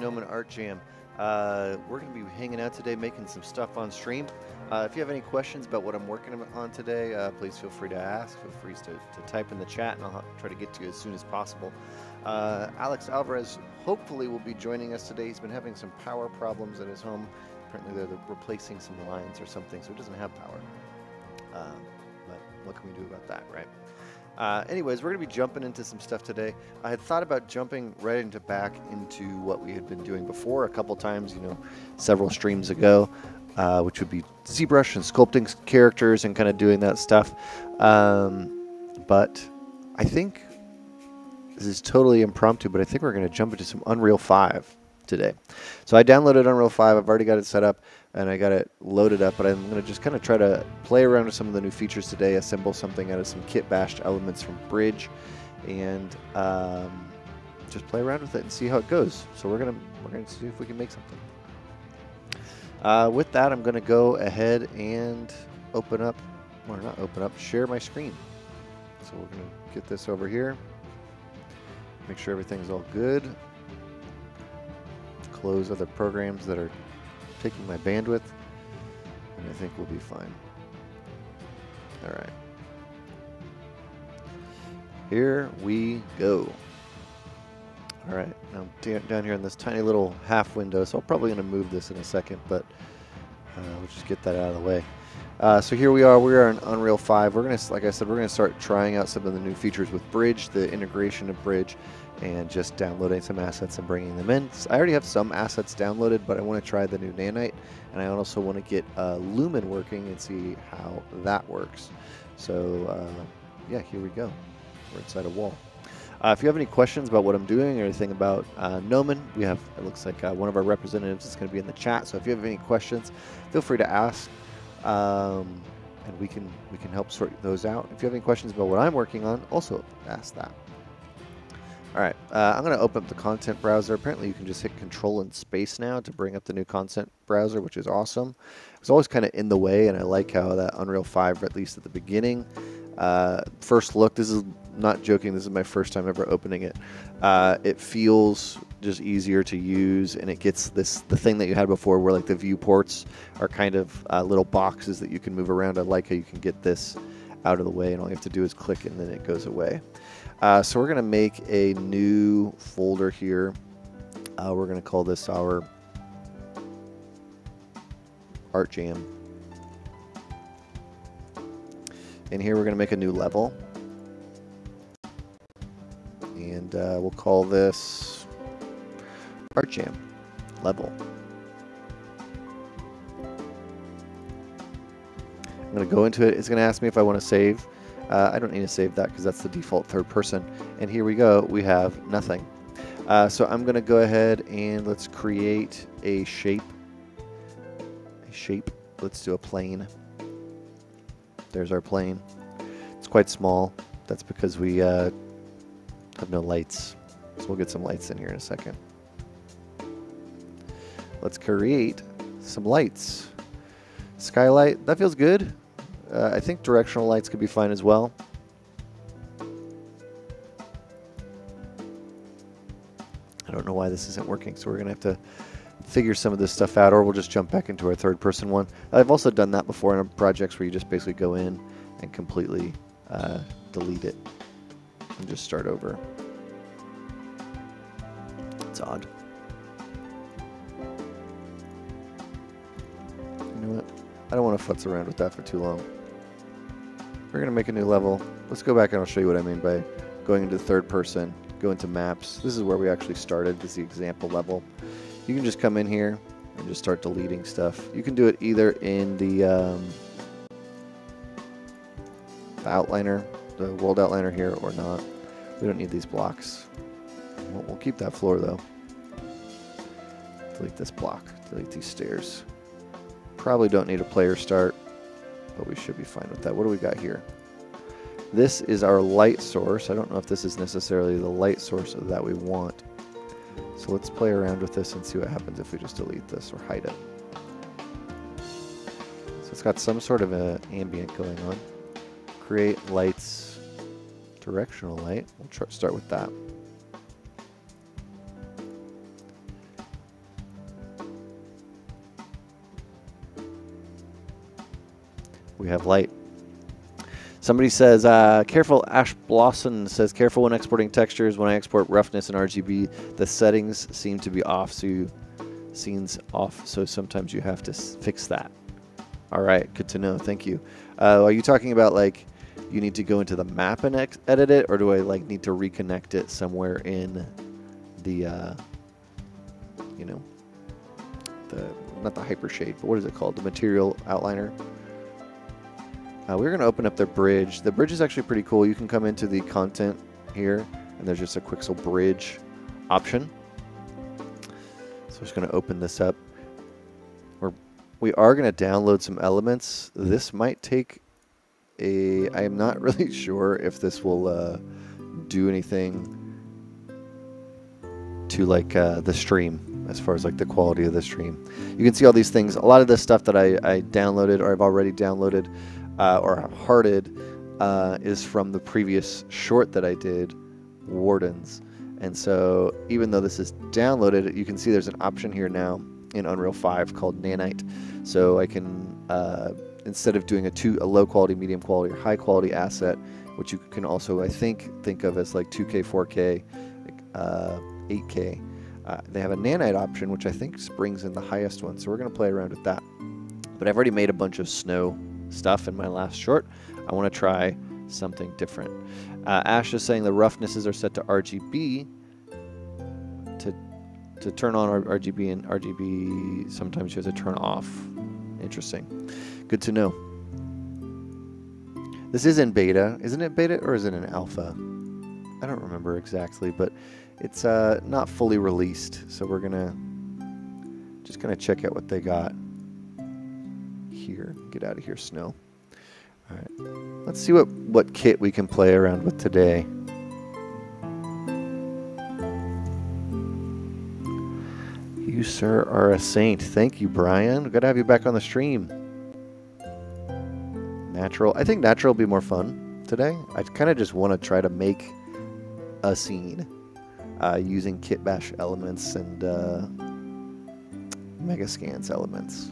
Uh, Gnomon Art Jam. Uh, we're going to be hanging out today, making some stuff on stream. Uh, if you have any questions about what I'm working on today, uh, please feel free to ask. Feel free to, to type in the chat, and I'll try to get to you as soon as possible. Uh, Alex Alvarez hopefully will be joining us today. He's been having some power problems at his home. Apparently, they're, they're replacing some lines or something, so he doesn't have power. Um, but what can we do about that, right? Uh, anyways, we're going to be jumping into some stuff today. I had thought about jumping right into back into what we had been doing before a couple times, you know, several streams ago, uh, which would be ZBrush and sculpting characters and kind of doing that stuff. Um, but I think this is totally impromptu, but I think we're going to jump into some Unreal 5 today. So I downloaded Unreal 5. I've already got it set up and I got it loaded up, but I'm going to just kind of try to play around with some of the new features today, assemble something out of some kit bashed elements from Bridge, and um, just play around with it and see how it goes. So we're gonna we're gonna see if we can make something. Uh, with that, I'm going to go ahead and open up, or not open up, share my screen. So we're going to get this over here. Make sure everything's all good. Close other programs that are taking my bandwidth, and I think we'll be fine. All right. Here we go. All right, now down here in this tiny little half window, so I'm probably going to move this in a second, but uh, we'll just get that out of the way. Uh, so here we are, we are in Unreal 5. We're going to, like I said, we're going to start trying out some of the new features with Bridge, the integration of Bridge, and just downloading some assets and bringing them in. I already have some assets downloaded, but I want to try the new Nanite, and I also want to get uh, Lumen working and see how that works. So uh, yeah, here we go. We're inside a wall. Uh, if you have any questions about what I'm doing or anything about uh, Gnomon, we have, it looks like uh, one of our representatives is going to be in the chat. So if you have any questions, feel free to ask. Um, and we can we can help sort those out. If you have any questions about what I'm working on, also ask that. All right, uh, I'm going to open up the content browser. Apparently, you can just hit Control and Space now to bring up the new content browser, which is awesome. It's always kind of in the way, and I like how that Unreal 5, at least at the beginning, uh, first look, this is not joking, this is my first time ever opening it. Uh, it feels just easier to use, and it gets this the thing that you had before, where like the viewports are kind of uh, little boxes that you can move around. I like how you can get this out of the way, and all you have to do is click, and then it goes away. Uh, so we're going to make a new folder here. Uh, we're going to call this our Art Jam. And here we're going to make a new level. And uh, we'll call this Art Jam level. I'm going to go into it. It's going to ask me if I want to save. Uh, I don't need to save that because that's the default third person. And here we go. We have nothing. Uh, so I'm going to go ahead and let's create a shape. A shape. Let's do a plane. There's our plane. It's quite small. That's because we uh, have no lights. So we'll get some lights in here in a second. Let's create some lights. Skylight, that feels good. Uh, I think directional lights could be fine as well. I don't know why this isn't working, so we're going to have to figure some of this stuff out, or we'll just jump back into our third person one. I've also done that before in projects where you just basically go in and completely uh, delete it and just start over. It's odd. You know what? I don't want to futz around with that for too long. We're going to make a new level. Let's go back and I'll show you what I mean by going into third person, go into maps. This is where we actually started. This is the example level you can just come in here and just start deleting stuff. You can do it either in the, um, the outliner, the world outliner here, or not. We don't need these blocks. We'll, we'll keep that floor though. Delete this block. Delete these stairs. Probably don't need a player start, but we should be fine with that. What do we got here? This is our light source. I don't know if this is necessarily the light source that we want. So let's play around with this and see what happens if we just delete this or hide it. So it's got some sort of an ambient going on. Create lights, directional light. We'll start with that. We have light. Somebody says, uh, careful, Ash Blossom says, careful when exporting textures. When I export roughness and RGB, the settings seem to be off, so you, scenes off, so sometimes you have to fix that. All right, good to know. Thank you. Uh, are you talking about like you need to go into the map and edit it, or do I like need to reconnect it somewhere in the, uh, you know, the not the hypershade, but what is it called? The material outliner. Uh, we're going to open up the bridge. The bridge is actually pretty cool. You can come into the content here, and there's just a Quixel bridge option. So I'm just going to open this up. We're, we are going to download some elements. This might take a... I am not really sure if this will uh, do anything to like uh, the stream as far as like the quality of the stream. You can see all these things. A lot of the stuff that I, I downloaded or I've already downloaded uh, or hearted uh, is from the previous short that I did, Wardens. And so even though this is downloaded, you can see there's an option here now in Unreal 5 called Nanite. So I can, uh, instead of doing a, two, a low quality, medium quality, or high quality asset, which you can also, I think, think of as like 2K, 4K, 8K, uh, they have a nanite option, which I think brings in the highest one. So we're going to play around with that. But I've already made a bunch of snow stuff in my last short. I want to try something different. Uh, Ash is saying the roughnesses are set to RGB to to turn on RGB and RGB sometimes you have to turn off. Interesting. Good to know. This is in beta. Isn't it beta or is it in alpha? I don't remember exactly, but it's uh, not fully released. So we're going to just to check out what they got here. Get out of here, snow. All right. Let's see what, what kit we can play around with today. You, sir, are a saint. Thank you, Brian. Good to have you back on the stream. Natural. I think natural will be more fun today. I kind of just want to try to make a scene uh, using Kitbash elements and uh, Megascans elements.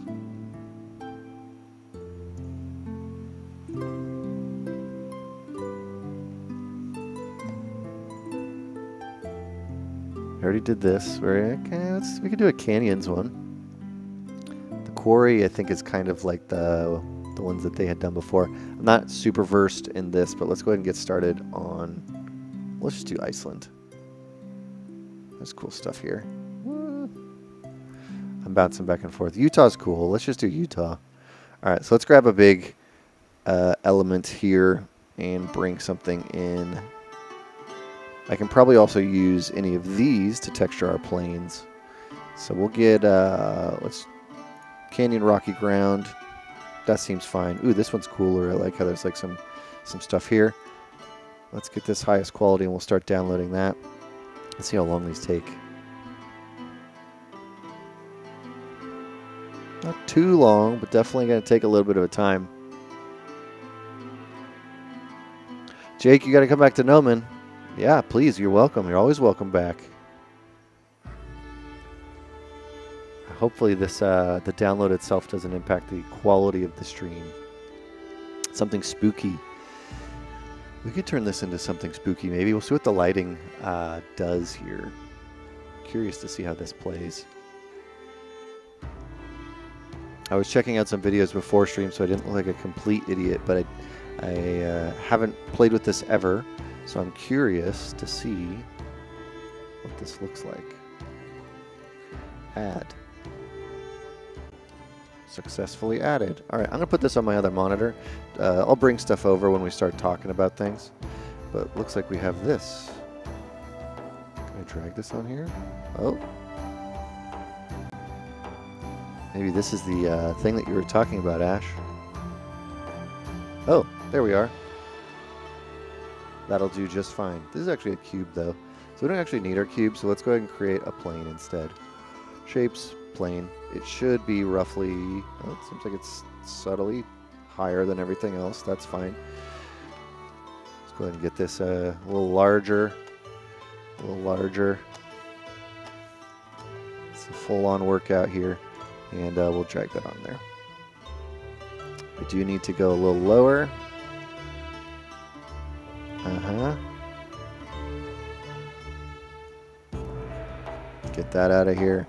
Already did this. Okay, let's, we could do a canyons one. The quarry, I think, is kind of like the the ones that they had done before. I'm not super versed in this, but let's go ahead and get started on. Let's just do Iceland. There's cool stuff here. I'm bouncing back and forth. Utah's cool. Let's just do Utah. All right, so let's grab a big uh, element here and bring something in I can probably also use any of these to texture our plains. So we'll get, uh, let's, Canyon Rocky Ground. That seems fine. Ooh, this one's cooler. I like how there's like some, some stuff here. Let's get this highest quality and we'll start downloading that. Let's see how long these take. Not too long, but definitely going to take a little bit of a time. Jake, you got to come back to Gnomon. Yeah, please, you're welcome. You're always welcome back. Hopefully this uh, the download itself doesn't impact the quality of the stream. Something spooky. We could turn this into something spooky maybe. We'll see what the lighting uh, does here. Curious to see how this plays. I was checking out some videos before stream so I didn't look like a complete idiot, but I, I uh, haven't played with this ever. So I'm curious to see what this looks like. Add. Successfully added. All right, I'm to put this on my other monitor. Uh, I'll bring stuff over when we start talking about things. But looks like we have this. Can I drag this on here? Oh. Maybe this is the uh, thing that you were talking about, Ash. Oh, there we are. That'll do just fine. This is actually a cube though. So we don't actually need our cube, so let's go ahead and create a plane instead. Shapes, plane. It should be roughly, it seems like it's subtly higher than everything else. That's fine. Let's go ahead and get this uh, a little larger. A little larger. It's a full-on workout here. And uh, we'll drag that on there. I do need to go a little lower. Get that out of here.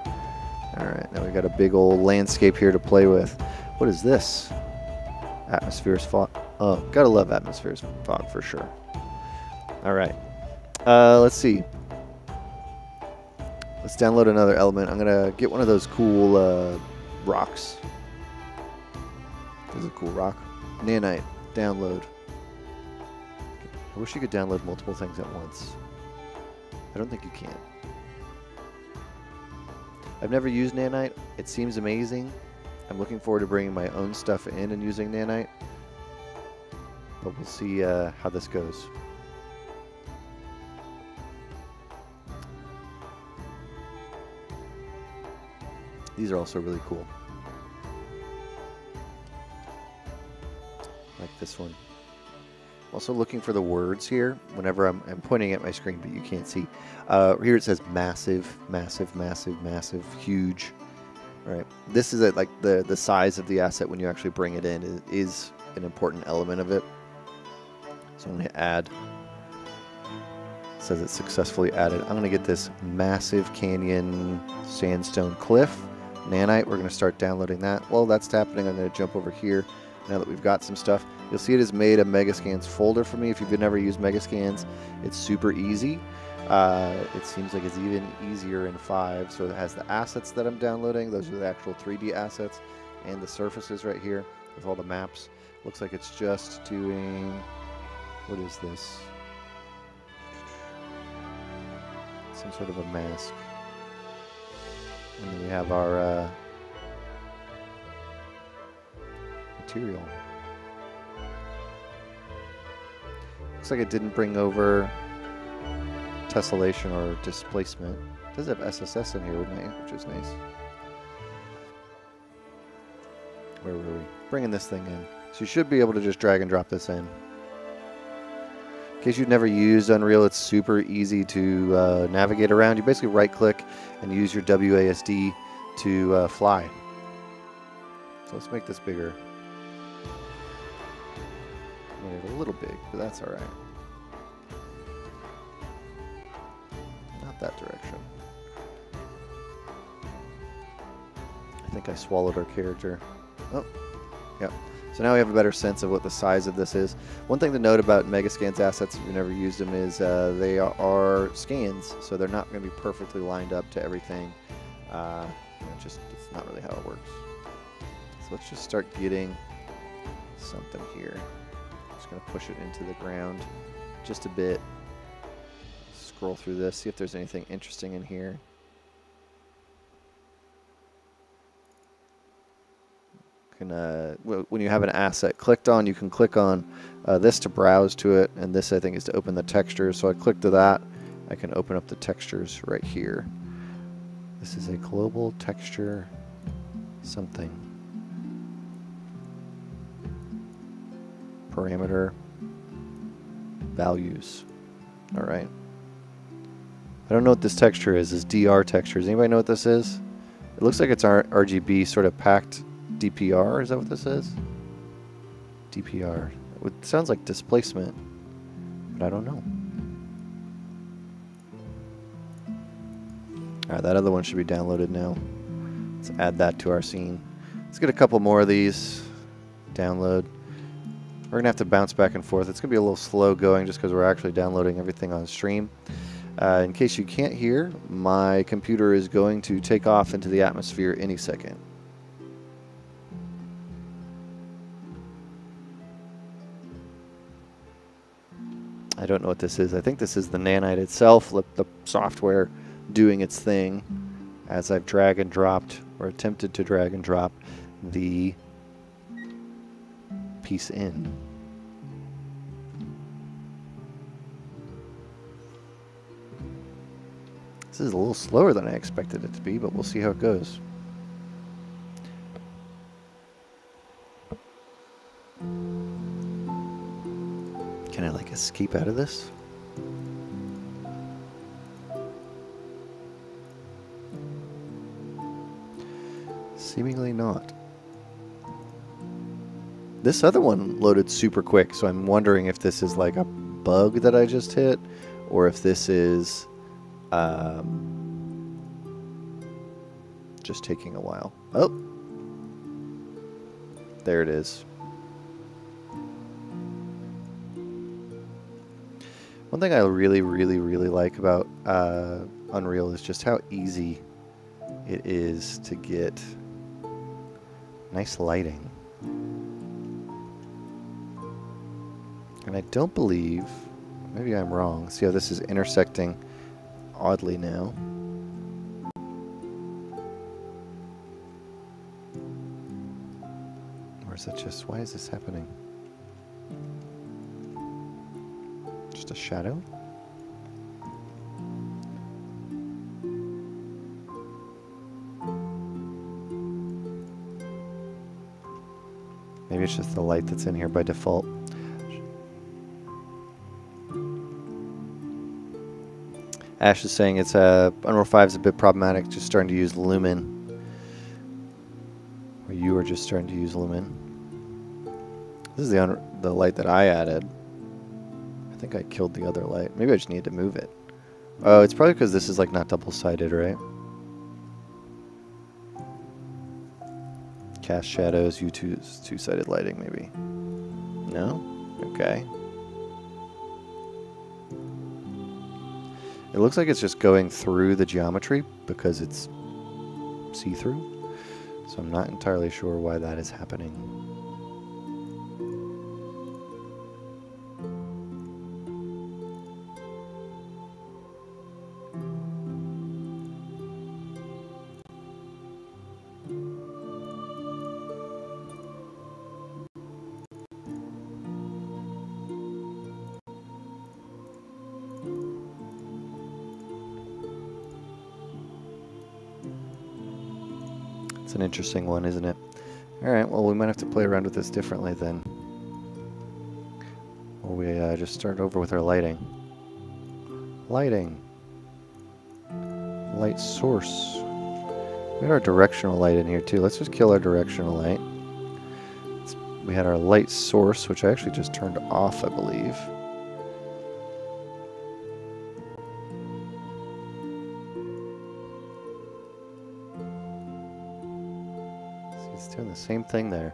All right, now we got a big old landscape here to play with. What is this? Atmosphere's fog. Oh, gotta love atmosphere's fog for sure. All right. Uh, let's see. Let's download another element. I'm gonna get one of those cool uh, rocks. This is a cool rock. Nanite. Download. I wish you could download multiple things at once. I don't think you can. I've never used Nanite. It seems amazing. I'm looking forward to bringing my own stuff in and using Nanite. But we'll see uh, how this goes. These are also really cool. Like this one. Also looking for the words here whenever I'm, I'm pointing at my screen, but you can't see. Uh, here it says massive, massive, massive, massive, huge. All right. This is like the, the size of the asset when you actually bring it in is, is an important element of it. So I'm going to add. It says it's successfully added. I'm going to get this massive canyon sandstone cliff. Nanite, we're going to start downloading that. Well, that's happening, I'm going to jump over here now that we've got some stuff. You'll see it has made a Megascans folder for me. If you've never used Megascans, it's super easy. Uh, it seems like it's even easier in 5. So it has the assets that I'm downloading. Those are the actual 3D assets. And the surfaces right here with all the maps. Looks like it's just doing... What is this? Some sort of a mask. And then we have our uh, material. Looks like it didn't bring over tessellation or displacement. It does have SSS in here, which is nice. Where were we? Bringing this thing in. So you should be able to just drag and drop this in. In case you've never used Unreal, it's super easy to uh, navigate around. You basically right click and use your WASD to uh, fly. So let's make this bigger. Made it a little big, but that's alright. Not that direction. I think I swallowed our character. Oh, yep. So now we have a better sense of what the size of this is. One thing to note about Megascans assets, if you've never used them, is uh, they are scans, so they're not going to be perfectly lined up to everything. Uh, just it's not really how it works. So let's just start getting something here. Just going to push it into the ground just a bit. Scroll through this, see if there's anything interesting in here. can, uh, when you have an asset clicked on, you can click on uh, this to browse to it, and this I think is to open the textures. So I click to that, I can open up the textures right here. This is a global texture something. Parameter values. All right. I don't know what this texture is. This DR texture. Does anybody know what this is? It looks like it's our RGB sort of packed DPR, is that what this is? DPR. It sounds like displacement, but I don't know. Alright, that other one should be downloaded now. Let's add that to our scene. Let's get a couple more of these. Download. We're going to have to bounce back and forth. It's going to be a little slow going just because we're actually downloading everything on stream. Uh, in case you can't hear, my computer is going to take off into the atmosphere any second. I don't know what this is. I think this is the nanite itself, the software doing its thing as I've drag and dropped or attempted to drag and drop the piece in. This is a little slower than I expected it to be, but we'll see how it goes. Can I like escape out of this? Seemingly not. This other one loaded super quick, so I'm wondering if this is like a bug that I just hit, or if this is um, just taking a while. Oh, there it is. One thing I really, really, really like about uh, Unreal is just how easy it is to get nice lighting. And I don't believe, maybe I'm wrong. See how this is intersecting oddly now. Or is that just, why is this happening? Just a shadow? Maybe it's just the light that's in here by default. Ash is saying it's uh, Unreal 5 is a bit problematic, just starting to use Lumen. Or you are just starting to use Lumen. This is the the light that I added. I think I killed the other light. Maybe I just need to move it. Oh, it's probably because this is like not double-sided, right? Cast shadows, you two two-sided lighting, maybe. No? Okay. It looks like it's just going through the geometry because it's see-through. So I'm not entirely sure why that is happening. Interesting one, isn't it? Alright, well we might have to play around with this differently then. Or we uh, just start over with our lighting. Lighting. Light source. We had our directional light in here too. Let's just kill our directional light. We had our light source, which I actually just turned off, I believe. Same thing there.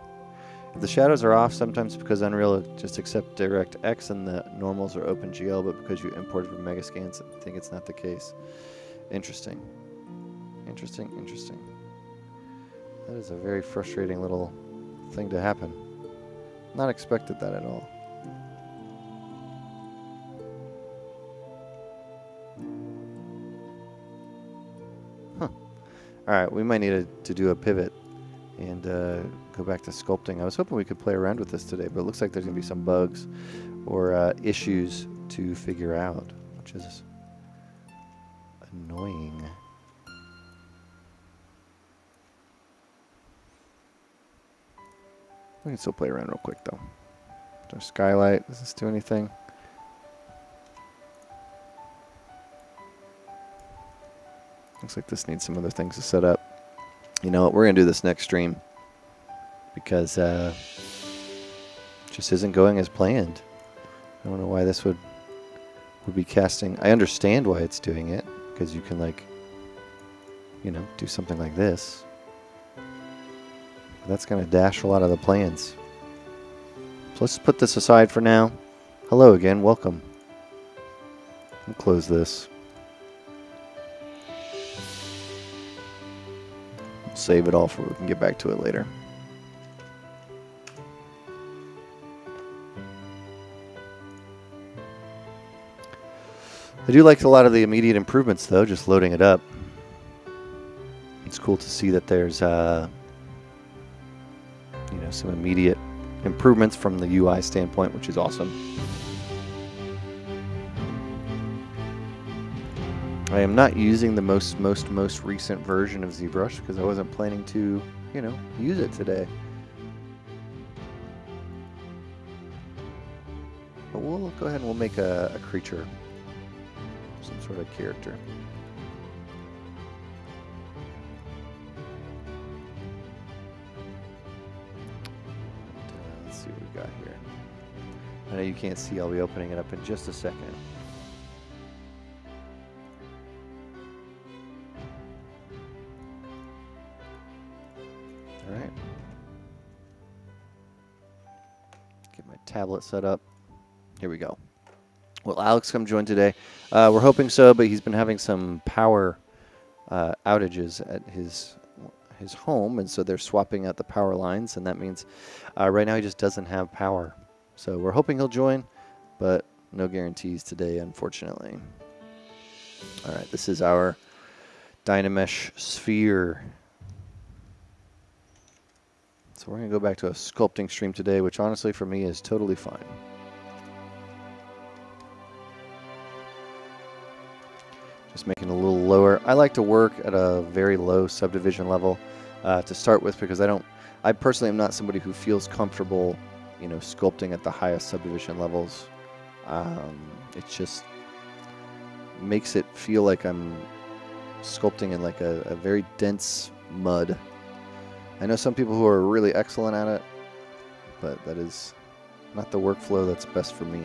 If the shadows are off, sometimes because Unreal just accept DirectX and the normals are OpenGL, but because you imported from Megascans, I think it's not the case. Interesting. Interesting, interesting. That is a very frustrating little thing to happen. Not expected that at all. Huh. Alright, we might need to, to do a pivot and uh, go back to sculpting. I was hoping we could play around with this today, but it looks like there's going to be some bugs or uh, issues to figure out, which is annoying. We can still play around real quick though. Our skylight, does this do anything? Looks like this needs some other things to set up. You know what? We're going to do this next stream because uh, just isn't going as planned. I don't know why this would would be casting. I understand why it's doing it because you can like, you know, do something like this. But that's going to dash a lot of the plans. So let's put this aside for now. Hello again. Welcome. We'll close this. Save it all for we can get back to it later. I do like a lot of the immediate improvements though, just loading it up. It's cool to see that there's uh, you know some immediate improvements from the UI standpoint, which is awesome. I am not using the most, most, most recent version of ZBrush because I wasn't planning to, you know, use it today. But we'll go ahead and we'll make a, a creature, some sort of character. And, uh, let's I know you can't see, I'll be opening it up in just a second. Tablet set up. Here we go. Will Alex come join today? Uh, we're hoping so, but he's been having some power uh, outages at his his home, and so they're swapping out the power lines, and that means uh, right now he just doesn't have power. So we're hoping he'll join, but no guarantees today, unfortunately. All right, this is our Dynamesh sphere. So we're going to go back to a sculpting stream today, which honestly for me is totally fine. Just making a little lower. I like to work at a very low subdivision level uh, to start with because I don't, I personally am not somebody who feels comfortable, you know, sculpting at the highest subdivision levels. Um, it just makes it feel like I'm sculpting in like a, a very dense mud. I know some people who are really excellent at it, but that is not the workflow that's best for me.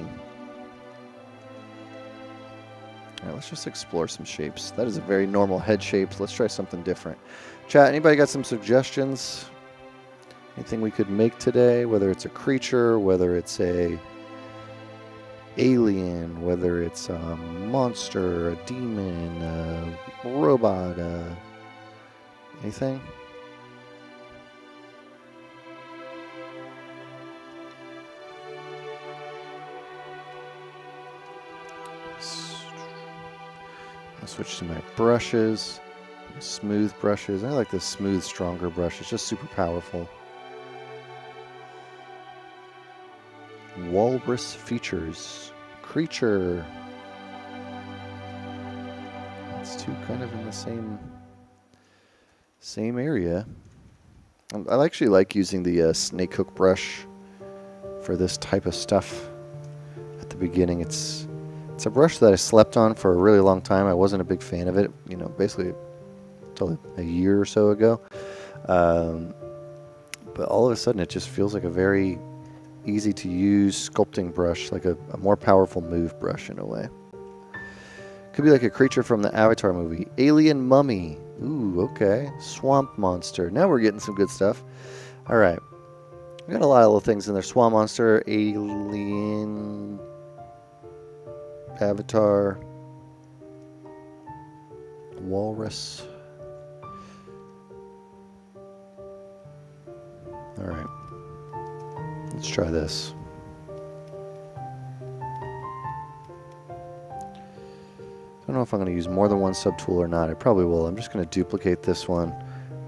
All right, let's just explore some shapes. That is a very normal head shape. Let's try something different. Chat, anybody got some suggestions? Anything we could make today, whether it's a creature, whether it's a alien, whether it's a monster, a demon, a robot, uh, anything? I'll switch to my brushes, smooth brushes. I like the smooth, stronger brush. It's just super powerful. Walrus features. Creature. That's two kind of in the same same area. Um, I actually like using the uh, snake hook brush for this type of stuff at the beginning. It's it's a brush that I slept on for a really long time. I wasn't a big fan of it, you know, basically until a year or so ago. Um, but all of a sudden, it just feels like a very easy to use sculpting brush, like a, a more powerful move brush in a way. Could be like a creature from the Avatar movie. Alien mummy. Ooh, okay. Swamp monster. Now we're getting some good stuff. All right. We got a lot of little things in there. Swamp monster, alien Avatar, Walrus. All right, let's try this. I don't know if I'm going to use more than one subtool or not. I probably will. I'm just going to duplicate this one.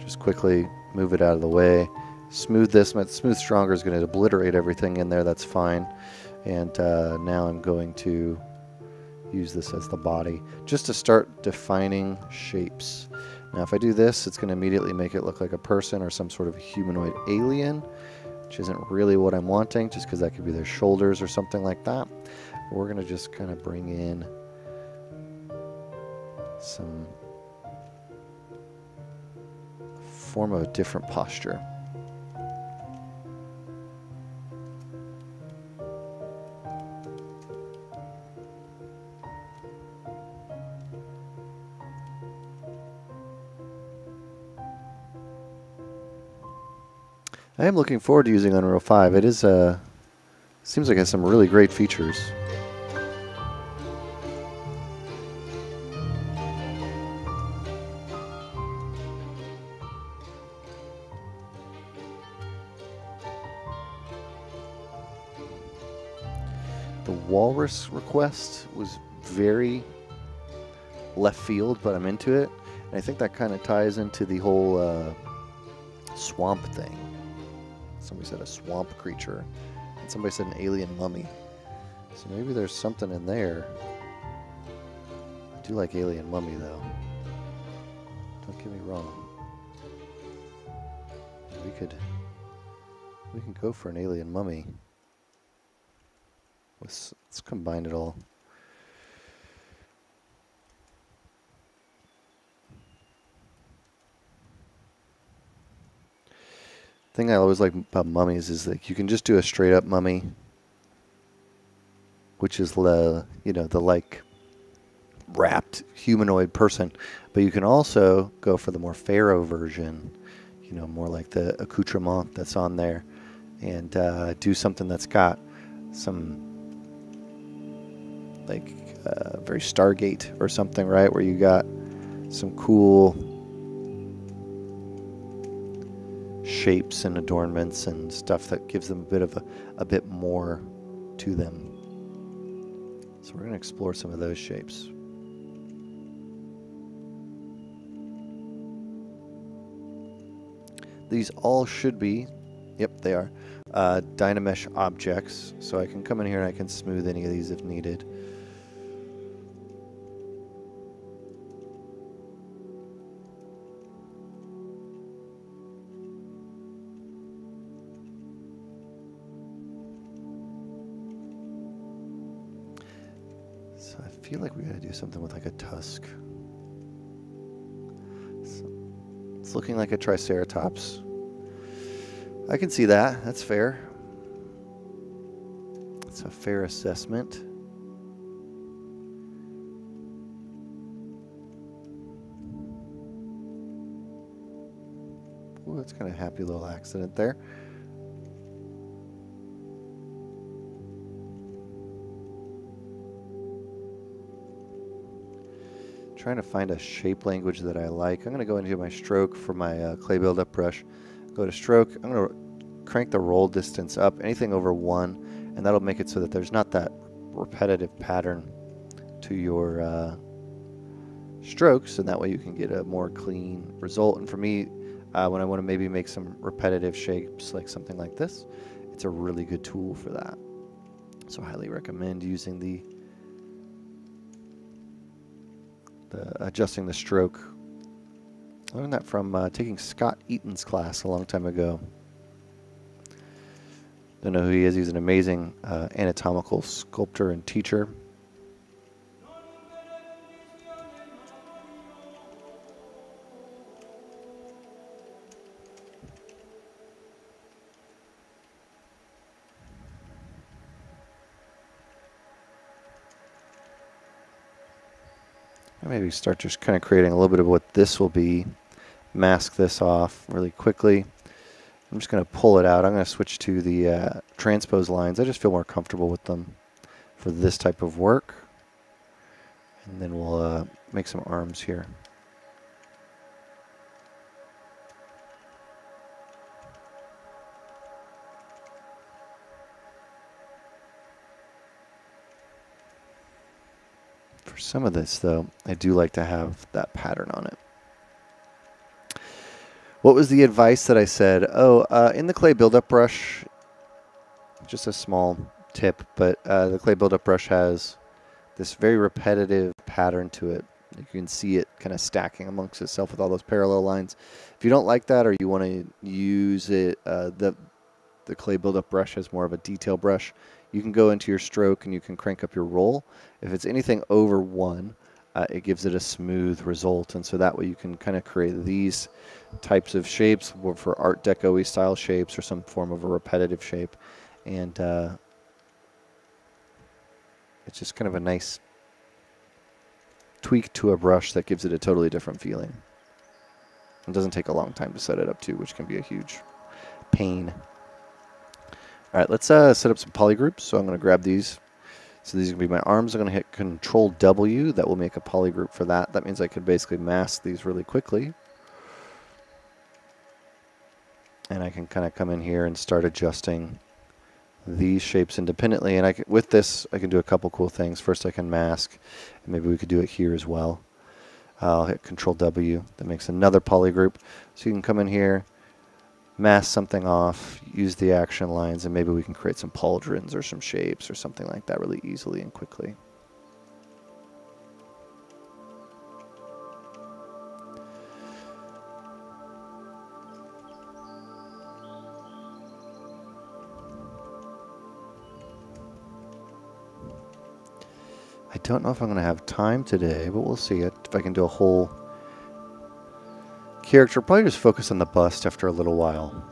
Just quickly move it out of the way. Smooth this. My Smooth Stronger is going to obliterate everything in there. That's fine. And uh, now I'm going to use this as the body, just to start defining shapes. Now if I do this, it's going to immediately make it look like a person or some sort of humanoid alien, which isn't really what I'm wanting, just because that could be their shoulders or something like that. We're going to just kind of bring in some form of a different posture. I am looking forward to using Unreal 5. It is uh, seems like it has some really great features. The walrus request was very left field, but I'm into it. And I think that kind of ties into the whole uh, swamp thing. Somebody said a swamp creature. And somebody said an alien mummy. So maybe there's something in there. I do like alien mummy though. Don't get me wrong. We could we can go for an alien mummy. Let's, let's combine it all. Thing I always like about mummies is that you can just do a straight up mummy. which is the you know the like wrapped humanoid person. But you can also go for the more pharaoh version, you know, more like the accoutrement that's on there, and uh, do something that's got some like uh, very Stargate or something, right? Where you got some cool shapes and adornments and stuff that gives them a bit of a, a bit more to them. So we're going to explore some of those shapes. These all should be, yep, they are, uh, Dynamesh objects. So I can come in here and I can smooth any of these if needed. Feel like we gotta do something with like a tusk. So it's looking like a Triceratops. I can see that. That's fair. It's a fair assessment. Ooh, that's kind of happy little accident there. Trying to find a shape language that I like. I'm going to go into my stroke for my uh, clay buildup brush. Go to stroke. I'm going to crank the roll distance up, anything over one, and that'll make it so that there's not that repetitive pattern to your uh, strokes, and that way you can get a more clean result. And for me, uh, when I want to maybe make some repetitive shapes, like something like this, it's a really good tool for that. So I highly recommend using the the adjusting the stroke. I learned that from uh, taking Scott Eaton's class a long time ago. Don't know who he is. He's an amazing uh, anatomical sculptor and teacher. Maybe start just kind of creating a little bit of what this will be. Mask this off really quickly. I'm just going to pull it out. I'm going to switch to the uh, transpose lines. I just feel more comfortable with them for this type of work. And then we'll uh, make some arms here. Some of this, though, I do like to have that pattern on it. What was the advice that I said? Oh, uh, in the clay buildup brush, just a small tip, but uh, the clay buildup brush has this very repetitive pattern to it. You can see it kind of stacking amongst itself with all those parallel lines. If you don't like that or you want to use it, uh, the the clay buildup brush has more of a detail brush you can go into your stroke and you can crank up your roll. If it's anything over one, uh, it gives it a smooth result. And so that way you can kind of create these types of shapes for Art Deco style shapes or some form of a repetitive shape. And uh, it's just kind of a nice tweak to a brush that gives it a totally different feeling. It doesn't take a long time to set it up too, which can be a huge pain. All right, let's uh, set up some polygroups. So I'm going to grab these. So these are going to be my arms. I'm going to hit Control W. That will make a polygroup for that. That means I could basically mask these really quickly. And I can kind of come in here and start adjusting these shapes independently. And I can, with this, I can do a couple cool things. First, I can mask. And maybe we could do it here as well. I'll hit Control W. That makes another polygroup. So you can come in here, mask something off, use the action lines, and maybe we can create some pauldrons or some shapes or something like that really easily and quickly. I don't know if I'm going to have time today, but we'll see it. If I can do a whole character. Probably just focus on the bust after a little while.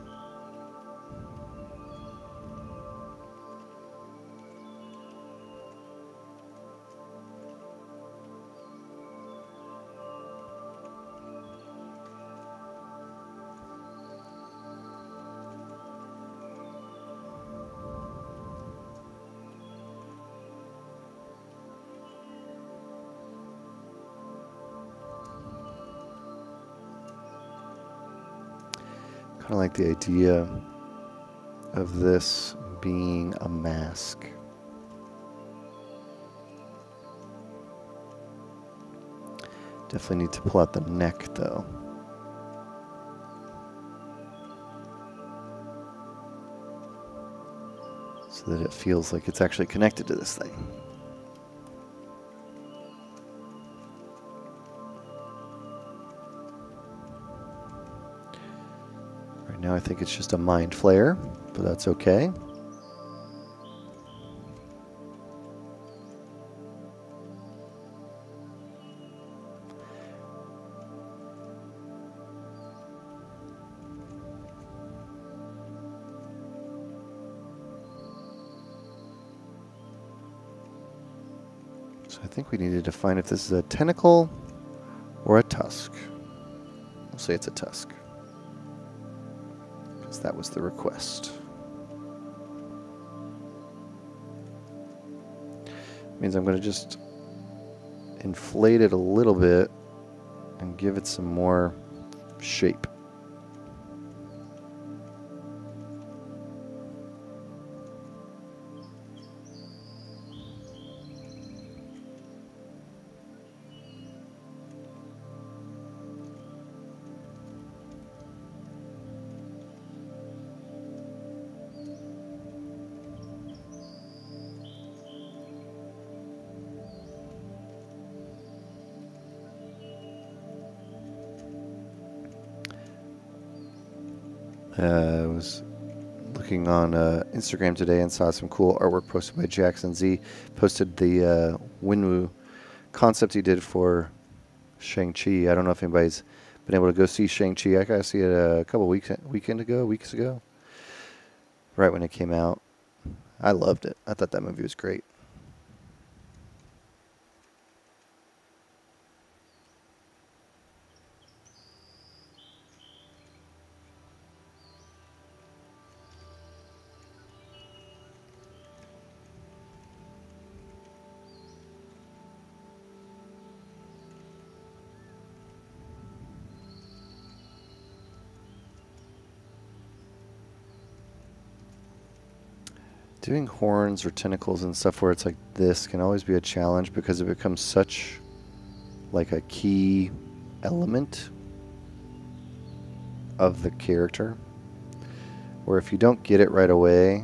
Like the idea of this being a mask. Definitely need to pull out the neck though. So that it feels like it's actually connected to this thing. Think it's just a mind flayer, but that's okay. So I think we need to define if this is a tentacle or a tusk. We'll say it's a tusk. That was the request. Means I'm going to just inflate it a little bit and give it some more shape. Instagram today and saw some cool artwork posted by Jackson Sze. Posted the uh, Wenwu concept he did for Shang-Chi. I don't know if anybody's been able to go see Shang-Chi. I got to see it a couple weeks weekend ago, weeks ago, right when it came out. I loved it. I thought that movie was great. Doing horns or tentacles and stuff where it's like this can always be a challenge because it becomes such like a key element of the character. Where if you don't get it right away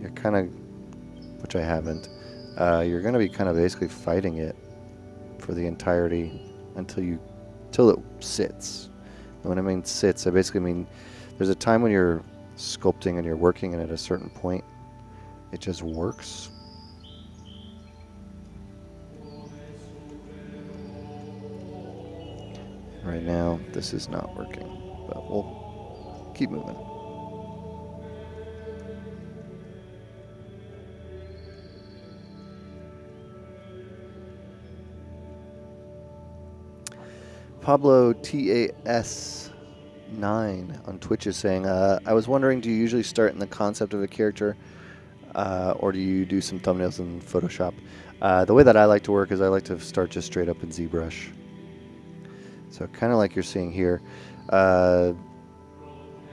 you're kind of which I haven't uh, you're going to be kind of basically fighting it for the entirety until you until it sits. And when I mean sits I basically mean there's a time when you're sculpting and you're working and at a certain point it just works. Right now, this is not working, but we'll keep moving. Pablo TAS 9 on Twitch is saying, uh, I was wondering, do you usually start in the concept of a character uh, or do you do some thumbnails in Photoshop? Uh, the way that I like to work is I like to start just straight up in ZBrush. So kind of like you're seeing here. Uh,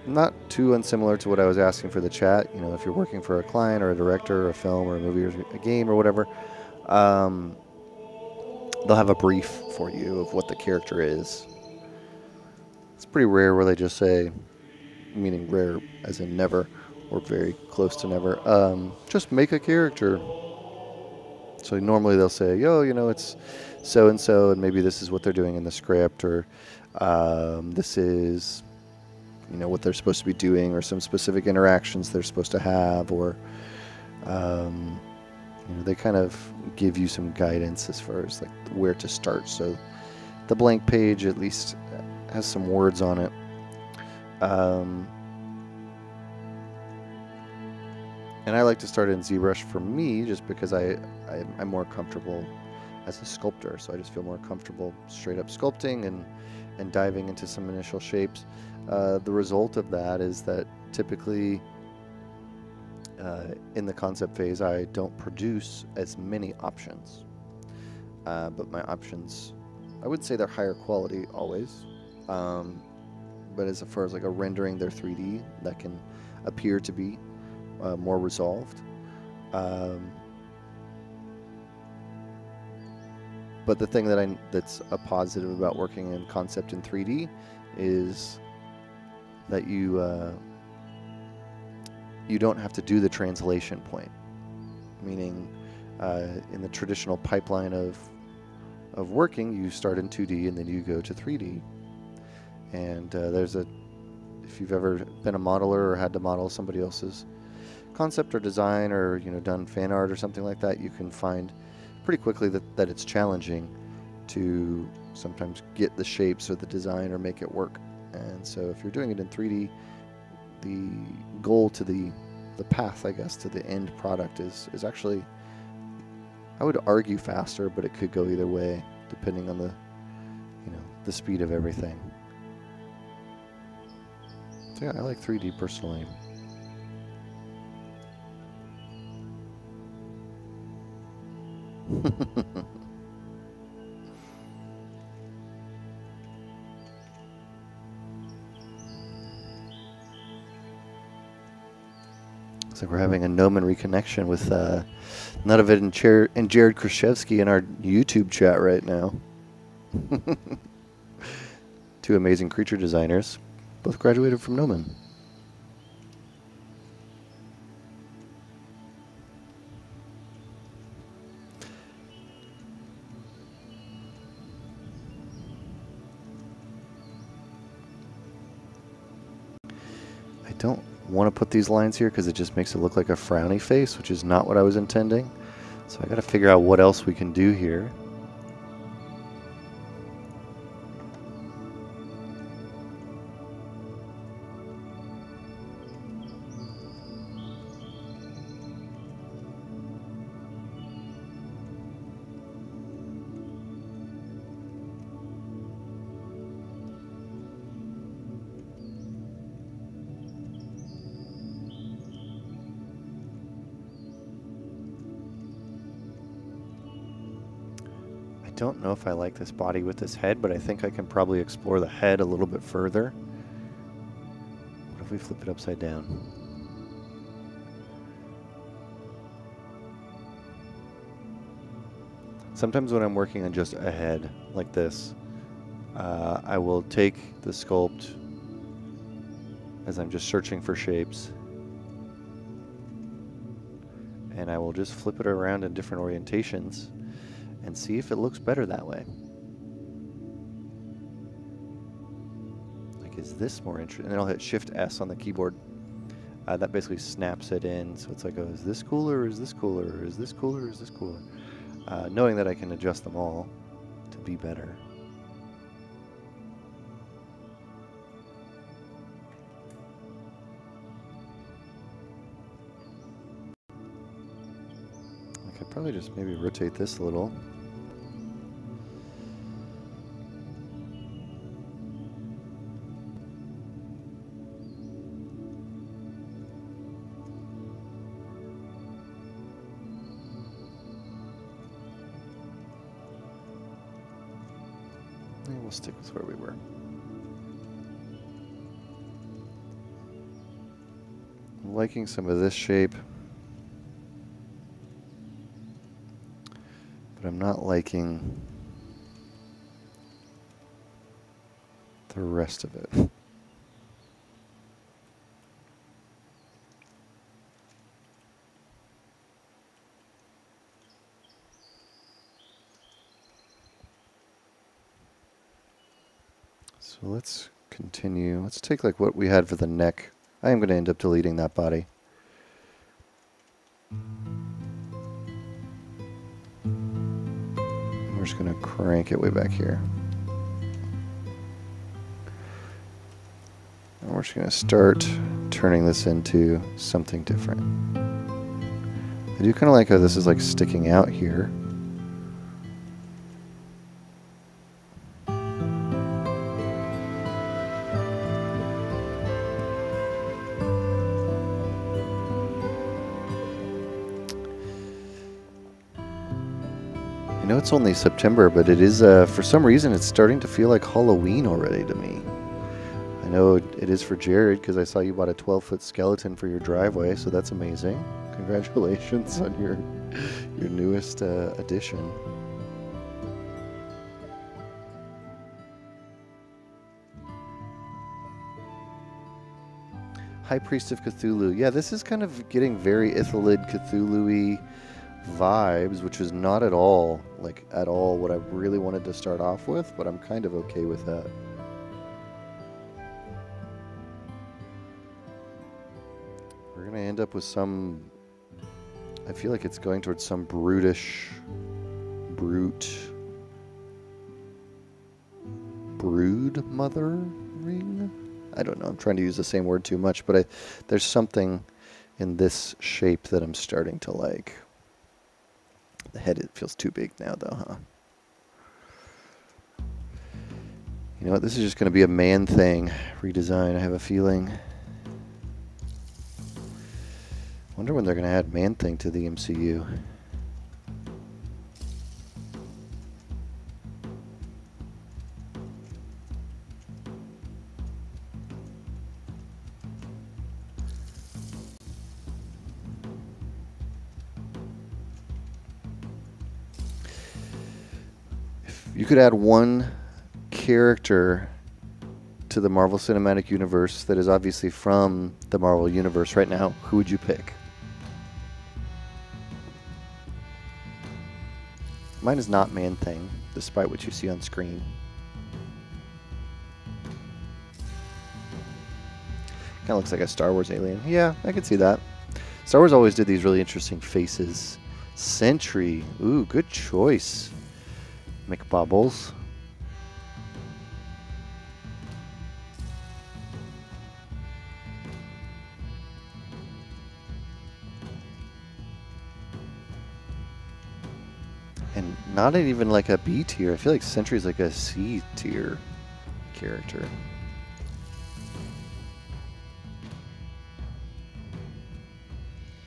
not too unsimilar to what I was asking for the chat. You know, if you're working for a client or a director or a film or a movie or a game or whatever, um, they'll have a brief for you of what the character is. It's pretty rare where they just say, meaning rare as in never, or very close to never. Um, just make a character. So normally they'll say, yo, you know, it's so and so, and maybe this is what they're doing in the script, or um, this is, you know, what they're supposed to be doing, or some specific interactions they're supposed to have, or, um, you know, they kind of give you some guidance as far as like where to start. So the blank page at least has some words on it. Um, And I like to start in ZBrush for me just because I, I, am more comfortable as a sculptor. So I just feel more comfortable straight up sculpting and, and diving into some initial shapes. Uh, the result of that is that typically uh, in the concept phase, I don't produce as many options. Uh, but my options, I would say they're higher quality always. Um, but as far as like a rendering they're 3D, that can appear to be uh, more resolved. Um, but the thing that I that's a positive about working in concept in 3D is that you uh, you don't have to do the translation point, meaning uh, in the traditional pipeline of of working, you start in 2D and then you go to 3D. And uh, there's a, if you've ever been a modeler or had to model somebody else's concept or design or you know done fan art or something like that, you can find pretty quickly that, that it's challenging to sometimes get the shapes or the design or make it work. And so if you're doing it in 3D, the goal to the the path, I guess, to the end product is is actually I would argue faster, but it could go either way depending on the you know the speed of everything. So yeah, I like 3D personally. Looks like we're having a Gnomon reconnection with uh, and, Cher- and Jared Krichevsky in our YouTube chat right now. Two amazing creature designers, both graduated from Gnomon. Don't want to put these lines here because it just makes it look like a frowny face, which is not what I was intending. So I got to figure out what else we can do here. Know if I like this body with this head, but I think I can probably explore the head a little bit further. What if we flip it upside down? Sometimes when I'm working on just a head like this, uh, I will take the sculpt as I'm just searching for shapes and I will just flip it around in different orientations and see if it looks better that way. Like, is this more interesting? And then I'll hit Shift S on the keyboard. Uh, that basically snaps it in. So it's like, oh, is this cooler is this cooler? Is this cooler is this cooler? Uh, knowing that I can adjust them all to be better. Probably just maybe rotate this a little. And we'll stick with where we were. I'm liking some of this shape. But I'm not liking the rest of it. So let's continue. Let's take like what we had for the neck. I am going to end up deleting that body. Crank it way back here. And we're just going to start turning this into something different. I do kind of like how this is like sticking out here. It's only September, but it is, uh, for some reason, it's starting to feel like Halloween already to me. I know it is for Jared because I saw you bought a 12 foot skeleton for your driveway, so that's amazing. Congratulations on your your newest uh, addition. High Priest of Cthulhu. Yeah, this is kind of getting very Illithid Cthulhu-y vibes, which is not at all, like, at all what I really wanted to start off with, but I'm kind of okay with that. We're going to end up with some... I feel like it's going towards some brutish... Brute... Brood mother ring? I don't know. I'm trying to use the same word too much, but I, there's something in this shape that I'm starting to like. The head it feels too big now, though, huh? You know what? This is just going to be a man thing redesign. I have a feeling. Wonder when they're going to add man thing to the MCU. You could add one character to the Marvel Cinematic Universe that is obviously from the Marvel Universe right now, who would you pick? Mine is not Man Thing, despite what you see on screen. Kind of looks like a Star Wars alien. Yeah, I could see that. Star Wars always did these really interesting faces. Sentry. Ooh, good choice. McBubbles. And not even like a B tier. I feel like Sentry's like a C tier character.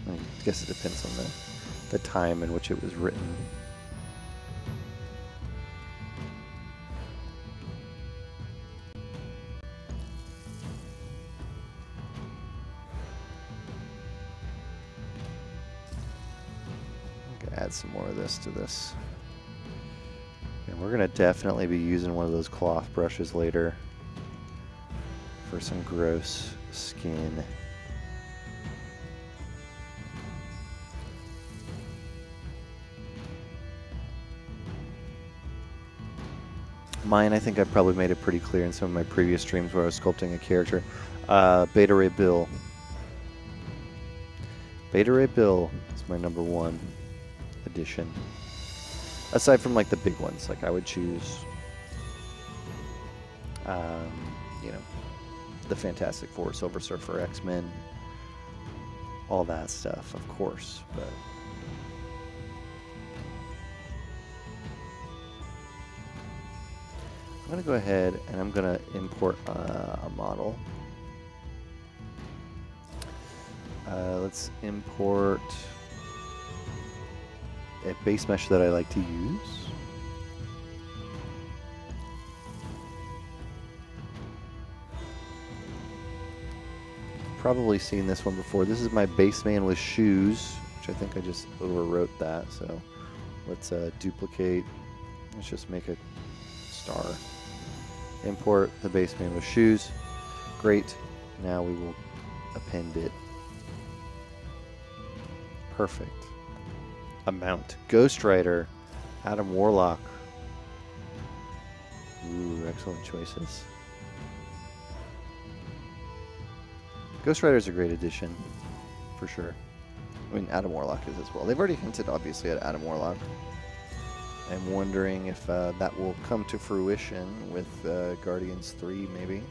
I guess it depends on the, the time in which it was written. Add some more of this to this. And we're going to definitely be using one of those cloth brushes later for some gross skin. Mine, I think I probably made it pretty clear in some of my previous streams where I was sculpting a character. Uh, Beta Ray Bill. Beta Ray Bill is my number one edition. Aside from like the big ones, like I would choose, um, you know, the Fantastic Four, Silver Surfer, X Men, all that stuff, of course. But I'm gonna go ahead and I'm gonna import uh, a model. Uh, let's import a base mesh that I like to use. Probably seen this one before. This is my base man with shoes, which I think I just overwrote that. So let's uh, duplicate. Let's just make a star. Import the base man with shoes. Great. Now we will append it. Perfect amount. Ghost Rider, Adam Warlock. Ooh, excellent choices. Ghost Rider is a great addition, for sure. I mean, Adam Warlock is as well. They've already hinted, obviously, at Adam Warlock. I'm wondering if uh, that will come to fruition with uh, Guardians 3, maybe.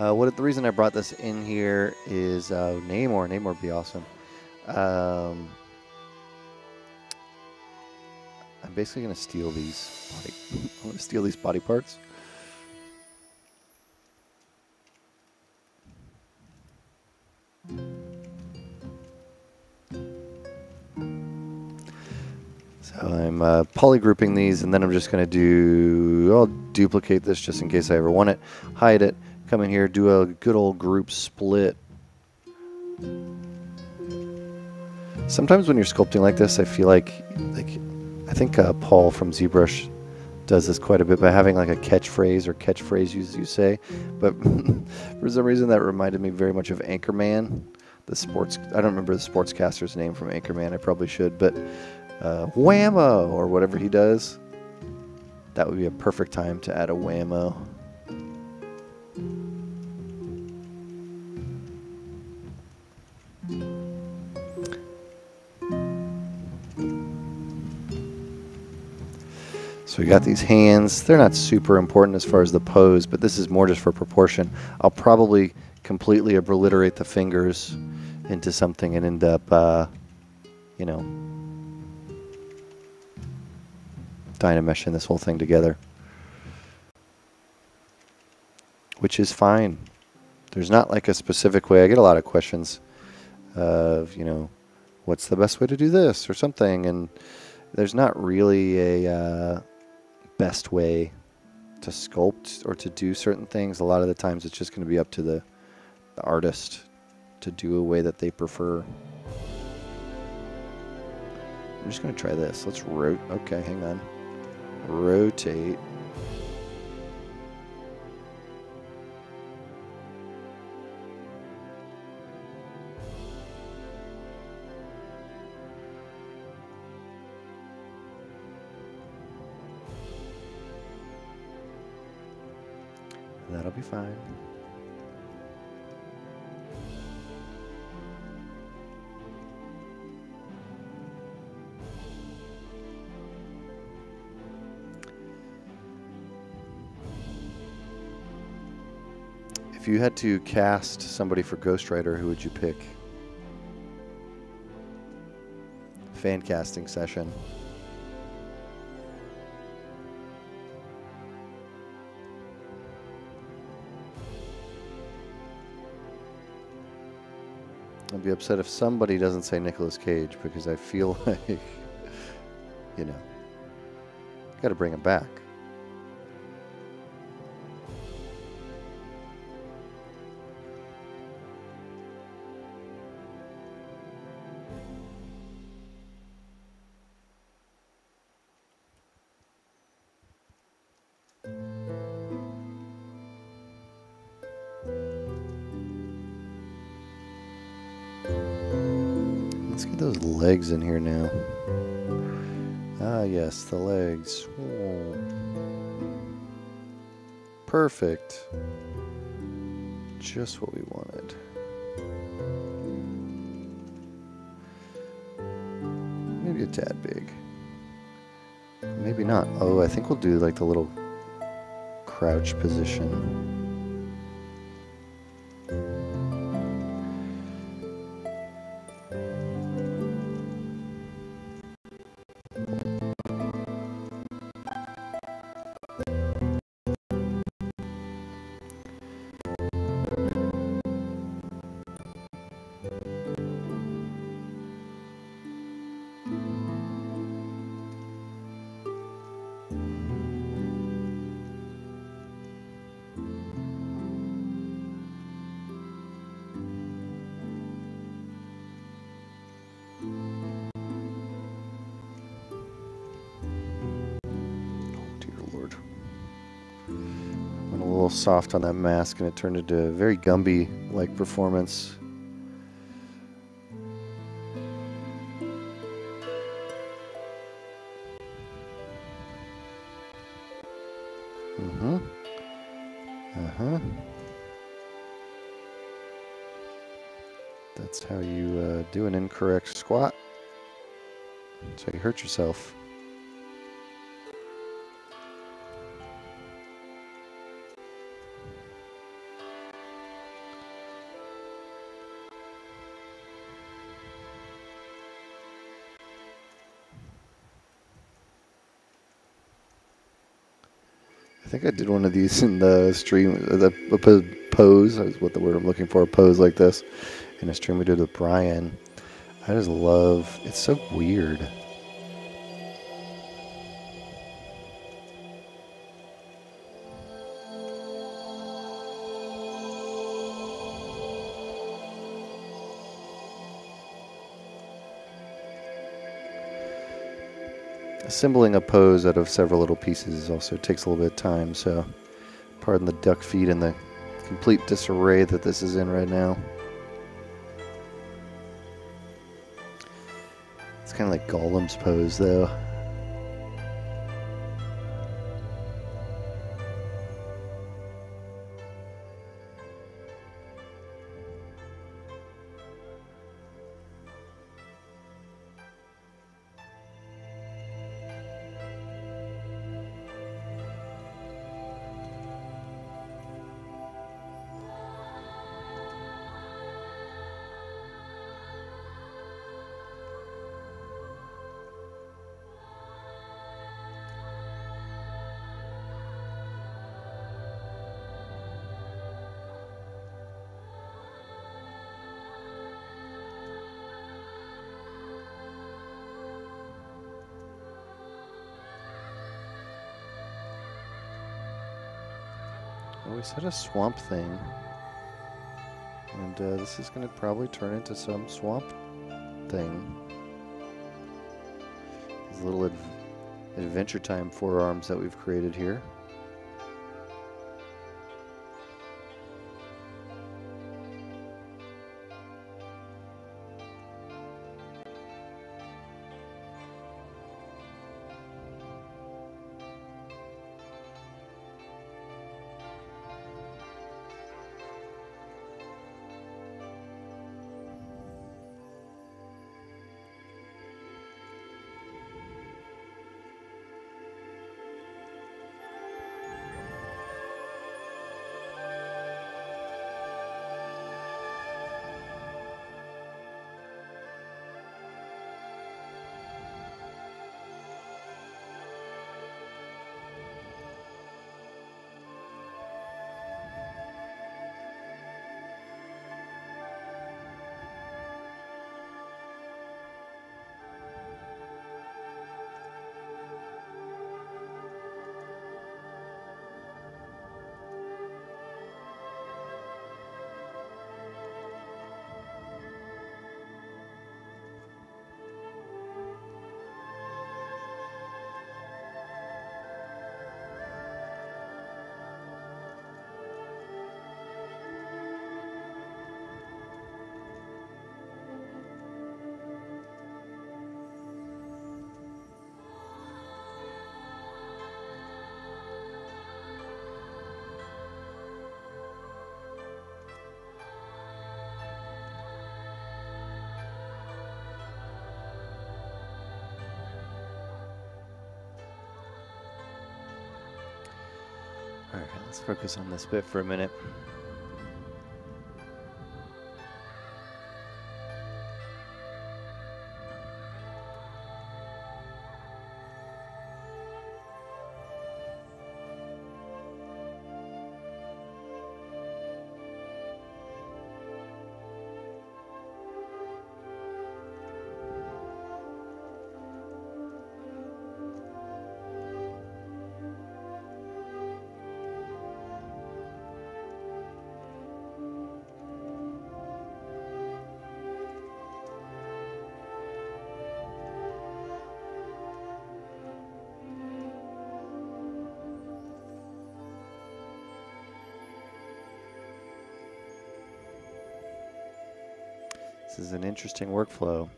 Uh, what the reason I brought this in here is uh, Namor. Namor would be awesome. Um, I'm basically gonna steal these. Body, I'm gonna steal these body parts. So I'm uh, polygrouping these, and then I'm just going to do, I'll duplicate this just in case I ever want it, hide it, come in here, do a good old group split. Sometimes when you're sculpting like this, I feel like, like I think uh, Paul from ZBrush does this quite a bit by having like a catchphrase or catchphrase you, you say. But for some reason, that reminded me very much of Anchorman, the sports. I don't remember the sportscaster's name from Anchorman. I probably should, but uh, whammo or whatever he does. That would be a perfect time to add a whammo. So we got these hands. They're not super important as far as the pose, but this is more just for proportion. I'll probably completely obliterate the fingers into something and end up, uh, you know, dynameshing this whole thing together. Which is fine. There's not like a specific way. I get a lot of questions of, you know, what's the best way to do this or something. And there's not really a, uh, best way to sculpt or to do certain things. A lot of the times it's just going to be up to the, the artist to do a way that they prefer. I'm just going to try this. Let's rotate. Okay, hang on. Rotate. That'll be fine. If you had to cast somebody for Ghost Rider, who would you pick? Fan casting session. I'd be upset if somebody doesn't say Nicolas Cage because I feel like, you know, got to bring him back. Legs in here now. Ah, yes, the legs. Oh. Perfect. Just what we wanted. Maybe a tad big. Maybe not. Oh, I think we'll do like the little crouch position. Soft on that mask and it turned into a very Gumby-like performance. Mm-hmm. Uh-huh. That's how you uh, do an incorrect squat. So you hurt yourself. Think I did one of these in the stream, the pose, is what the word I'm looking for, a pose like this, in a stream we did with Brian. I just love, it's so weird. Assembling a pose out of several little pieces also takes a little bit of time, so pardon the duck feet and the complete disarray that this is in right now. It's kind of like Gollum's pose, though. A swamp thing. And uh, this is going to probably turn into some swamp thing. These little adv Adventure Time forearms that we've created here. Focus on this bit for a minute. Is an interesting workflow.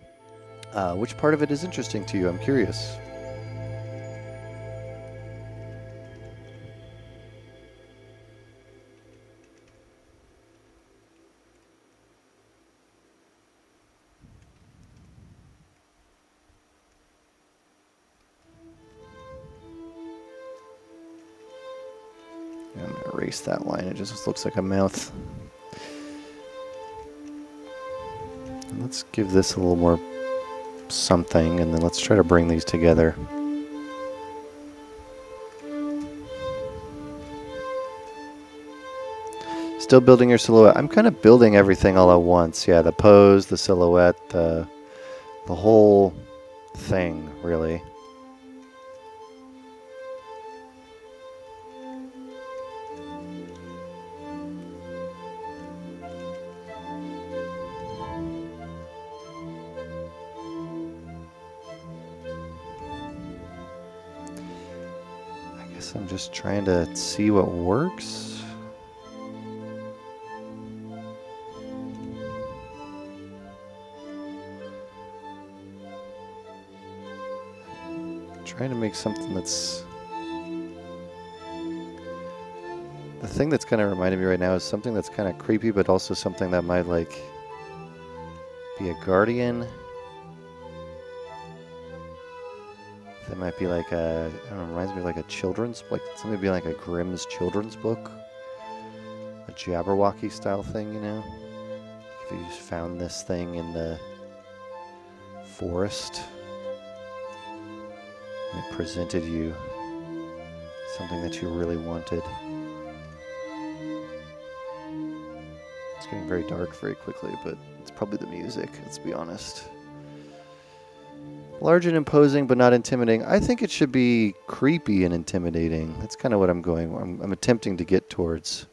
Uh, which part of it is interesting to you? I'm curious. That line. It just looks like a mouth. Give this a little more something, and then let's try to bring these together. Still building your silhouette. I'm kind of building everything all at once. Yeah, the pose, the silhouette, the, the whole thing, really. Just trying to see what works. Trying to make something that's the thing that's kind of reminding me right now is something that's kind of creepy, but also something that might like be a guardian. Be like a, I don't know, reminds me of like a children's, like something be like a Grimm's children's book. A Jabberwocky style thing, you know? If you just found this thing in the forest and it presented you something that you really wanted. It's getting very dark very quickly, but it's probably the music, let's be honest. Large and imposing, but not intimidating. I think it should be creepy and intimidating. That's kind of what I'm going. I'm, I'm attempting to get towards.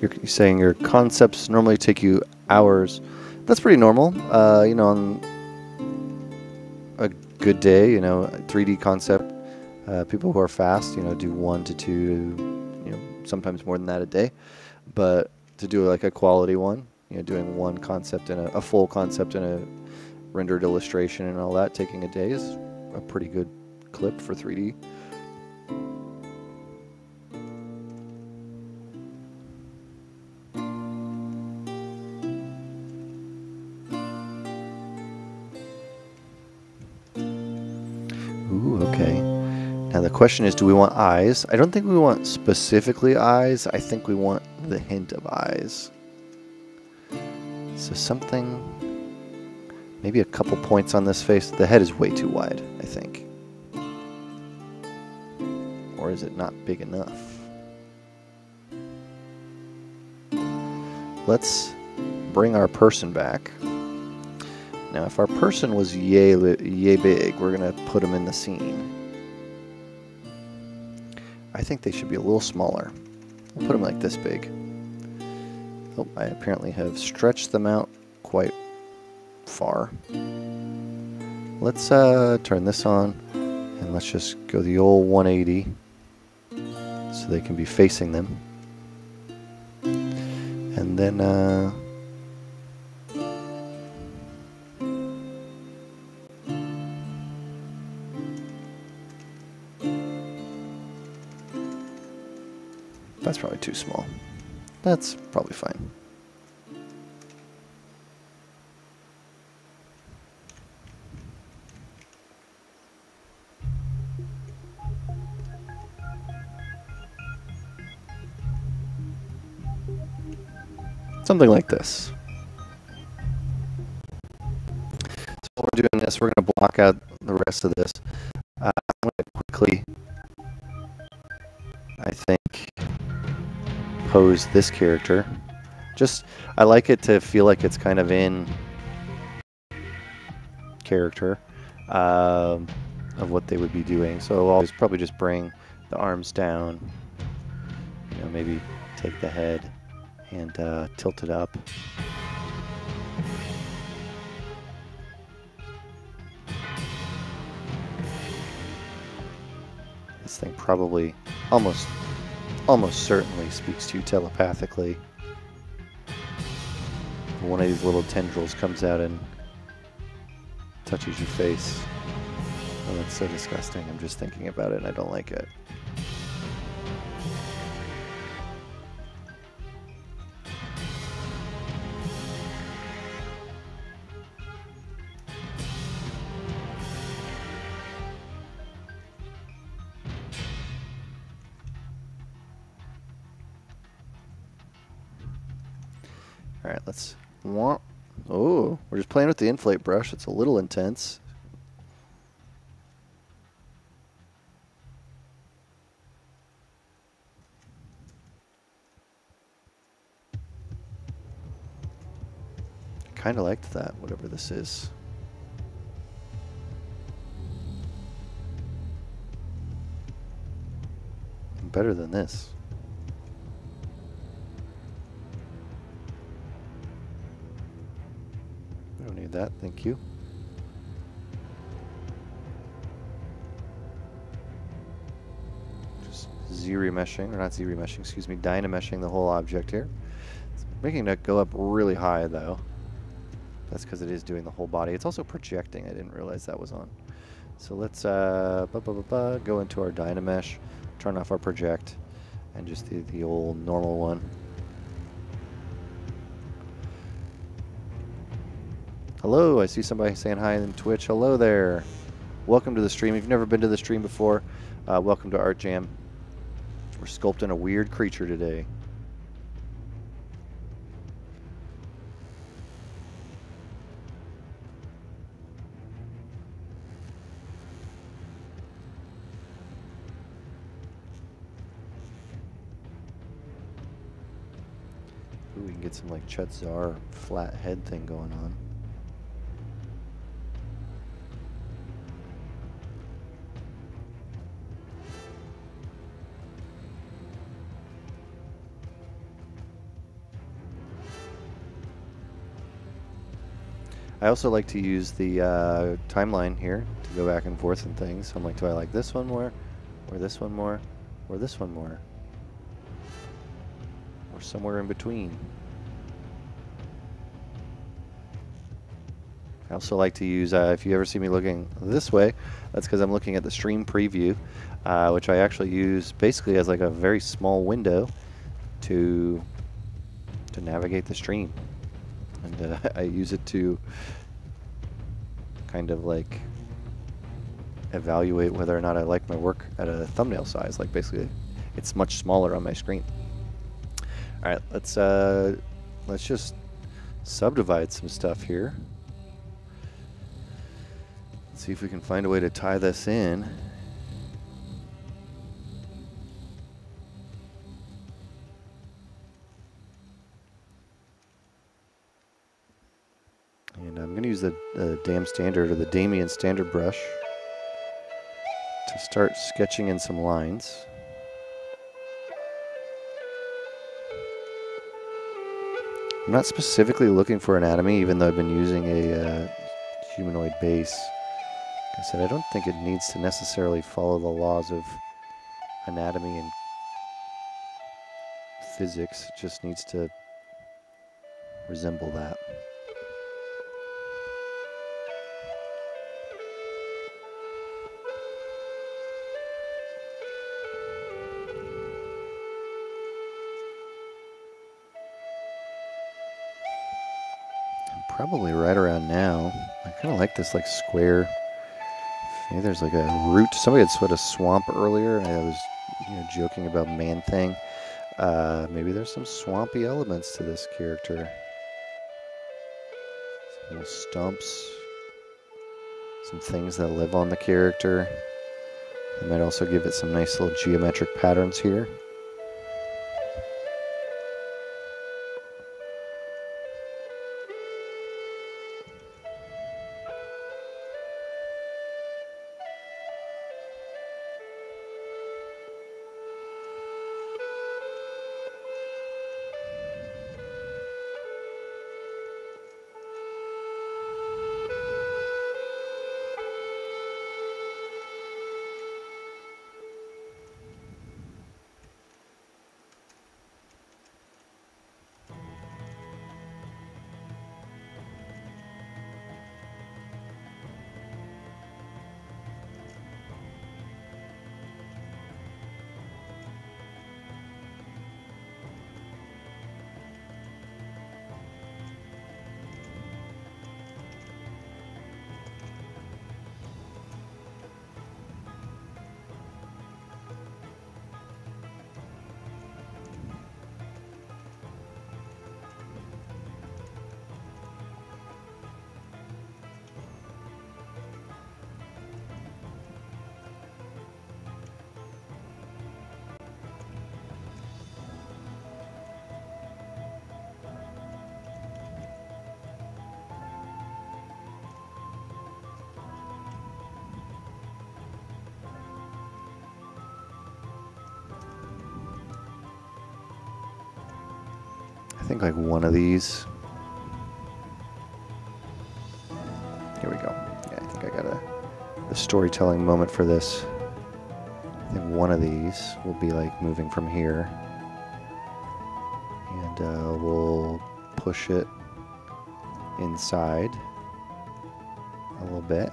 You're saying your concepts normally take you hours. That's pretty normal. Uh, you know, on good day, you know, 3D concept, uh, people who are fast, you know, do one to two, you know, sometimes more than that a day. But to do like a quality one, you know, doing one concept and a, a full concept and a rendered illustration and all that, taking a day is a pretty good clip for 3D. Question is, do we want eyes? I don't think we want specifically eyes. I think we want the hint of eyes. So something, maybe a couple points on this face. The head is way too wide, I think. Or is it not big enough? Let's bring our person back. Now, if our person was yay, yay big, we're going to put him in the scene. Think they should be a little smaller. I'll put them like this big. Oh, I apparently have stretched them out quite far. Let's uh, turn this on and let's just go the old 180 so they can be facing them. And then uh, That's probably too small. That's probably fine. Something like this. So we're doing this, we're going to block out the rest of this. Uh, I'm going to quickly, pose this character. Just, I like it to feel like it's kind of in character um, of what they would be doing. So I'll probably just bring the arms down, you know, maybe take the head and uh, tilt it up. This thing probably almost almost certainly speaks to you telepathically. One of these little tendrils comes out and touches your face. Oh, that's so disgusting. I'm just thinking about it and I don't like it. Playing with the inflate brush. It's a little intense. Kind of liked that, whatever this is. better than this. Need that, thank you. Just z-remeshing, or not z-remeshing, excuse me, dynameshing the whole object here. It's making it go up really high though. That's because it is doing the whole body. It's also projecting. I didn't realize that was on. So let's uh, bu -bu -bu go into our Dynamesh, turn off our project, and just do the old normal one. Hello, I see somebody saying hi in Twitch. Hello there. Welcome to the stream. If you've never been to the stream before, uh, welcome to Art Jam. We're sculpting a weird creature today. Ooh, we can get some like Chet flat head thing going on. I also like to use the uh, timeline here to go back and forth and things. I'm like, do I like this one more, or this one more, or this one more? Or somewhere in between. I also like to use, uh, if you ever see me looking this way, that's because I'm looking at the stream preview, uh, which I actually use basically as like a very small window to to navigate the stream and uh, I use it to kind of like evaluate whether or not I like my work at a thumbnail size. Like basically, it's much smaller on my screen. All right, let's uh, let's just subdivide some stuff here. Let's see if we can find a way to tie this in. To use the, the Dam Standard or the Damien Standard brush to start sketching in some lines. I'm not specifically looking for anatomy, even though I've been using a uh, humanoid base. Like I said, I don't think it needs to necessarily follow the laws of anatomy and physics. It just needs to resemble that. Probably right around now. I kind of like this like square. Maybe there's like a root. Somebody had said a swamp earlier, and I was you know joking about Man-Thing. Uh, maybe there's some swampy elements to this character. Some little stumps. Some things that live on the character. I might also give it some nice little geometric patterns here. These. Here we go. Yeah, I think I got a storytelling moment for this. I think one of these will be like moving from here. And uh, we'll push it inside a little bit.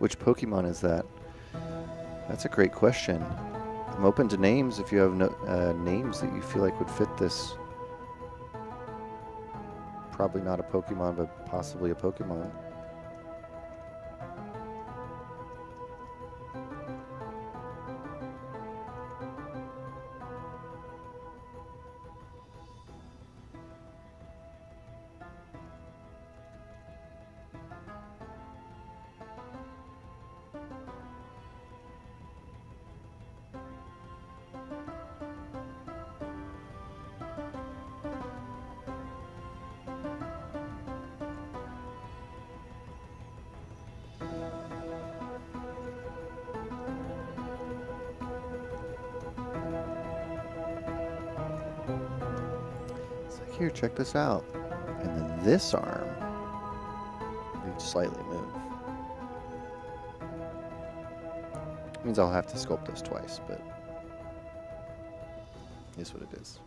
Which Pokemon is that? That's a great question. I'm open to names if you have no, uh, names that you feel like would fit this. Probably not a Pokemon, but possibly a Pokemon. This out. And then this arm, we slightly move. Means I'll have to sculpt this twice, but is what it is.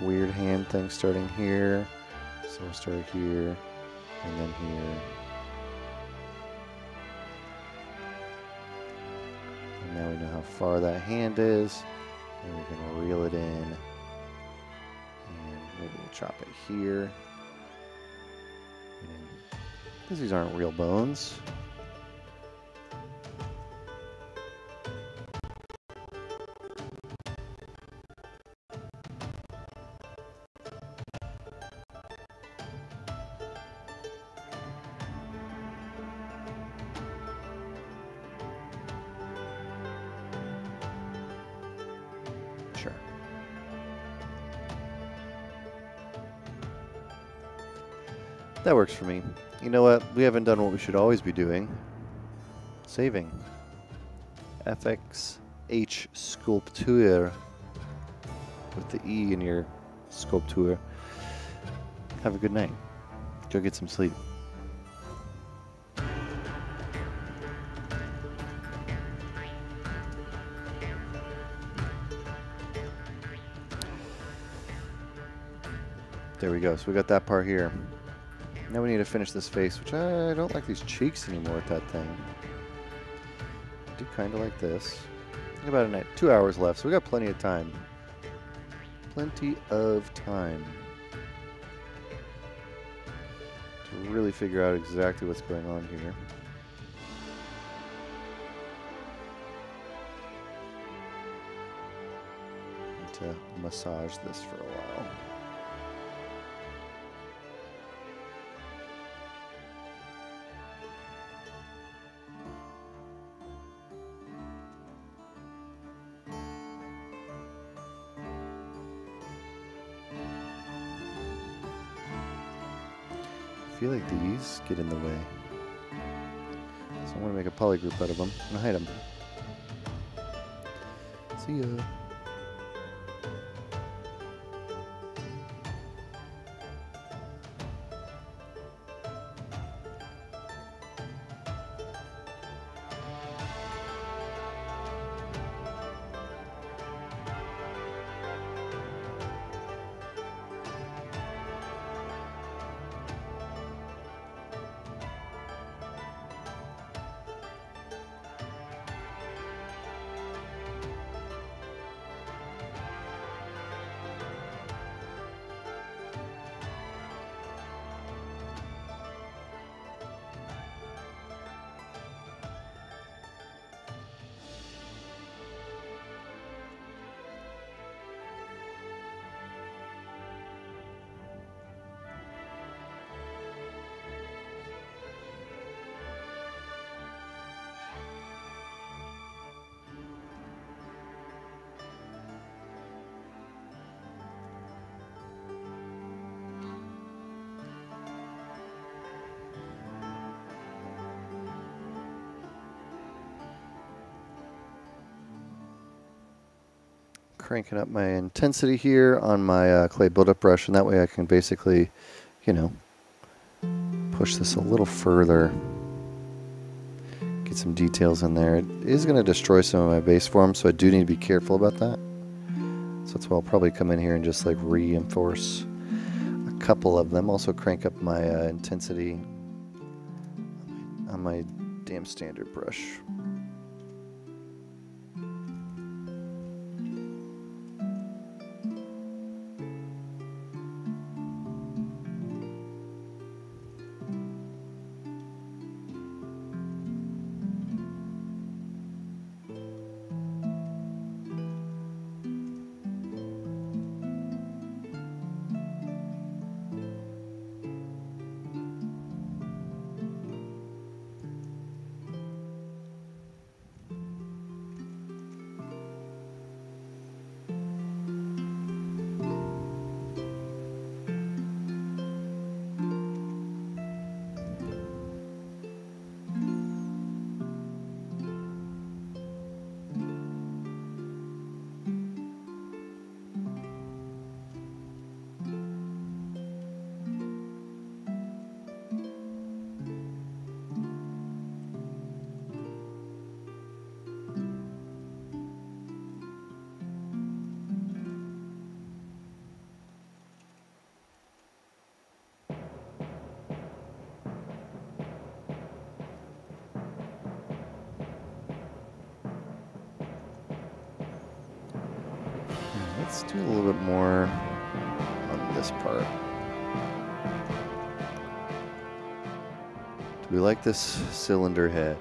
Weird hand thing starting here. So we'll start here and then here. And now we know how far that hand is. And we're going to reel it in. And maybe we'll chop it here. Because these aren't real bones. For me. You know what? We haven't done what we should always be doing. Saving. FXH Sculpture. With the E in your Sculpture. Have a good night. Go get some sleep. There we go. So we got that part here. Now we need to finish this face, which I don't like these cheeks anymore with that thing. I do kind of like this. About a night, two hours left, so we got plenty of time. Plenty of time to really figure out exactly what's going on here. To massage this for a while. These get in the way. So I'm going to make a poly group out of them and hide them. See ya. Cranking up my intensity here on my uh, clay buildup brush, and that way I can basically, you know, push this a little further. Get some details in there. It is going to destroy some of my base form, so I do need to be careful about that. So that's why I'll probably come in here and just like reinforce a couple of them. Also crank up my uh, intensity on my Dam Standard brush. This cylinder head?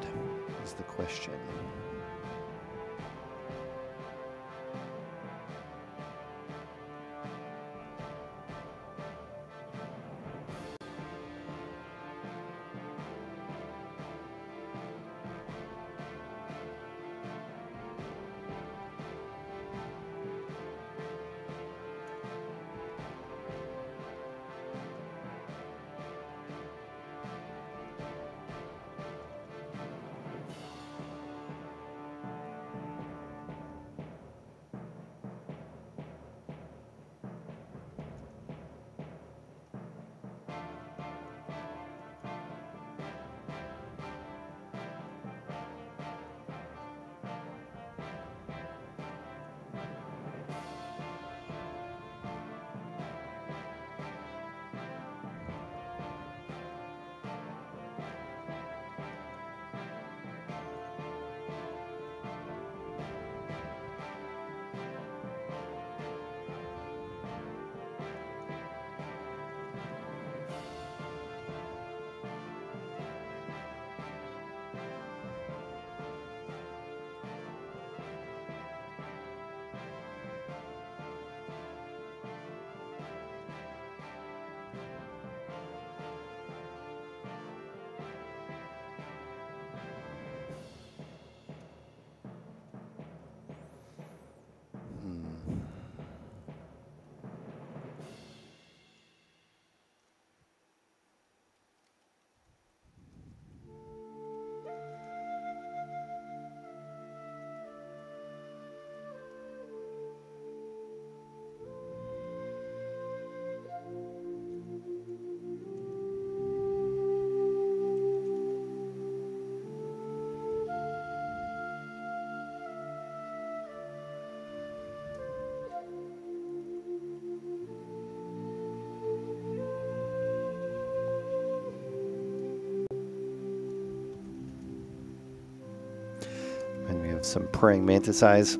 Praying mantis eyes.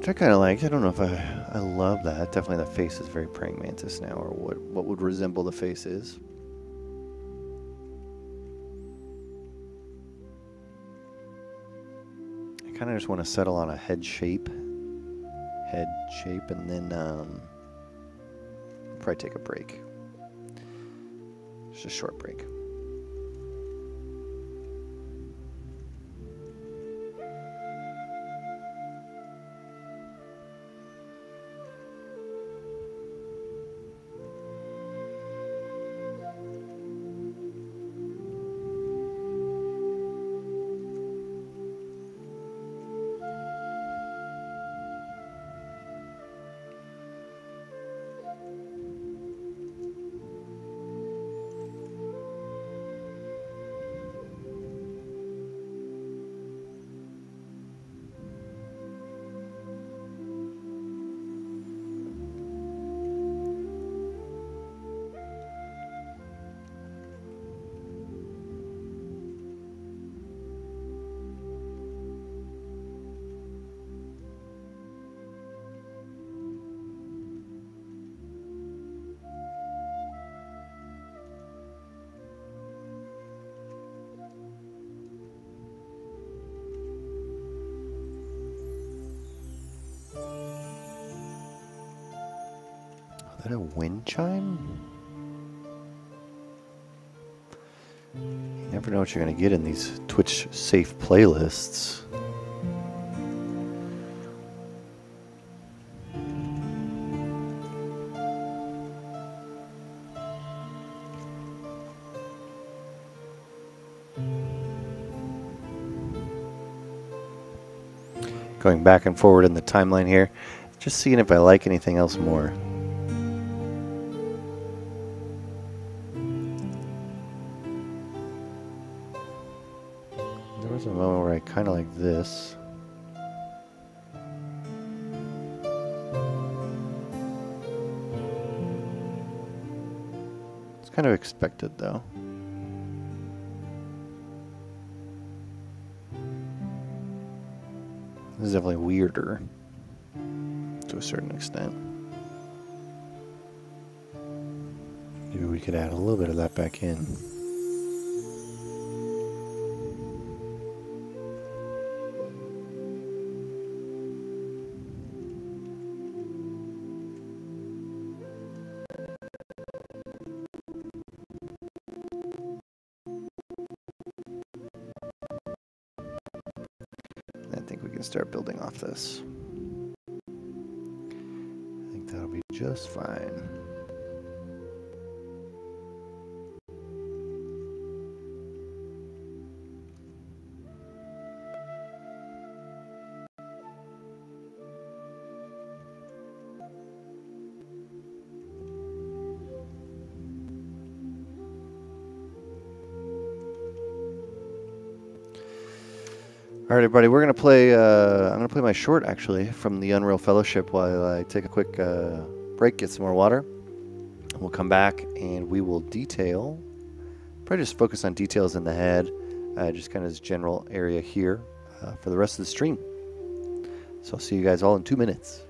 Which I kind of like. I don't know if I, I love that. Definitely the face is very praying mantis now, or what, what would resemble the face is. I kind of just want to settle on a head shape. Head shape, and then um, probably take a break. Just a short break. That a wind chime? You never know what you're going to get in these Twitch safe playlists. Going back and forward in the timeline here, just seeing if I like anything else more. This. It's kind of expected though. This is definitely weirder to a certain extent. Maybe we could add a little bit of that back in. Everybody, we're gonna play. Uh, I'm gonna play my short actually from the Unreal Fellowship while I take a quick uh, break, get some more water. We'll come back and we will detail. Probably just focus on details in the head, uh, just kind of this general area here uh, for the rest of the stream. So I'll see you guys all in two minutes.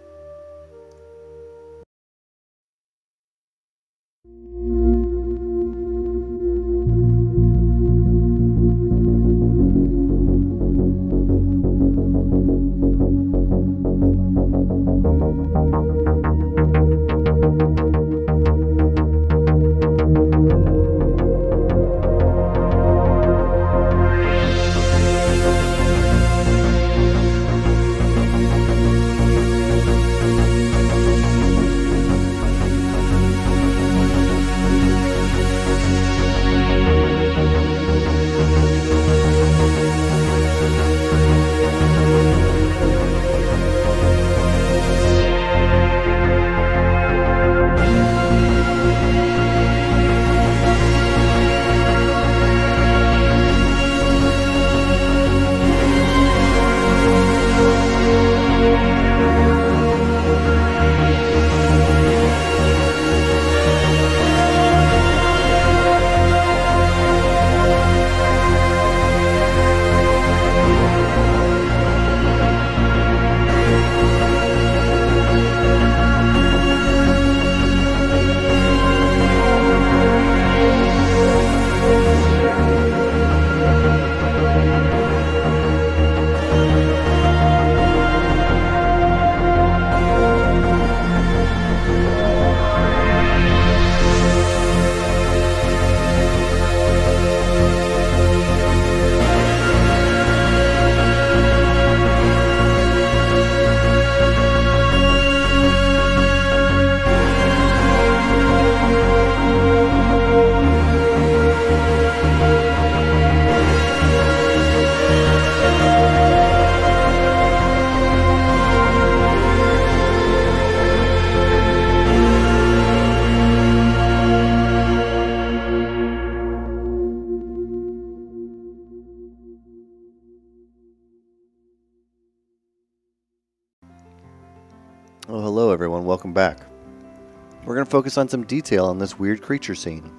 Focus on some detail on this weird creature scene.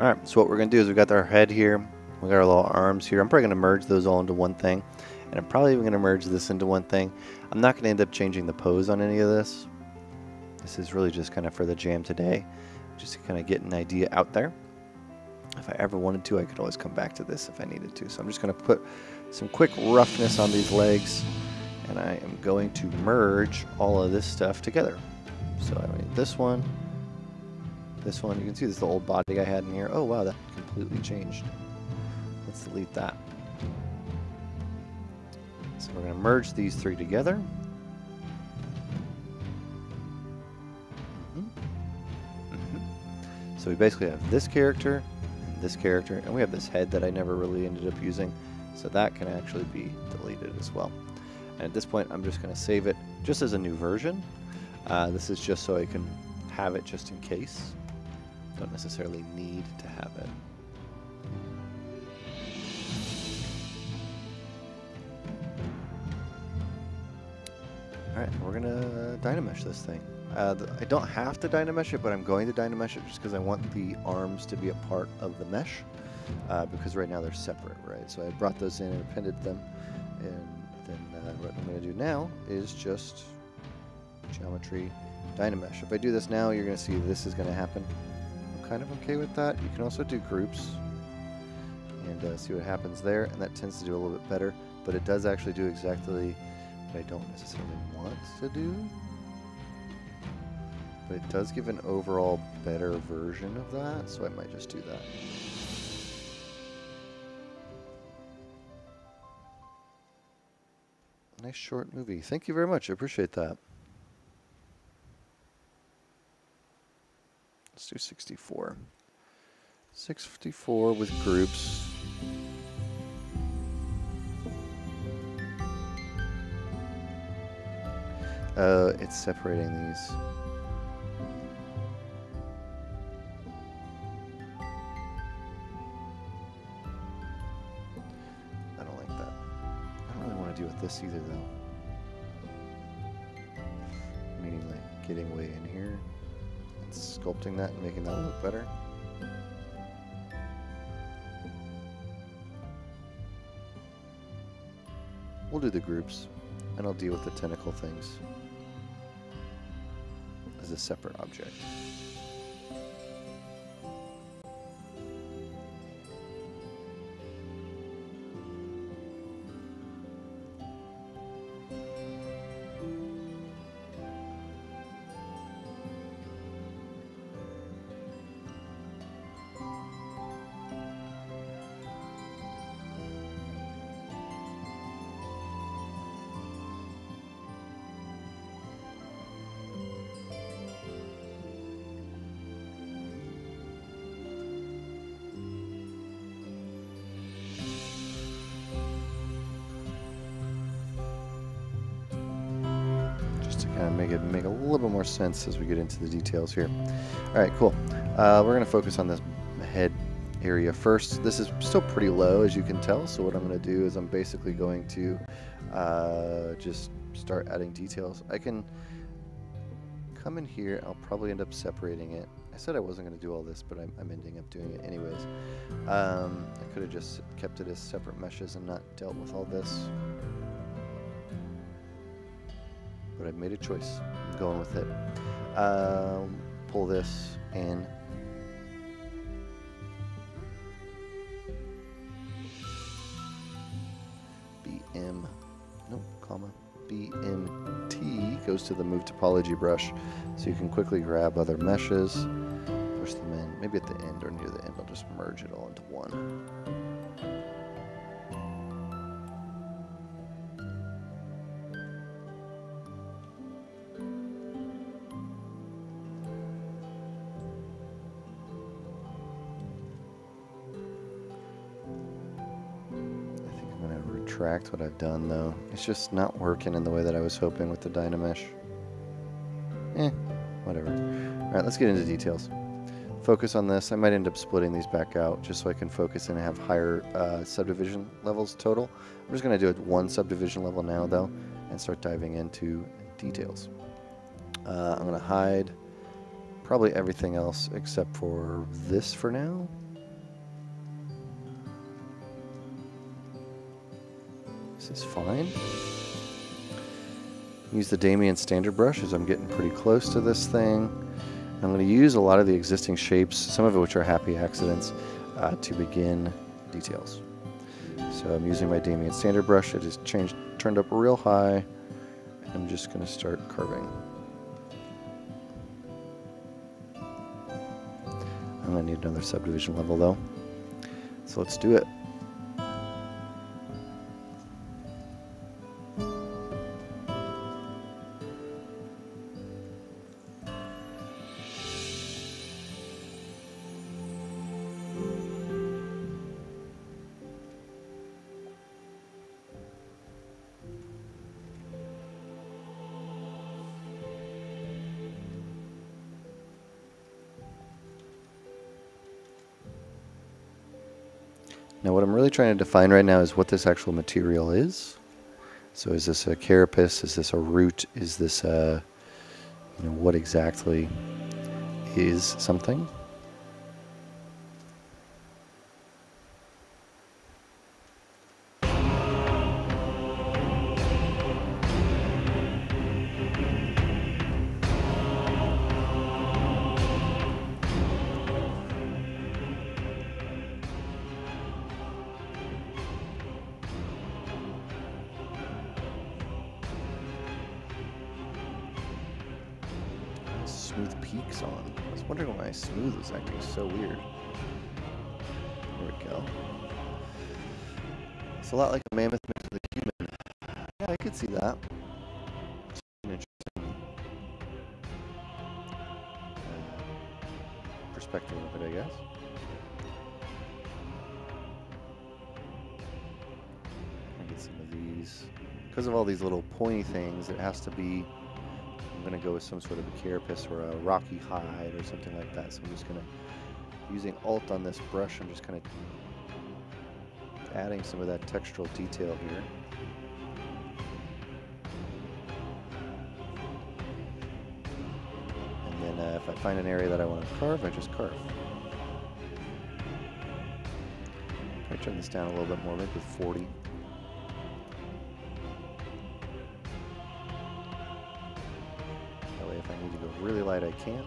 Alright, so what we're going to do is we've got our head here, we got our little arms here. I'm probably going to merge those all into one thing. And I'm probably even going to merge this into one thing. I'm not going to end up changing the pose on any of this. This is really just kind of for the jam today, just to kind of get an idea out there. If I ever wanted to, I could always come back to this if I needed to. So I'm just going to put some quick roughness on these legs and I am going to merge all of this stuff together. So I need this one, this one. You can see this is the old body I had in here. Oh wow, that completely changed. Let's delete that. So we're going to merge these three together. Mm -hmm. Mm -hmm. So we basically have this character, and this character, and we have this head that I never really ended up using. So that can actually be deleted as well. And at this point, I'm just going to save it just as a new version. Uh, this is just so I can have it just in case. Don't necessarily need to have it. Alright, we're going to Dynamesh this thing. Uh, I don't have to Dynamesh it, but I'm going to Dynamesh it just because I want the arms to be a part of the mesh. Uh, because right now they're separate, right? So I brought those in and appended them. And then uh, what I'm going to do now is just geometry Dynamesh. If I do this now, you're going to see this is going to happen. I'm kind of okay with that. You can also do groups and uh, see what happens there, and that tends to do a little bit better, but it does actually do exactly what I don't necessarily want to do. But it does give an overall better version of that, so I might just do that. Nice short movie. Thank you very much. I appreciate that. Let's do 64. 64 with groups. Uh, it's separating these. This either though. Meaning like getting way in here and sculpting that and making that look better. We'll do the groups and I'll deal with the tentacle things as a separate object. Sense as we get into the details here. All right, cool. Uh, we're going to focus on this head area first. This is still pretty low, as you can tell, so what I'm going to do is I'm basically going to uh, just start adding details. I can come in here. I'll probably end up separating it. I said I wasn't going to do all this, but I'm, I'm, ending up doing it anyways. Um, I could have just kept it as separate meshes and not dealt with all this but I've made a choice. I'm going with it. Um, pull this in. BM, no, comma, BMT goes to the move topology brush. So you can quickly grab other meshes, push them in, maybe at the end or near the end, I'll just merge it all into one. What I've done though. It's just not working in the way that I was hoping with the Dynamesh. Eh, whatever. Alright, let's get into details. Focus on this. I might end up splitting these back out just so I can focus and have higher uh, subdivision levels total. I'm just going to do it one subdivision level now though, and start diving into details. Uh, I'm going to hide probably everything else except for this for now. Is fine. Use the Damien standard brush as I'm getting pretty close to this thing. I'm going to use a lot of the existing shapes, some of which are happy accidents, uh, to begin details. So I'm using my Damien standard brush. It is changed, turned up real high. I'm just going to start carving. I'm going to need another subdivision level though. So let's do it. Trying to define right now is what this actual material is. So is this a carapace? Is this a root? Is this a, you know, what exactly is something? Is acting so weird. There we go. It's a lot like a mammoth mixed with a human. Yeah, I could see that. interesting uh, perspective of it, I guess. I get some of these. Because of all these little pointy things, it has to be I'm going to go with some sort of a carapace or a rocky hide or something like that. So I'm just going to, using Alt on this brush, I'm just kind of adding some of that textural detail here. And then uh, if I find an area that I want to carve, I just carve. I turn this down a little bit more, maybe 40. I can.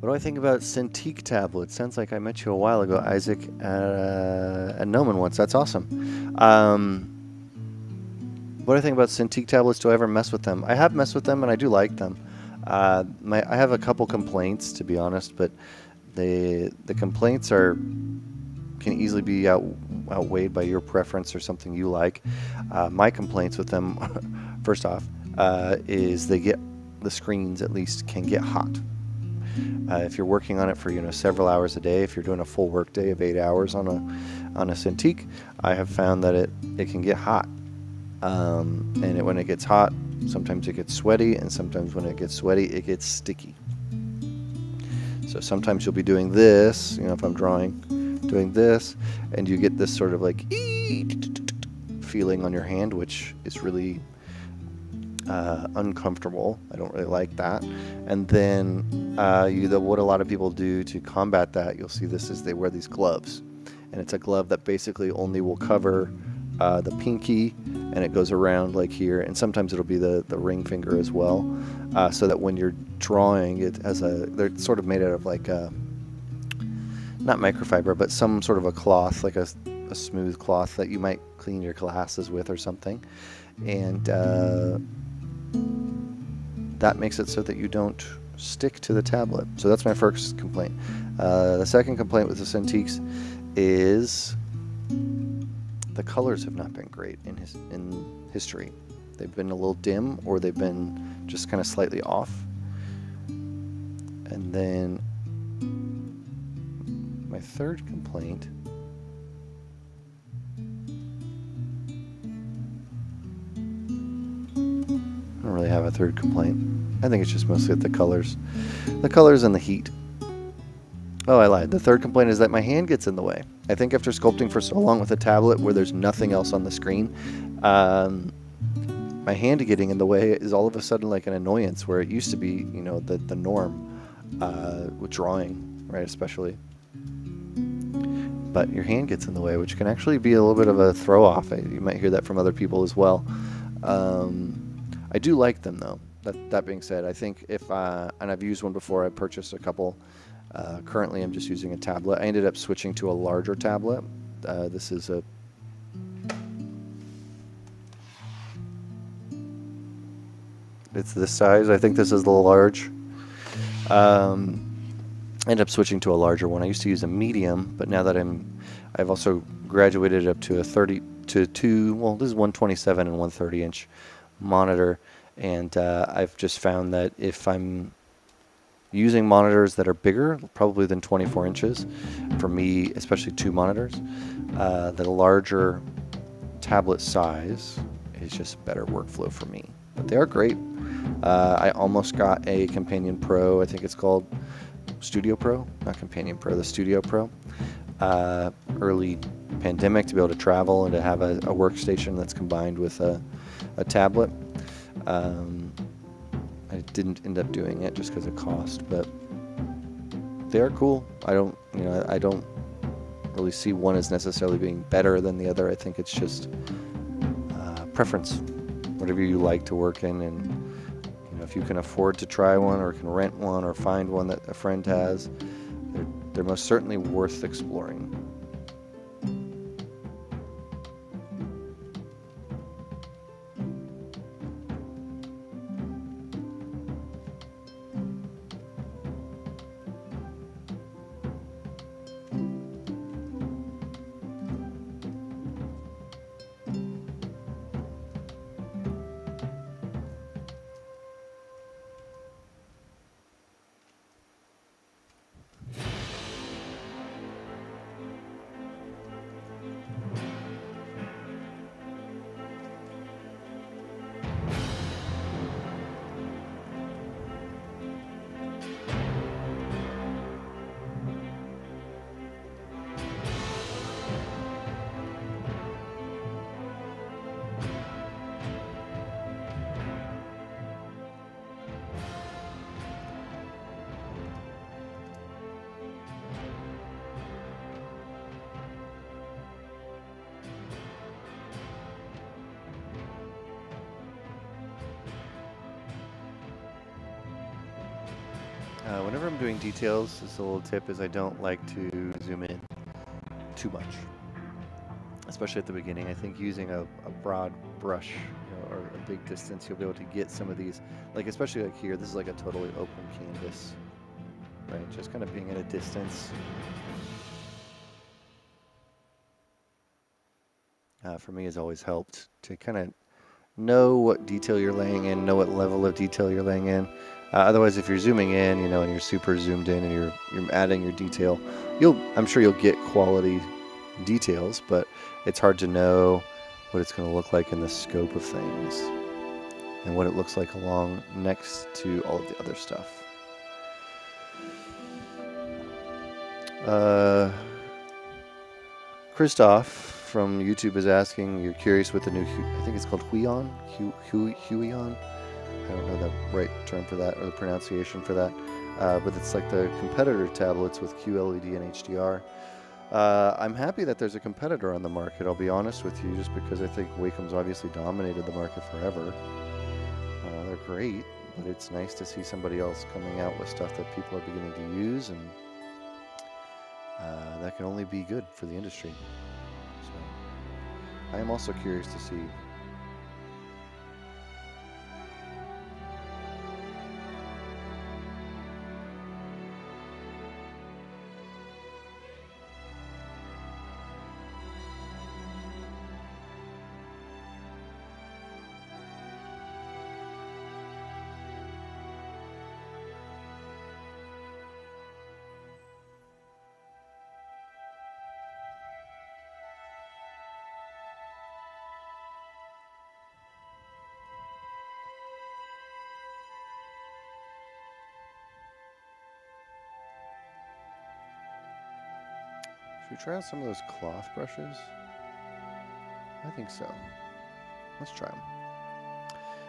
What do I think about Cintiq tablets? Sounds like I met you a while ago, Isaac, at, uh, at Gnomon once. That's awesome. Um, what do I think about Cintiq tablets? Do I ever mess with them? I have messed with them, and I do like them. Uh, my, I have a couple complaints, to be honest, but the the complaints are can easily be out, outweighed by your preference or something you like. Uh, my complaints with them, first off, uh, is they get the screens at least can get hot. Uh, if you're working on it for you know several hours a day, if you're doing a full work day of eight hours on a on a Cintiq, I have found that it it can get hot um, and it, when it gets hot, sometimes it gets sweaty, and sometimes when it gets sweaty, it gets sticky. So sometimes you'll be doing this, you know, if I'm drawing, doing this, and you get this sort of like feeling on your hand, which is really uh, uncomfortable. I don't really like that. And then uh, you, the, what a lot of people do to combat that, you'll see this is they wear these gloves, and it's a glove that basically only will cover uh, the pinky and it goes around like here and sometimes it'll be the, the ring finger as well uh, so that when you're drawing it as a they're sort of made out of like a, not microfiber but some sort of a cloth like a, a smooth cloth that you might clean your glasses with or something and uh, that makes it so that you don't stick to the tablet. So that's my first complaint. Uh, the second complaint with the Cintiqs is the colors have not been great in his in history. They've been a little dim or they've been just kind of slightly off. And then my third complaint I don't really have a third complaint. I think it's just mostly the colors. The colors and the heat. Oh, I lied. The third complaint is that my hand gets in the way. I think after sculpting for so long with a tablet where there's nothing else on the screen, um, my hand getting in the way is all of a sudden like an annoyance where it used to be, you know, the, the norm uh, with drawing, right, especially. But your hand gets in the way, which can actually be a little bit of a throw off. You might hear that from other people as well. Um, I do like them though. That, that being said, I think if, uh, and I've used one before, I purchased a couple. Uh, currently, I'm just using a tablet. I ended up switching to a larger tablet. Uh, this is a It's this size. I think this is the large. Um, ended up switching to a larger one. I used to use a medium, but now that I'm, I've also graduated up to a 30 to two. Well, this is 127 and 130 inch monitor, and uh, I've just found that if I'm using monitors that are bigger, probably than 24 inches, for me, especially two monitors, uh, the larger tablet size is just better workflow for me. But they are great. Uh, I almost got a Companion Pro. I think it's called Studio Pro, not Companion Pro, the Studio Pro. Uh, early pandemic to be able to travel and to have a, a workstation that's combined with a, a tablet. Um, didn't end up doing it just because of cost, but they are cool. I don't, you know, I don't really see one as necessarily being better than the other. I think it's just uh, preference, whatever you like to work in, and you know, if you can afford to try one or can rent one or find one that a friend has, they're, they're most certainly worth exploring. I'm doing details, this a little tip is I don't like to zoom in too much, especially at the beginning. I think using a, a broad brush you know, or a big distance, you'll be able to get some of these, like especially like here, this is like a totally open canvas, right? Just kind of being at a distance. Uh, for me has always helped to kind of know what detail you're laying in, know what level of detail you're laying in. Uh, otherwise, if you're zooming in, you know, and you're super zoomed in and you're you're adding your detail, you'll I'm sure you'll get quality details, but it's hard to know what it's going to look like in the scope of things and what it looks like along next to all of the other stuff. Uh, Christoph from YouTube is asking, you're curious with the new, I think it's called Huion, Huion. I don't know the right term for that or the pronunciation for that, uh, but it's like the competitor tablets with QLED and HDR. Uh, I'm happy that there's a competitor on the market, I'll be honest with you, just because I think Wacom's obviously dominated the market forever. Uh, they're great, but it's nice to see somebody else coming out with stuff that people are beginning to use, and uh, that can only be good for the industry. So I am also curious to see we try out some of those cloth brushes? I think so. Let's try them.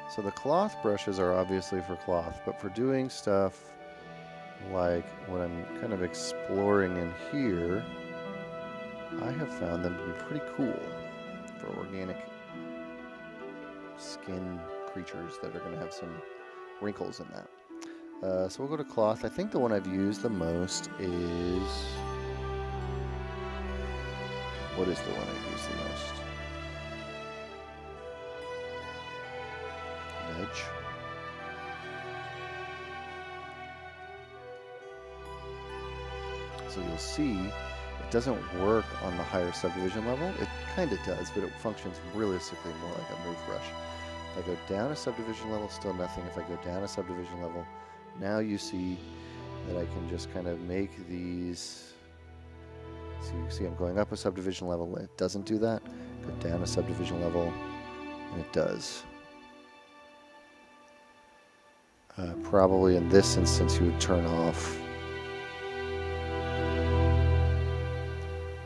So the cloth brushes are obviously for cloth, but for doing stuff like what I'm kind of exploring in here, I have found them to be pretty cool for organic skin creatures that are going to have some wrinkles in that. Uh, so we'll go to cloth. I think the one I've used the most is... What is the one I use the most? Nudge. So you'll see it doesn't work on the higher subdivision level. It kind of does, but it functions realistically more like a move brush. If I go down a subdivision level, still nothing. If I go down a subdivision level, now you see that I can just kind of make these. So you see I'm going up a subdivision level, it doesn't do that. Go down a subdivision level, and it does. Uh, probably in this instance, you would turn off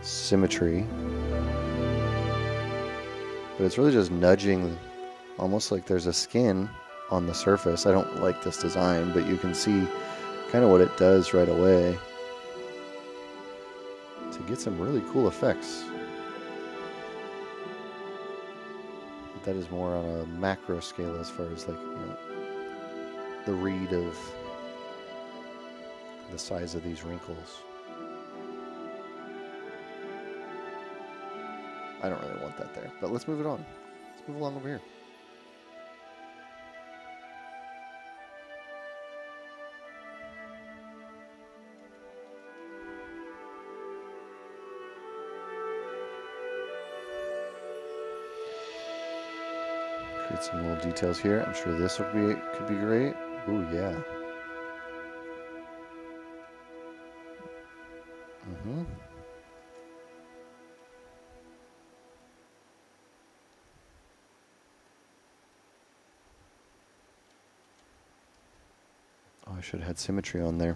symmetry. But it's really just nudging, almost like there's a skin on the surface. I don't like this design, but you can see kind of what it does right away to get some really cool effects. But that is more on a macro scale as far as like you know, the read of the size of these wrinkles. I don't really want that there, but let's move it on. Let's move along over here. Create some little details here. I'm sure this would be could be great. Ooh, yeah. Mm-hmm. Oh, I should have had symmetry on there.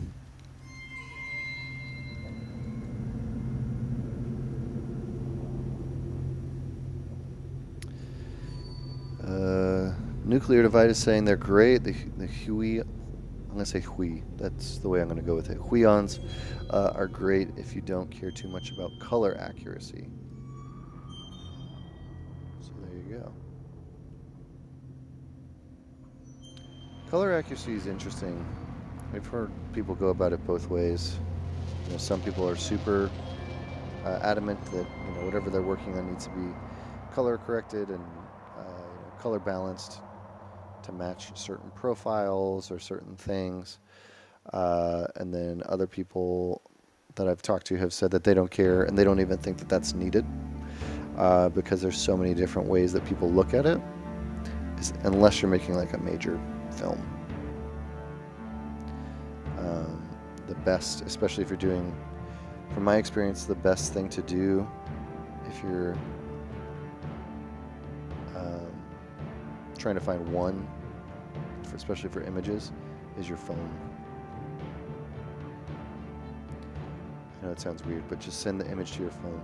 Nuclear divide is saying they're great. The, the Hui, I'm going to say Hui. That's the way I'm going to go with it. Huions uh, are great if you don't care too much about color accuracy. So there you go. Color accuracy is interesting. I've heard people go about it both ways. You know, some people are super uh, adamant that you know whatever they're working on needs to be color corrected and uh, you know, color balanced to match certain profiles or certain things. Uh, and then other people that I've talked to have said that they don't care and they don't even think that that's needed uh, because there's so many different ways that people look at it, unless you're making like a major film. Um, the best, especially if you're doing, from my experience, the best thing to do if you're um, trying to find one, especially for images, is your phone. I know it sounds weird, but just send the image to your phone.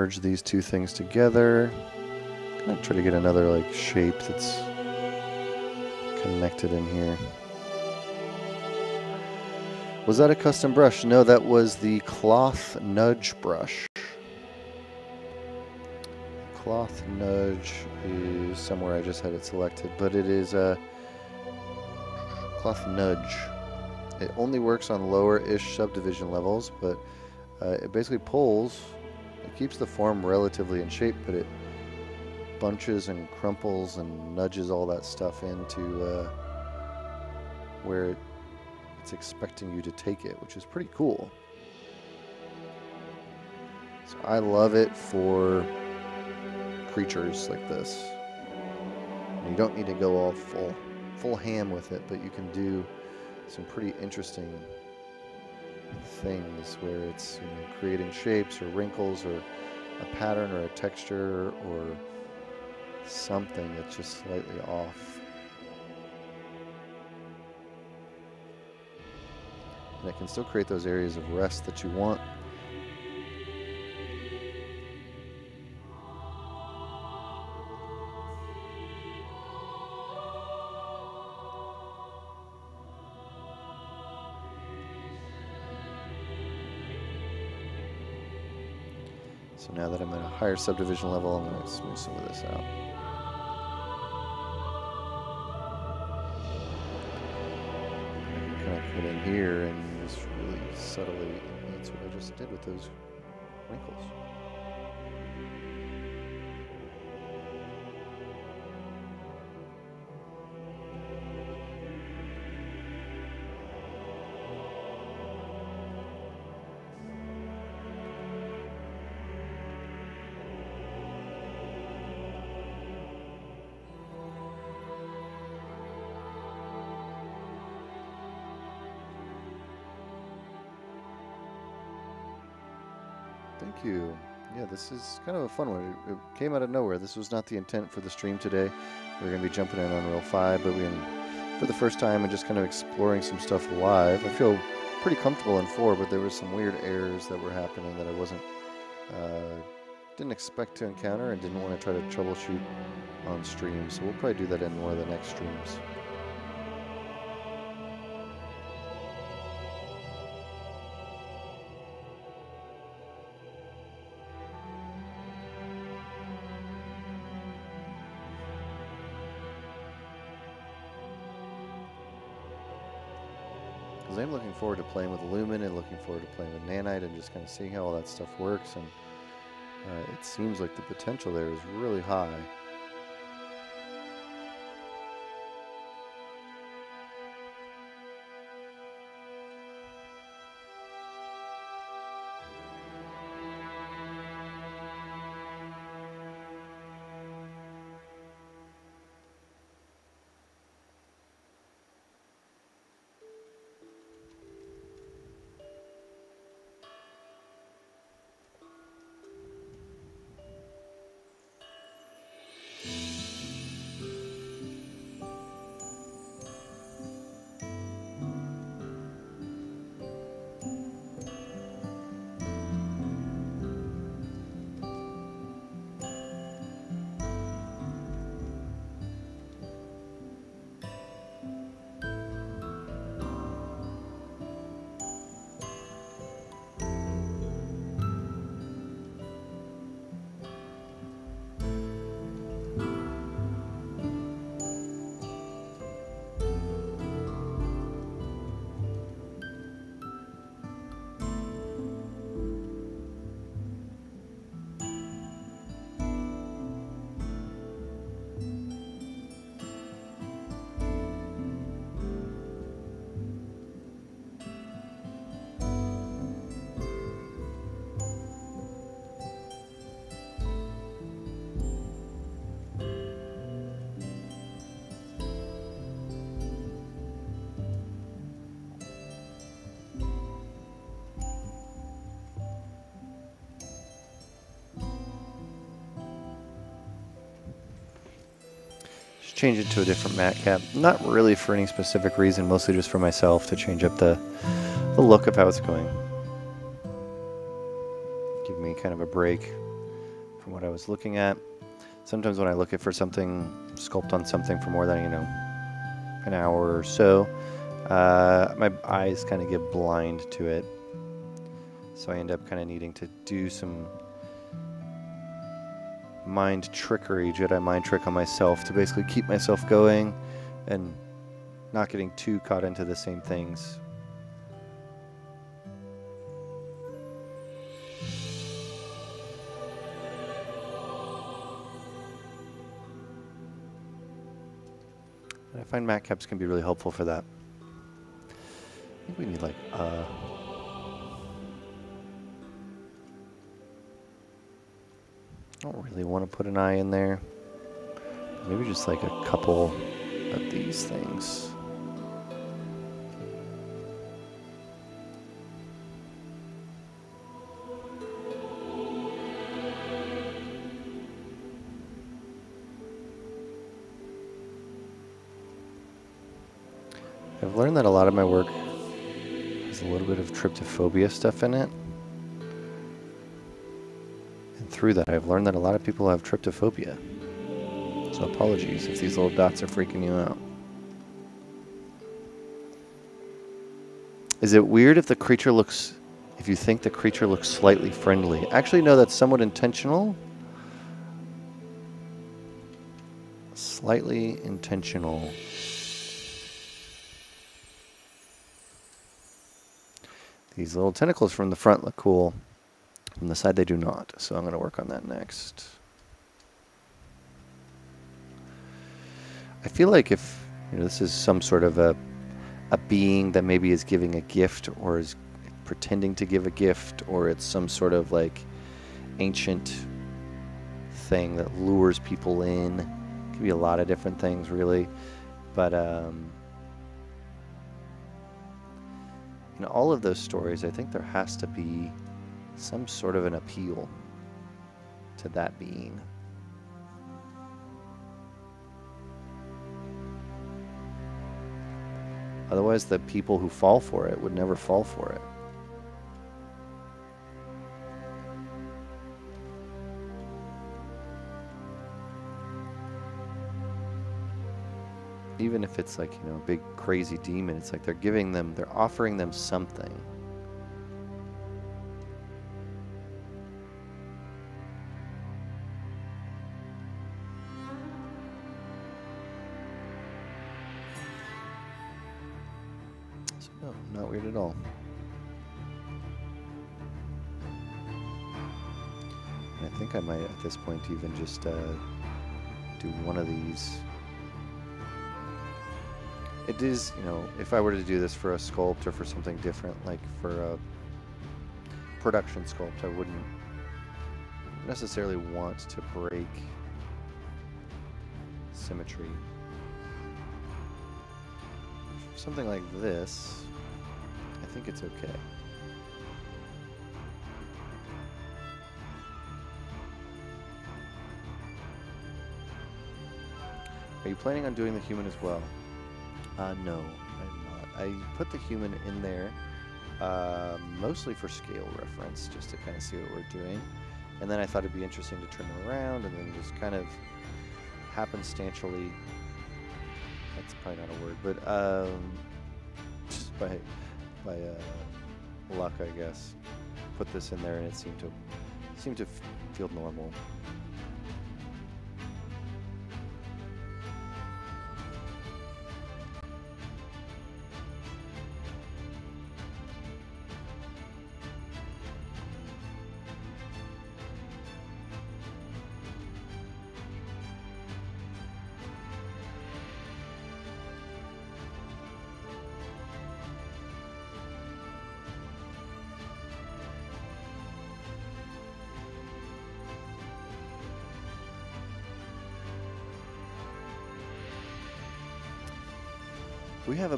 Merge these two things together. Gonna try to get another like shape that's connected in here. Was that a custom brush? No, that was the cloth nudge brush. Cloth nudge is somewhere I just had it selected, but it is a cloth nudge. It only works on lower-ish subdivision levels, but uh, it basically pulls keeps the form relatively in shape, but it bunches and crumples and nudges all that stuff into uh, where it's expecting you to take it, which is pretty cool. So I love it for creatures like this. You don't need to go all full full ham with it, but you can do some pretty interesting things where it's you know, creating shapes or wrinkles or a pattern or a texture or something that's just slightly off. And it can still create those areas of rest that you want. Higher subdivision level, I'm going to smooth some of this out. kind of put in here and just really subtly enhance what I just did with those wrinkles. This is kind of a fun one. It, came out of nowhere. This was not the intent for the stream today. We're going to be jumping in on Unreal 5, but we, for the first time, and just kind of exploring some stuff live. I feel pretty comfortable in 4, but there were some weird errors that were happening that I wasn't, uh, didn't expect to encounter and didn't want to try to troubleshoot on stream. So we'll probably do that in one of the next streams. Because I'm looking forward to playing with Lumen and looking forward to playing with Nanite and just kind of seeing how all that stuff works. And uh, it seems like the potential there is really high. Change it to a different mat cap. Not really for any specific reason, mostly just for myself to change up the, the look of how it's going. Give me kind of a break from what I was looking at. Sometimes when I look at for something, sculpt on something for more than, you know, an hour or so, uh, my eyes kind of get blind to it. So I end up kind of needing to do some mind trickery, Jedi mind trick on myself to basically keep myself going and not getting too caught into the same things. I find mat caps can be really helpful for that. I think we need like uh don't really want to put an eye in there. Maybe just like a couple of these things. I've learned that a lot of my work has a little bit of tryptophobia stuff in it. Through that, I've learned that a lot of people have tryptophobia. So apologies if these little dots are freaking you out. Is it weird if the creature looks, if you think the creature looks slightly friendly? Actually, no, that's somewhat intentional. Slightly intentional. These little tentacles from the front look cool. From the side they do not, so I'm going to work on that next. I feel like if you know, this is some sort of a, a being that maybe is giving a gift or is pretending to give a gift or it's some sort of like ancient thing that lures people in. It could be a lot of different things really. But um, in all of those stories, I think there has to be some sort of an appeal to that being. Otherwise, the people who fall for it would never fall for it. Even if it's like, you know, a big crazy demon, it's like they're giving them, they're offering them something. Think I might, at this point, even just uh, do one of these. It is, you know, if I were to do this for a sculpt or for something different, like for a production sculpt, I wouldn't necessarily want to break symmetry. Something like this, I think it's okay. Are you planning on doing the human as well? Uh, no, I'm not. I put the human in there uh, mostly for scale reference, just to kind of see what we're doing. And then I thought it'd be interesting to turn it around and then just kind of happenstantially, that's probably not a word, but um, just by, by uh, luck, I guess, put this in there and it seemed to, seemed to feel normal.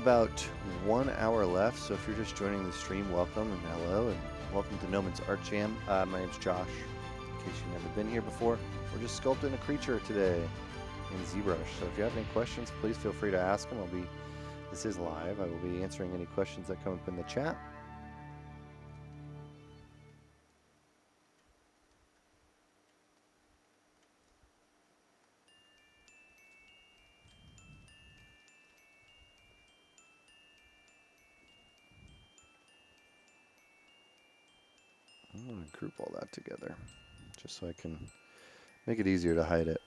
About one hour left, so if you're just joining the stream, welcome and hello, and welcome to Gnomon's Art Jam. Uh, my name's Josh. In case you've never been here before, we're just sculpting a creature today. in ZBrush. So if you have any questions, please feel free to ask them. I'll be, this is live. I will be answering any questions that come up in the chat. Together just so I can make it easier to hide it.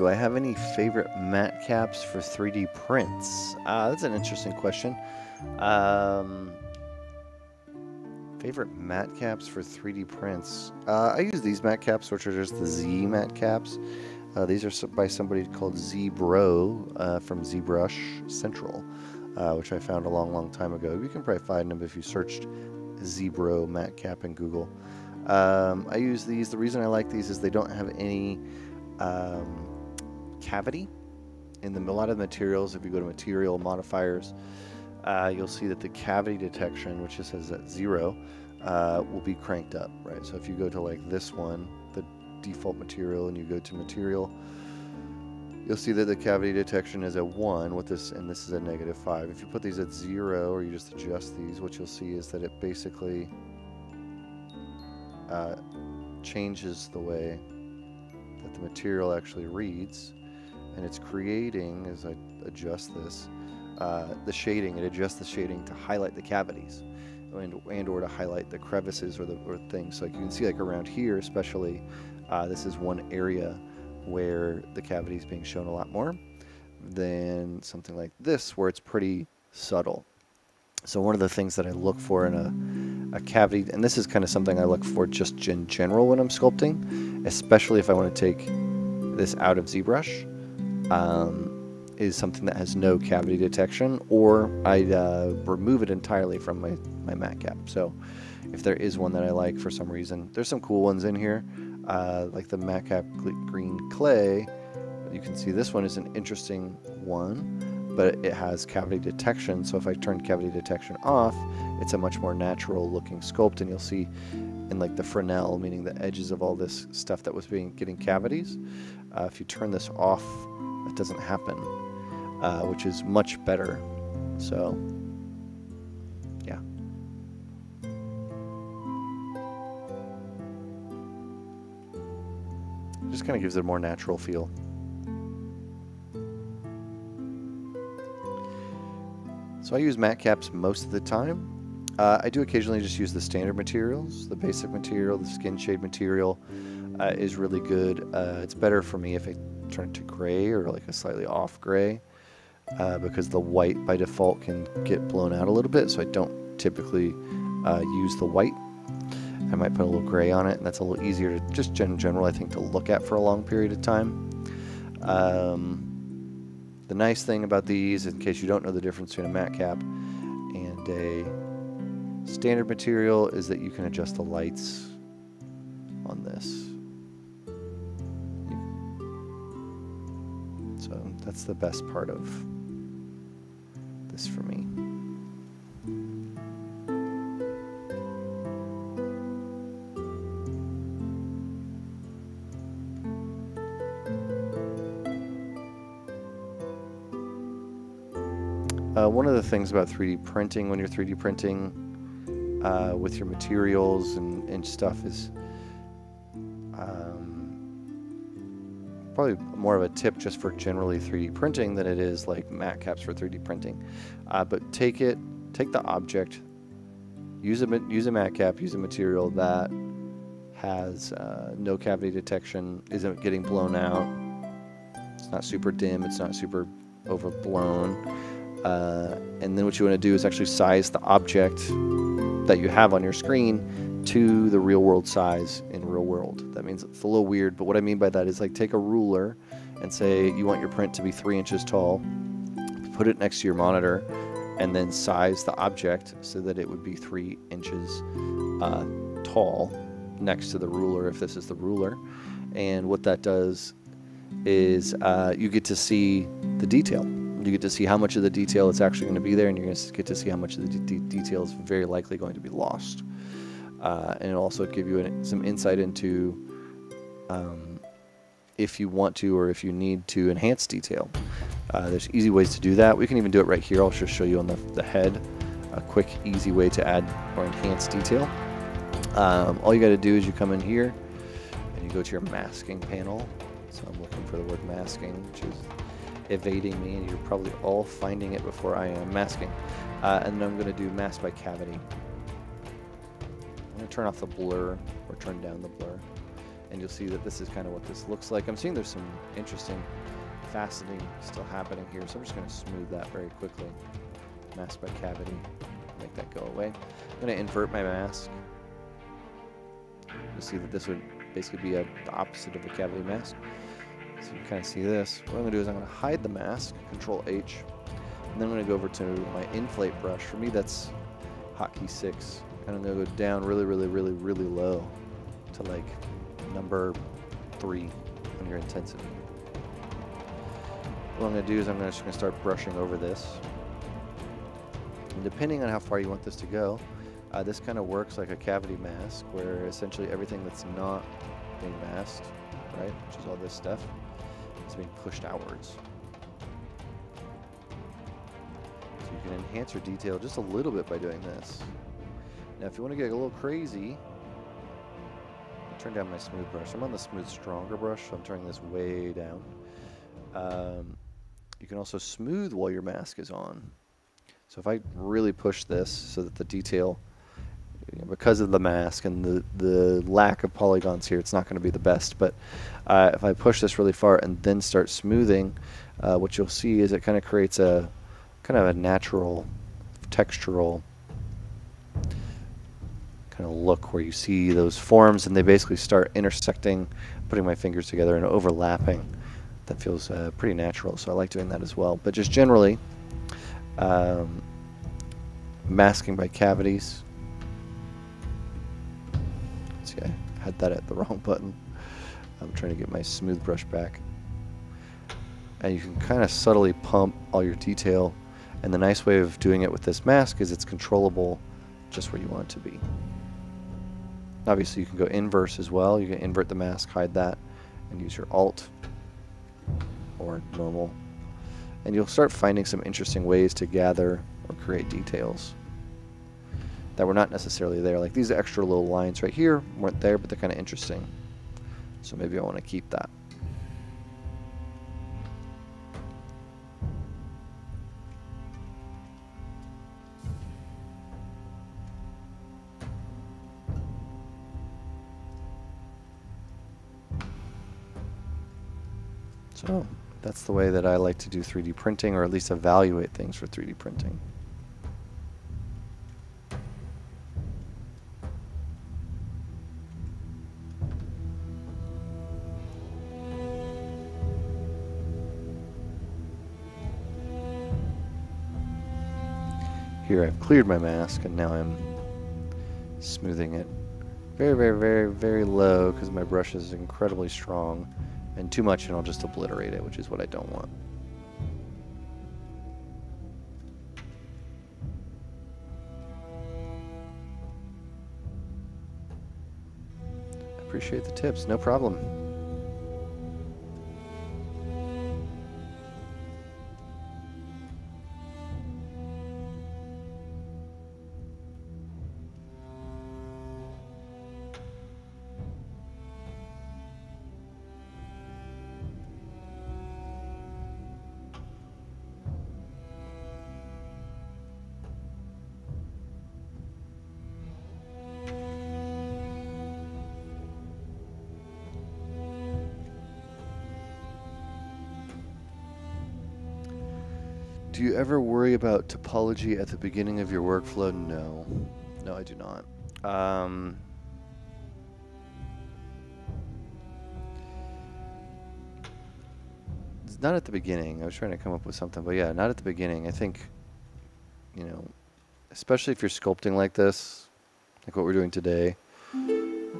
Do I have any favorite mat caps for 3D prints? Uh, that's an interesting question. Um, favorite mat caps for 3D prints? Uh, I use these mat caps, which are just the Z mat caps. Uh, these are by somebody called ZBro uh, from ZBrush Central, uh, which I found a long, long time ago. You can probably find them if you searched ZBro mat cap in Google. Um, I use these. The reason I like these is they don't have any um, cavity in the, a lot of the materials. If you go to material modifiers, uh, you'll see that the cavity detection, which just says at zero, uh, will be cranked up, right? So if you go to like this one, the default material, and you go to material, you'll see that the cavity detection is at one with this, and this is a negative five. If you put these at zero, or you just adjust these, what you'll see is that it basically uh, changes the way that the material actually reads and it's creating, as I adjust this, uh, the shading. It adjusts the shading to highlight the cavities and, and or to highlight the crevices or the or things. So like you can see like around here especially, uh, this is one area where the cavity is being shown a lot more than something like this where it's pretty subtle. So one of the things that I look for in a, a cavity, and this is kind of something I look for just in general when I'm sculpting, especially if I want to take this out of ZBrush, um, is something that has no cavity detection, or I uh, remove it entirely from my, my mat cap. So if there is one that I like for some reason, there's some cool ones in here, uh, like the mat cap green clay. You can see this one is an interesting one, but it has cavity detection. So if I turn cavity detection off, it's a much more natural looking sculpt, and you'll see in like the Fresnel, meaning the edges of all this stuff that was being getting cavities. Uh, if you turn this off that doesn't happen, uh, which is much better. So, yeah. Just kind of gives it a more natural feel. So I use mat caps most of the time. Uh, I do occasionally just use the standard materials. The basic material, the skin shade material uh, is really good. Uh, it's better for me if I turn to gray or like a slightly off gray uh, because the white by default can get blown out a little bit. So I don't typically uh, use the white. I might put a little gray on it, and that's a little easier to just in general, I think, to look at for a long period of time. Um, the nice thing about these, in case you don't know the difference between a mat cap and a standard material, is that you can adjust the lights on this. So that's the best part of this for me. Uh, one of the things about 3D printing, when you're 3D printing, uh, with your materials and, and stuff is um, probably more of a tip just for generally 3D printing than it is like mat caps for 3D printing. Uh, but take it, take the object, use a use a mat cap, use a material that has uh, no cavity detection, isn't getting blown out. It's not super dim. It's not super overblown. Uh, and then what you want to do is actually size the object that you have on your screen to the real world size in real world. That means it's a little weird, but what I mean by that is like take a ruler and say you want your print to be three inches tall, put it next to your monitor, and then size the object so that it would be three inches uh, tall next to the ruler if this is the ruler. And what that does is uh, you get to see the detail. You get to see how much of the detail is actually going to be there, and you're going to get to see how much of the de detail is very likely going to be lost. Uh, and it'll also give you an, some insight into um, if you want to or if you need to enhance detail. Uh, there's easy ways to do that. We can even do it right here. I'll just show you on the, the head a quick, easy way to add or enhance detail. Um, all you got to do is you come in here and you go to your masking panel. So I'm looking for the word masking, which is evading me, and you're probably all finding it before I am masking. Uh, and then I'm going to do mask by cavity. I'm going to turn off the blur or turn down the blur. And you'll see that this is kind of what this looks like. I'm seeing there's some interesting faceting still happening here, so I'm just going to smooth that very quickly. Mask by cavity, make that go away. I'm going to invert my mask. You'll see that this would basically be a, the opposite of a cavity mask. So you can kind of see this. What I'm going to do is I'm going to hide the mask, Control H, and then I'm going to go over to my inflate brush. For me, that's hotkey 6. And I'm going to go down really, really, really, really low to like number 3 on your intensity. What I'm going to do is I'm just going to start brushing over this. And depending on how far you want this to go, uh, this kind of works like a cavity mask, where essentially everything that's not being masked, right, which is all this stuff, being pushed outwards. So you can enhance your detail just a little bit by doing this. Now, if you want to get a little crazy, turn down my smooth brush. I'm on the smooth stronger brush, so I'm turning this way down. Um, you can also smooth while your mask is on. So if I really push this so that the detail you know, because of the mask and the, the lack of polygons here, it's not going to be the best. But uh, if I push this really far and then start smoothing, uh, what you'll see is it kind of creates a kind of a natural textural kind of look where you see those forms and they basically start intersecting, putting my fingers together and overlapping. That feels uh, pretty natural, so I like doing that as well. But just generally, um, masking by cavities, See, I had that at the wrong button. I'm trying to get my smooth brush back. And you can kind of subtly pump all your detail. And the nice way of doing it with this mask is it's controllable just where you want it to be. Obviously you can go inverse as well. You can invert the mask, hide that, and use your Alt or normal. And you'll start finding some interesting ways to gather or create details that were not necessarily there. Like these extra little lines right here weren't there, but they're kind of interesting. So maybe I want to keep that. So that's the way that I like to do 3D printing, or at least evaluate things for 3D printing. Here I've cleared my mask and now I'm smoothing it very, very, very, very low because my brush is incredibly strong and too much and I'll just obliterate it, which is what I don't want. Appreciate the tips, no problem. Do you ever worry about topology at the beginning of your workflow? No. No, I do not. Um, not at the beginning. I was trying to come up with something, but yeah, not at the beginning. I think, you know, especially if you're sculpting like this, like what we're doing today,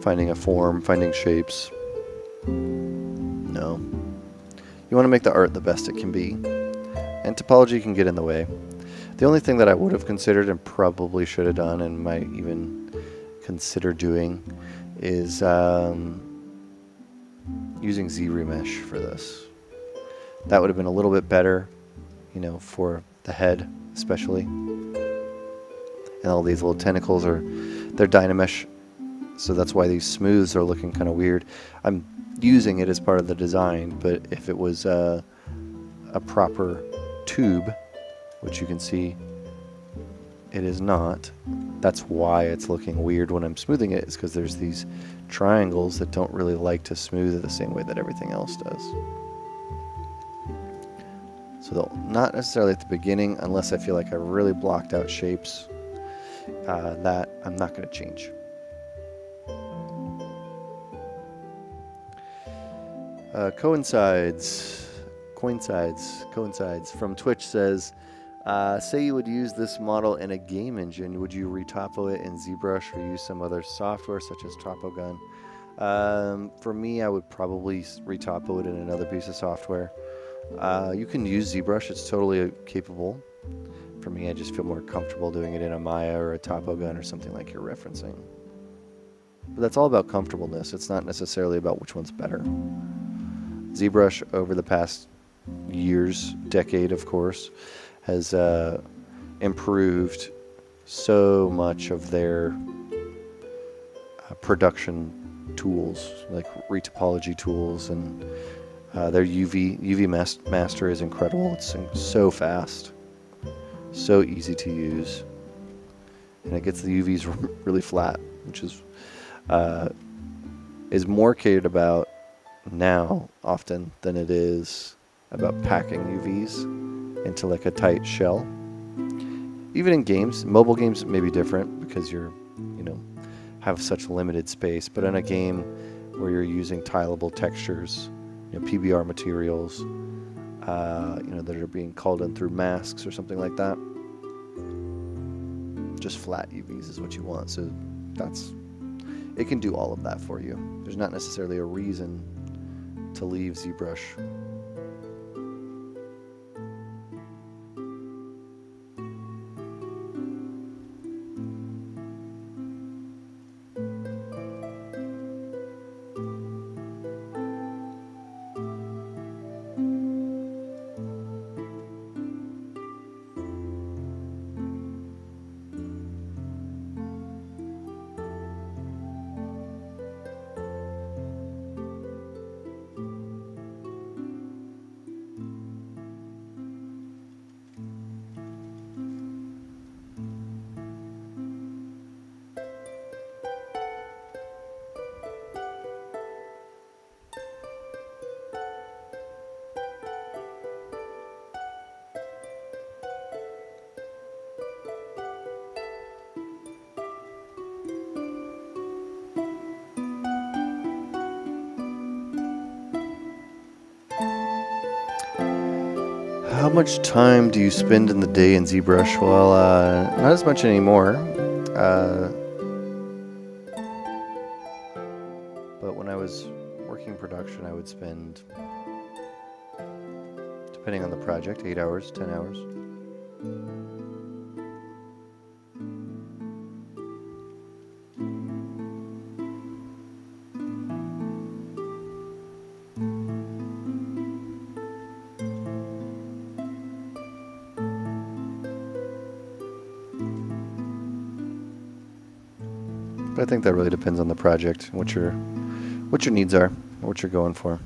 finding a form, finding shapes. No. You want to make the art the best it can be. And topology can get in the way. The only thing that I would have considered and probably should have done and might even consider doing is um, using ZRemesh for this. That would have been a little bit better, you know, for the head especially. And all these little tentacles are, they're Dynamesh, so that's why these smooths are looking kind of weird. I'm using it as part of the design, but if it was uh, a proper tube, which you can see it is not, that's why it's looking weird when I'm smoothing it, is because there's these triangles that don't really like to smooth the same way that everything else does. So not necessarily at the beginning, unless I feel like I really blocked out shapes. Uh, that I'm not going to change. Uh, coincides, coincides, coincides from Twitch says, uh, say you would use this model in a game engine, would you retopo it in ZBrush or use some other software such as TopoGun? Um, for me, I would probably retopo it in another piece of software. Uh, you can use ZBrush; it's totally capable. For me, I just feel more comfortable doing it in a Maya or a TopoGun or something like you're referencing. But that's all about comfortableness. It's not necessarily about which one's better. ZBrush over the past years, decade, of course, has uh, improved so much of their uh, production tools, like retopology tools, and uh, their UV UV mas- Master is incredible. It's so fast, so easy to use, and it gets the UVs really flat, which is uh, is more catered about now often than it is about packing UVs into like a tight shell. Even in games, mobile games may be different because you're, you know, have such limited space. But in a game where you're using tileable textures, you know, PBR materials, uh, you know, that are being called in through masks or something like that, just flat UVs is what you want. So that's it can do all of that for you. There's not necessarily a reason to leave ZBrush. Much time do you spend in the day in ZBrush? Well, uh, not as much anymore. Uh, but when I was working production, I would spend, depending on the project, 8 hours, 10 hours. Think that really depends on the project, what your what your needs are, what you're going for.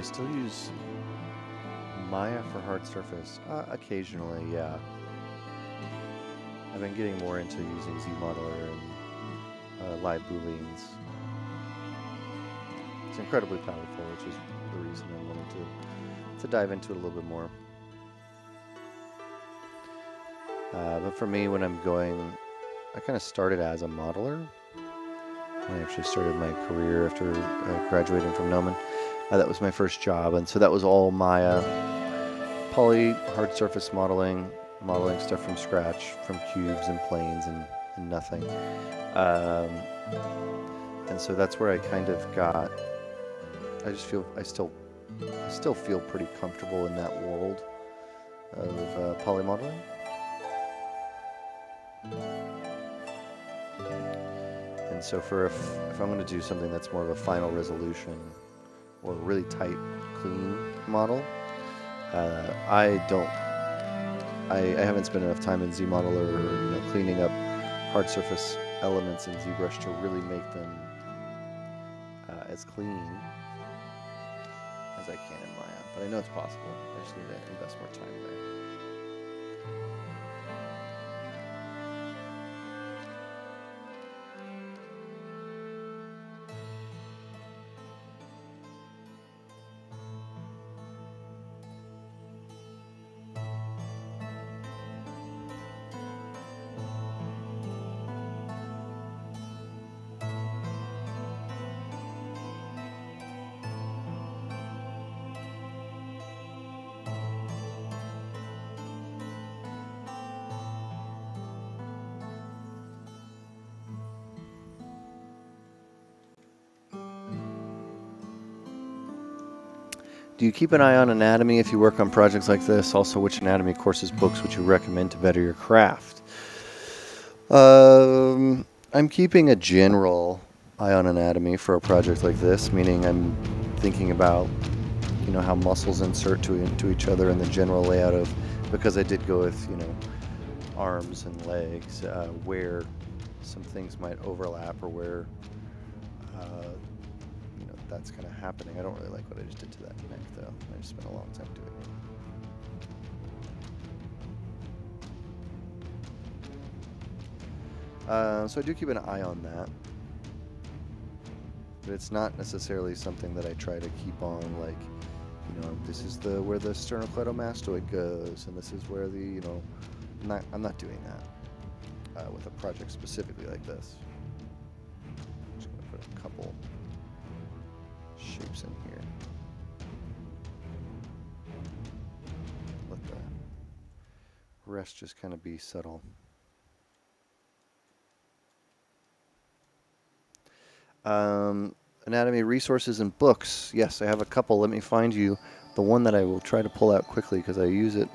I still use Maya for hard surface? Uh, occasionally, yeah. I've been getting more into using ZModeler and uh, live booleans. It's incredibly powerful, which is the reason I wanted to to dive into it a little bit more. Uh, but for me, when I'm going, I kind of started as a modeler. I actually started my career after uh, graduating from Gnomon. Uh, that was my first job, and so that was all Maya, poly, hard surface modeling, modeling stuff from scratch, from cubes and planes and, and nothing. Um, and so that's where I kind of got. I just feel I still, I still feel pretty comfortable in that world of uh, poly modeling. And so for if, if I'm going to do something that's more of a final resolution or really tight, clean model, uh, I don't, I, I haven't spent enough time in ZModeler or you know, cleaning up hard surface elements in ZBrush to really make them uh, as clean as I can in Maya. But I know it's possible. I just need to invest more time there. Do you keep an eye on anatomy if you work on projects like this? Also, which anatomy courses, books would you recommend to better your craft? Um, I'm keeping a general eye on anatomy for a project like this, meaning I'm thinking about, you know, how muscles insert to into each other and the general layout of, because I did go with, you know, arms and legs, uh, where some things might overlap or where that's kind of happening. I don't really like what I just did to that neck, though. I just spent a long time doing it. Uh, so I do keep an eye on that. But it's not necessarily something that I try to keep on, like, you know, this is the where the sternocleidomastoid goes, and this is where the, you know, I'm not, I'm not doing that uh, with a project specifically like this. In here. Let the rest just kind of be subtle. Um, anatomy resources and books. Yes, I have a couple. Let me find you the one that I will try to pull out quickly because I use it,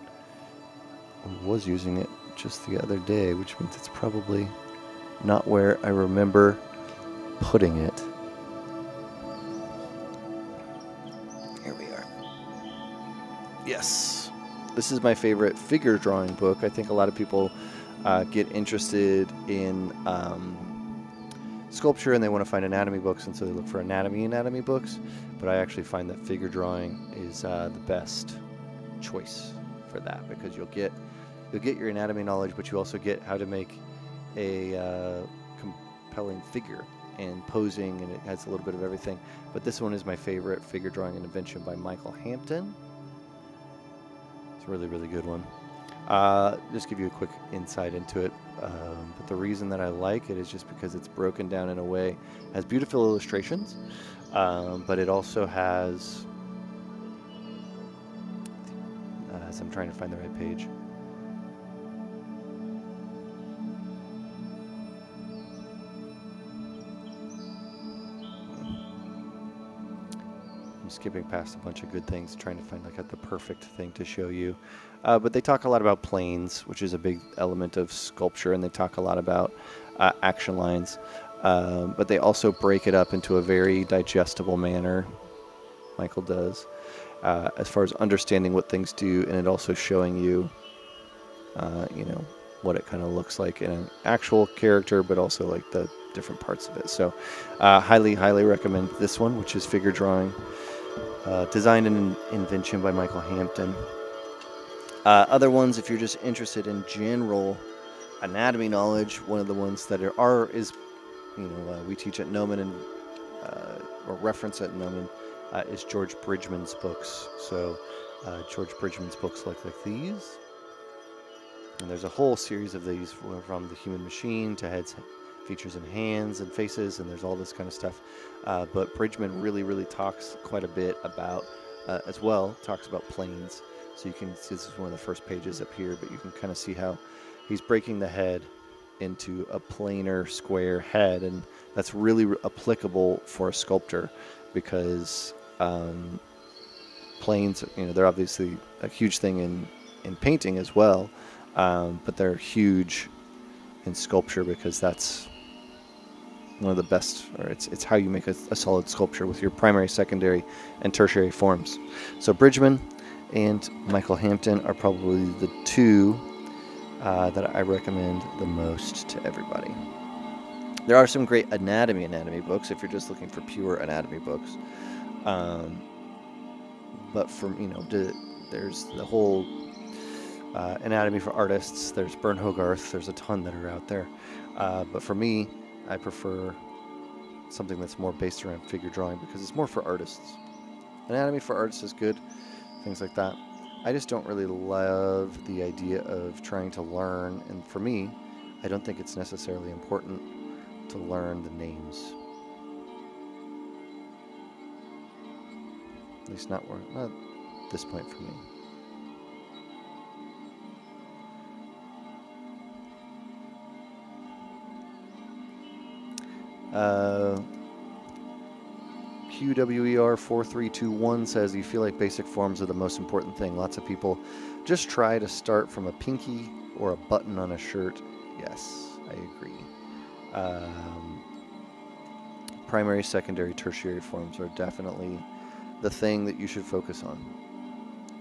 was using it just the other day, which means it's probably not where I remember putting it. This is my favorite figure drawing book. I think a lot of people uh, get interested in um, sculpture and they want to find anatomy books, and so they look for anatomy anatomy books. But I actually find that figure drawing is uh, the best choice for that because you'll get you'll get your anatomy knowledge, but you also get how to make a uh, compelling figure and posing, and it has a little bit of everything. But this one is my favorite figure drawing and invention by Michael Hampton. It's a really, really good one. Uh, just give you a quick insight into it. Um, but the reason that I like it is just because it's broken down in a way, has beautiful illustrations, um, but it also has, uh, as I'm trying to find the right page, skipping past a bunch of good things, trying to find like the perfect thing to show you. Uh, but they talk a lot about planes, which is a big element of sculpture, and they talk a lot about uh, action lines. Um, but they also break it up into a very digestible manner. Michael does, uh, as far as understanding what things do, and it also showing you, uh, you know, what it kind of looks like in an actual character, but also like the different parts of it. So, uh, highly, highly recommend this one, which is figure drawing. Uh, Design and Invention by Michael Hampton. Uh, other ones, if you're just interested in general anatomy knowledge, one of the ones that are, are is, you know, uh, we teach at Gnomon and uh, or reference at Gnomon uh, is George Bridgman's books. So uh, George Bridgman's books look like these. And there's a whole series of these from the human machine to heads, features, and hands and faces, and there's all this kind of stuff. Uh, but Bridgman really, really talks quite a bit about, uh, as well, talks about planes. So you can see this is one of the first pages up here, but you can kind of see how he's breaking the head into a planar square head, and that's really re- applicable for a sculptor because um, planes, you know, they're obviously a huge thing in in painting as well, um, but they're huge in sculpture because that's one of the best, or it's, it's how you make a, a solid sculpture with your primary, secondary, and tertiary forms. So Bridgman and Michael Hampton are probably the two uh, that I recommend the most to everybody. There are some great anatomy anatomy books if you're just looking for pure anatomy books. Um, but from you know, to, there's the whole uh, anatomy for artists. There's Burne Hogarth. There's a ton that are out there. Uh, but for me, I prefer something that's more based around figure drawing because it's more for artists. Anatomy for artists is good, things like that. I just don't really love the idea of trying to learn, and for me, I don't think it's necessarily important to learn the names. At least not, not at this point for me. Uh, QWER4321 says you feel like basic forms are the most important thing. Lots of people just try to start from a pinky or a button on a shirt. Yes, I agree. Um, primary, secondary, tertiary forms are definitely the thing that you should focus on.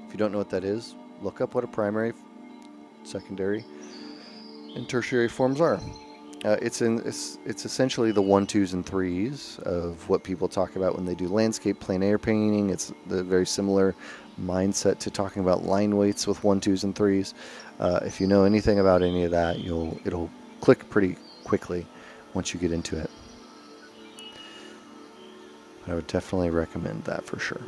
If you don't know what that is, look up what a primary, secondary, and tertiary forms are. Uh, it's in it's it's essentially the one, twos, and threes of what people talk about when they do landscape plein air painting. It's the very similar mindset to talking about line weights with one, twos, and threes. Uh, if you know anything about any of that, you'll it'll click pretty quickly once you get into it. I would definitely recommend that for sure.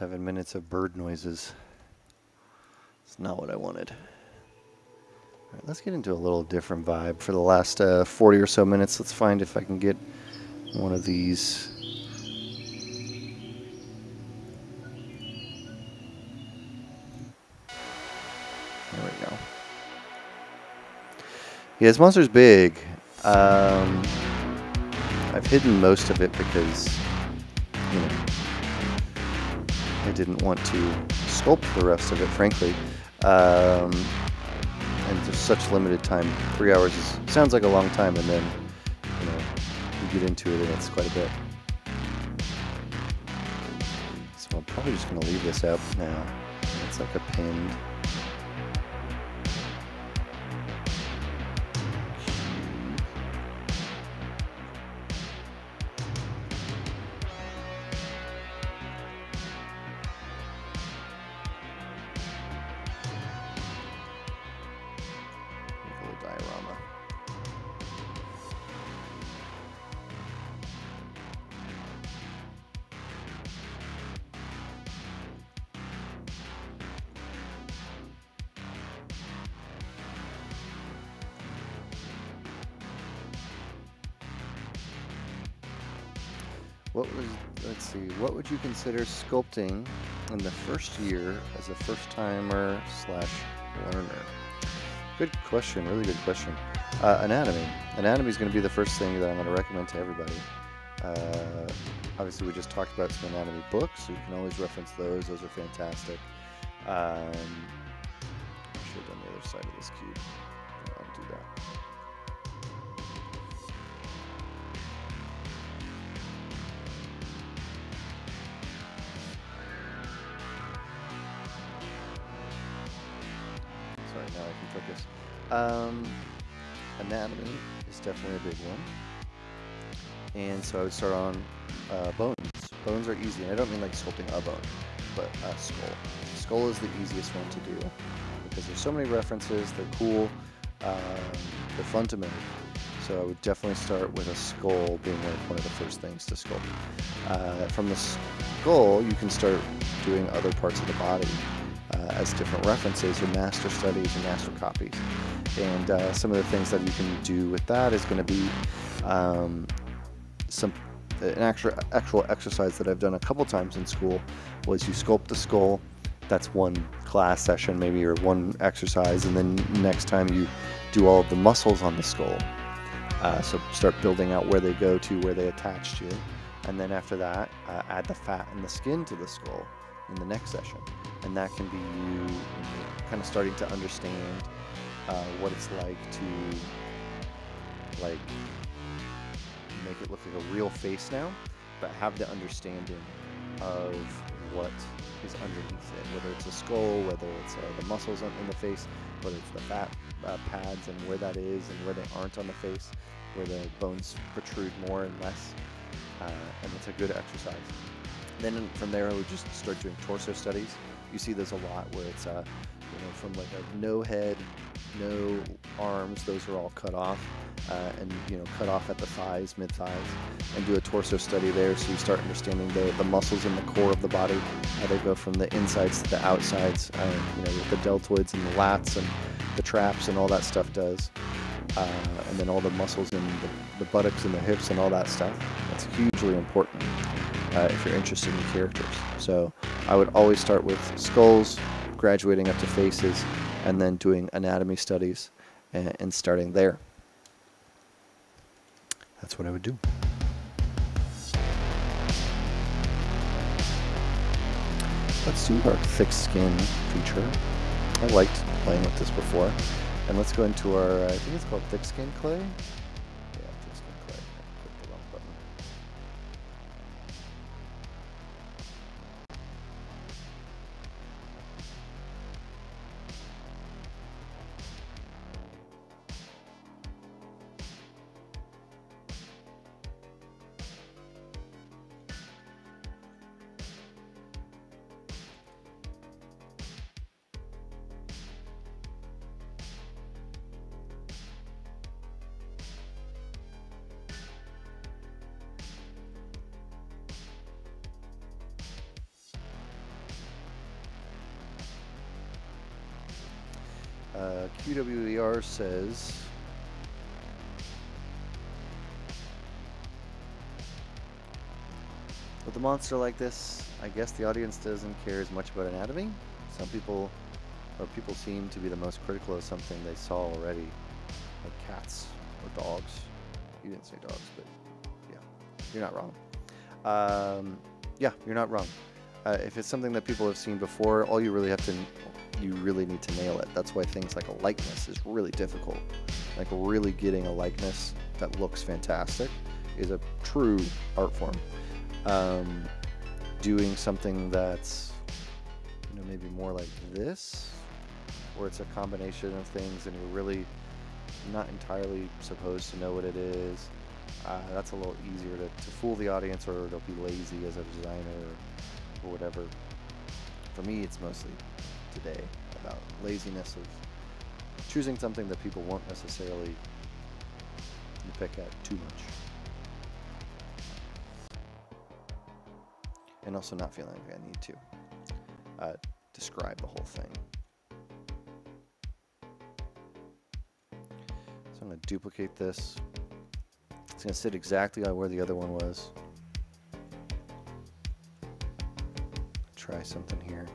Seven minutes of bird noises. It's not what I wanted. All right, let's get into a little different vibe for the last uh, 40 or so minutes. Let's find if I can get one of these. There we go. Yeah, this monster's big. Um, I've hidden most of it because, didn't want to sculpt the rest of it, frankly. Um, and there's such limited time. Three hours is, sounds like a long time, and then you know you get into it, and it's quite a bit. So I'm probably just going to leave this out now. It's like a pinned. What was let's see. What would you consider sculpting in the first year as a first timer slash learner? Good question. Really good question. Uh, anatomy. Anatomy is going to be the first thing that I'm going to recommend to everybody. Uh, obviously, we just talked about some anatomy books, so you can always reference those. Those are fantastic. Um, I should have done the other side of this cube. Um, anatomy is definitely a big one. And so I would start on uh, bones. Bones are easy, and I don't mean like sculpting a bone, but a skull. Skull is the easiest one to do because there's so many references. They're cool. Um, they're fun to make. So I would definitely start with a skull being like one of the first things to sculpt. Uh, from the skull, you can start doing other parts of the body as different references, your master studies, your master copies. And uh, some of the things that you can do with that is going to be um, some an actual actual exercise that I've done a couple times in school was you sculpt the skull. That's one class session, maybe or one exercise, and then next time you do all of the muscles on the skull. Uh, so start building out where they go to, where they attach to, and then after that, uh, add the fat and the skin to the skull in the next session, and that can be you kind of starting to understand uh, what it's like to like make it look like a real face now, but have the understanding of what is underneath it, whether it's a skull, whether it's uh, the muscles in the face, whether it's the fat uh, pads and where that is and where they aren't on the face, where the bones protrude more and less, uh, and it's a good exercise. Then from there, I would just start doing torso studies. You see those a lot where it's, uh, you know, from like a no head, no arms, those are all cut off, uh, and you know, cut off at the thighs, mid thighs, and do a torso study there. So you start understanding the, the muscles in the core of the body, how they go from the insides to the outsides, uh, you know, the deltoids and the lats and the traps and all that stuff does. Uh, and then all the muscles in the, the, buttocks and the hips and all that stuff. That's hugely important uh, if you're interested in characters. So I would always start with skulls, graduating up to faces, and then doing anatomy studies and, and starting there. That's what I would do. Let's do our thick skin feature. I liked playing with this before. And let's go into our, I think it's called thick skin clay. QWER says. With a monster like this, I guess the audience doesn't care as much about anatomy. Some people, or people seem to be the most critical of something they saw already, like cats or dogs. You didn't say dogs, but yeah, you're not wrong. Um, yeah, you're not wrong. Uh, if it's something that people have seen before, all you really have to you really need to nail it. That's why things like a likeness is really difficult. Like really getting a likeness that looks fantastic is a true art form. Um, doing something that's you know maybe more like this, where it's a combination of things and you're really not entirely supposed to know what it is. Uh, that's a little easier to, to fool the audience or they'll be lazy as a designer or, or whatever. For me, it's mostly today about laziness of choosing something that people won't necessarily pick at too much. And also not feeling like I need to uh, describe the whole thing. So I'm going to duplicate this. It's going to sit exactly where the other one was. try something here.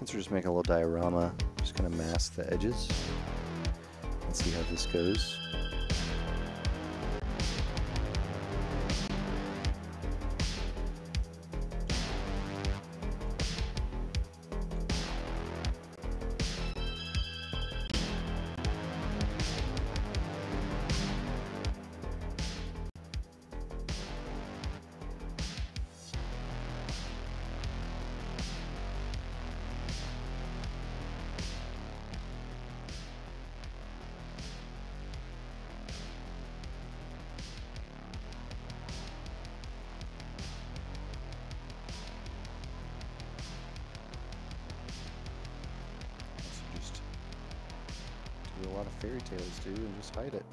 Since we're just making a little diorama, just gonna mask the edges and see how this goes. Fairy tales do and just hide it.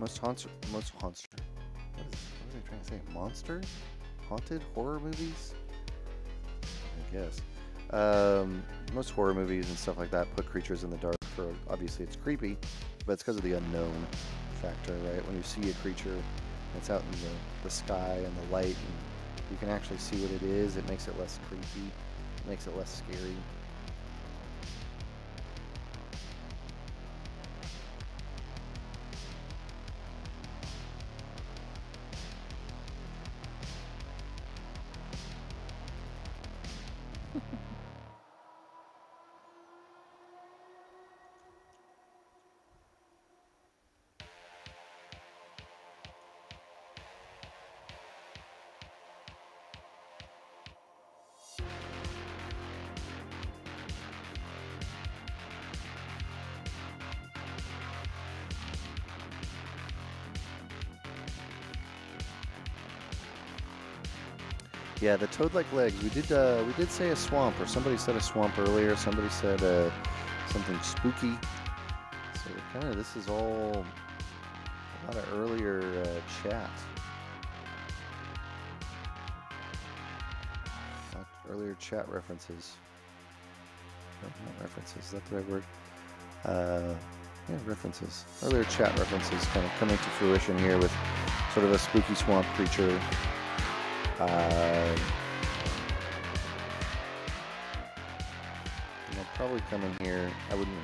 Most haunter, most haunter. What is? What was I trying to say? Monster, haunted horror movies. I guess. Um, most horror movies and stuff like that put creatures in the dark for obviously it's creepy, but it's because of the unknown factor, right? When you see a creature it's out in the, the sky and the light and you can actually see what it is. It makes it less creepy. It makes it less scary. Yeah, the toad-like legs. We did uh, we did say a swamp, or somebody said a swamp earlier. Somebody said uh, something spooky. So kind of this is all a lot of earlier uh, chat. earlier chat references. No, not references. Is that the right word? Uh, yeah, references. Earlier chat references kind of coming to fruition here with sort of a spooky swamp creature um, I'll probably come in here. I wouldn't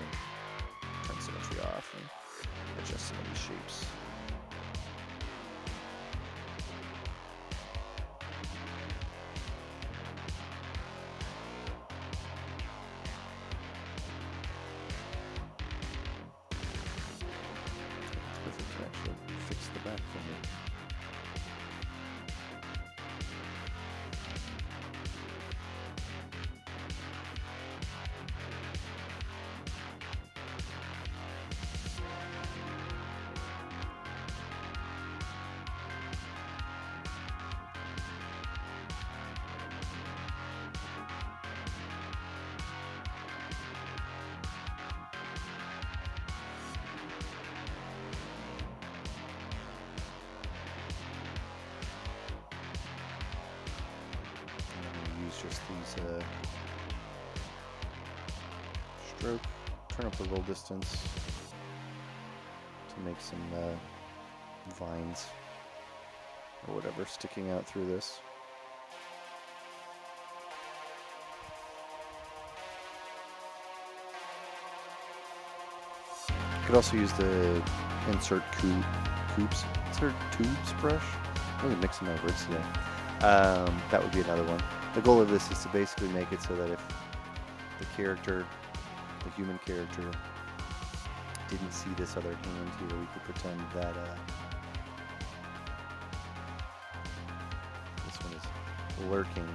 through this. Could also use the insert coops, insert tubes brush. I'm really mixing my words today. Um, that would be another one the goal of this is to basically make it so that if the character, the human character, didn't see this other hand here, we could pretend that uh, lurking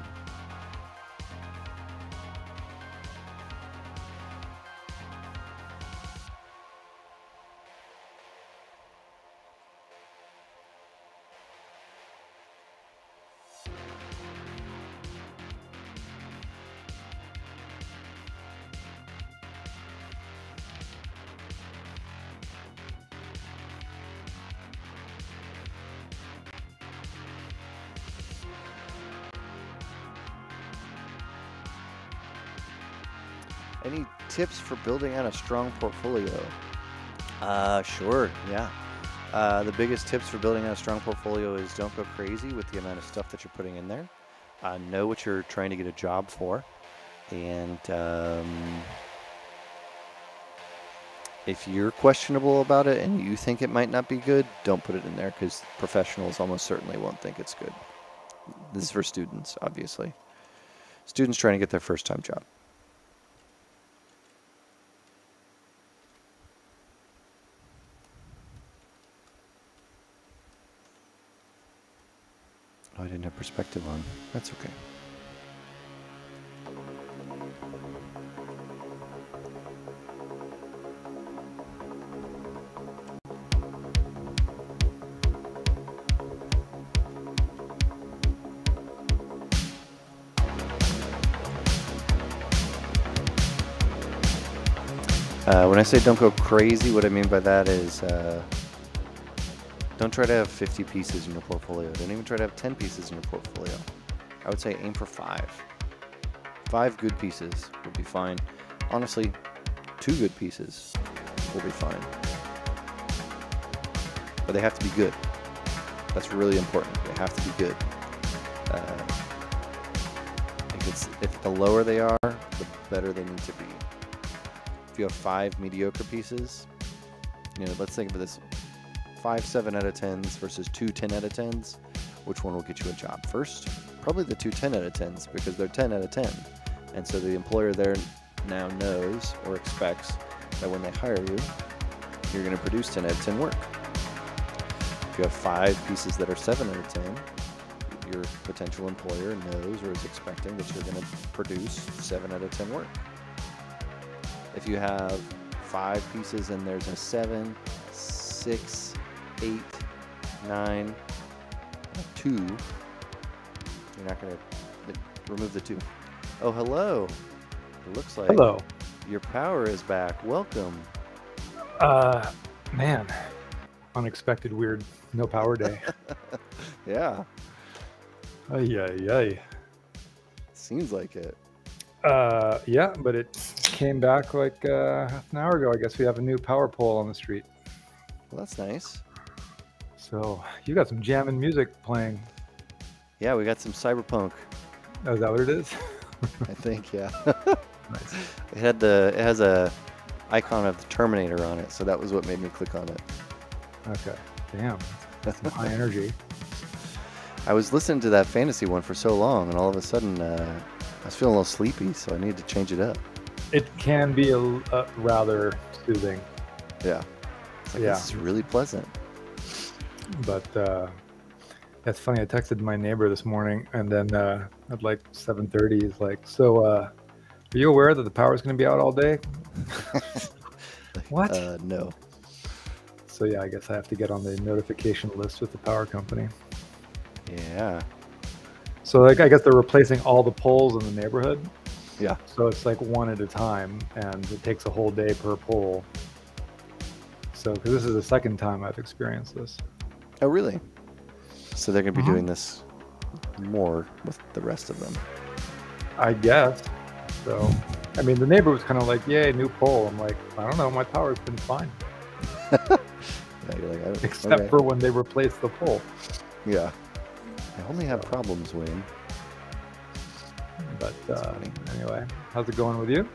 building out a strong portfolio. Uh, sure, yeah. Uh, the biggest tips for building out a strong portfolio is don't go crazy with the amount of stuff that you're putting in there. Uh, know what you're trying to get a job for, and um, if you're questionable about it and you think it might not be good, don't put it in there because professionals almost certainly won't think it's good. This is for students, obviously. Students trying to get their first time job. Say don't go crazy, what I mean by that is uh, don't try to have 50 pieces in your portfolio. Don't even try to have 10 pieces in your portfolio. I would say aim for five. Five good pieces will be fine. Honestly, two good pieces will be fine. But they have to be good. That's really important. They have to be good. Uh, if, it's, if the lower they are, the better they need to be if you have five mediocre pieces, you know, let's think of this five 7 out of 10s versus two 10 out of 10s. Which one will get you a job first? Probably the two 10 out of 10s because they're 10 out of 10. And so the employer there now knows or expects that when they hire you, you're going to produce 10 out of 10 work. If you have five pieces that are 7 out of 10, your potential employer knows or is expecting that you're going to produce 7 out of 10 work. If you have five pieces and there's a seven, six, eight, nine, two, you're not going to remove the two. Oh, hello. It looks like Hello. your power is back. Welcome. Uh, man, unexpected, weird, no power day. yeah, ay, ay, ay. seems like it. Uh, yeah, but it came back like uh, half an hour ago. I guess we have a new power pole on the street. Well, that's nice. So you got some jamming music playing. Yeah, we got some cyberpunk. Oh, is that what it is? I think, yeah. nice. It had the it has a icon of the Terminator on it, so that was what made me click on it. Okay. Damn. That's high energy. I was listening to that fantasy one for so long, and all of a sudden, uh, I was feeling a little sleepy, so I needed to change it up. It can be a, a rather soothing, Yeah. It's like, Yeah. This is really pleasant. but uh, that's funny. I texted my neighbor this morning, and then uh, at like 7:30, he's like, "So, uh, are you aware that the power's going to be out all day?" What? Uh, no. So yeah, I guess I have to get on the notification list with the power company. Yeah. So like, I guess they're replacing all the poles in the neighborhood. Yeah. So it's like one at a time, and it takes a whole day per pole. So, because this is the second time I've experienced this. Oh, really? So they're going to be Mhm. doing this more with the rest of them. I guess. So, I mean, the neighbor was kind of like, "Yay, new pole." I'm like, I don't know, my power's been fine, Yeah, like, except okay. for when they replaced the pole. Yeah. I only have problems, Wayne. But uh, anyway, how's it going with you?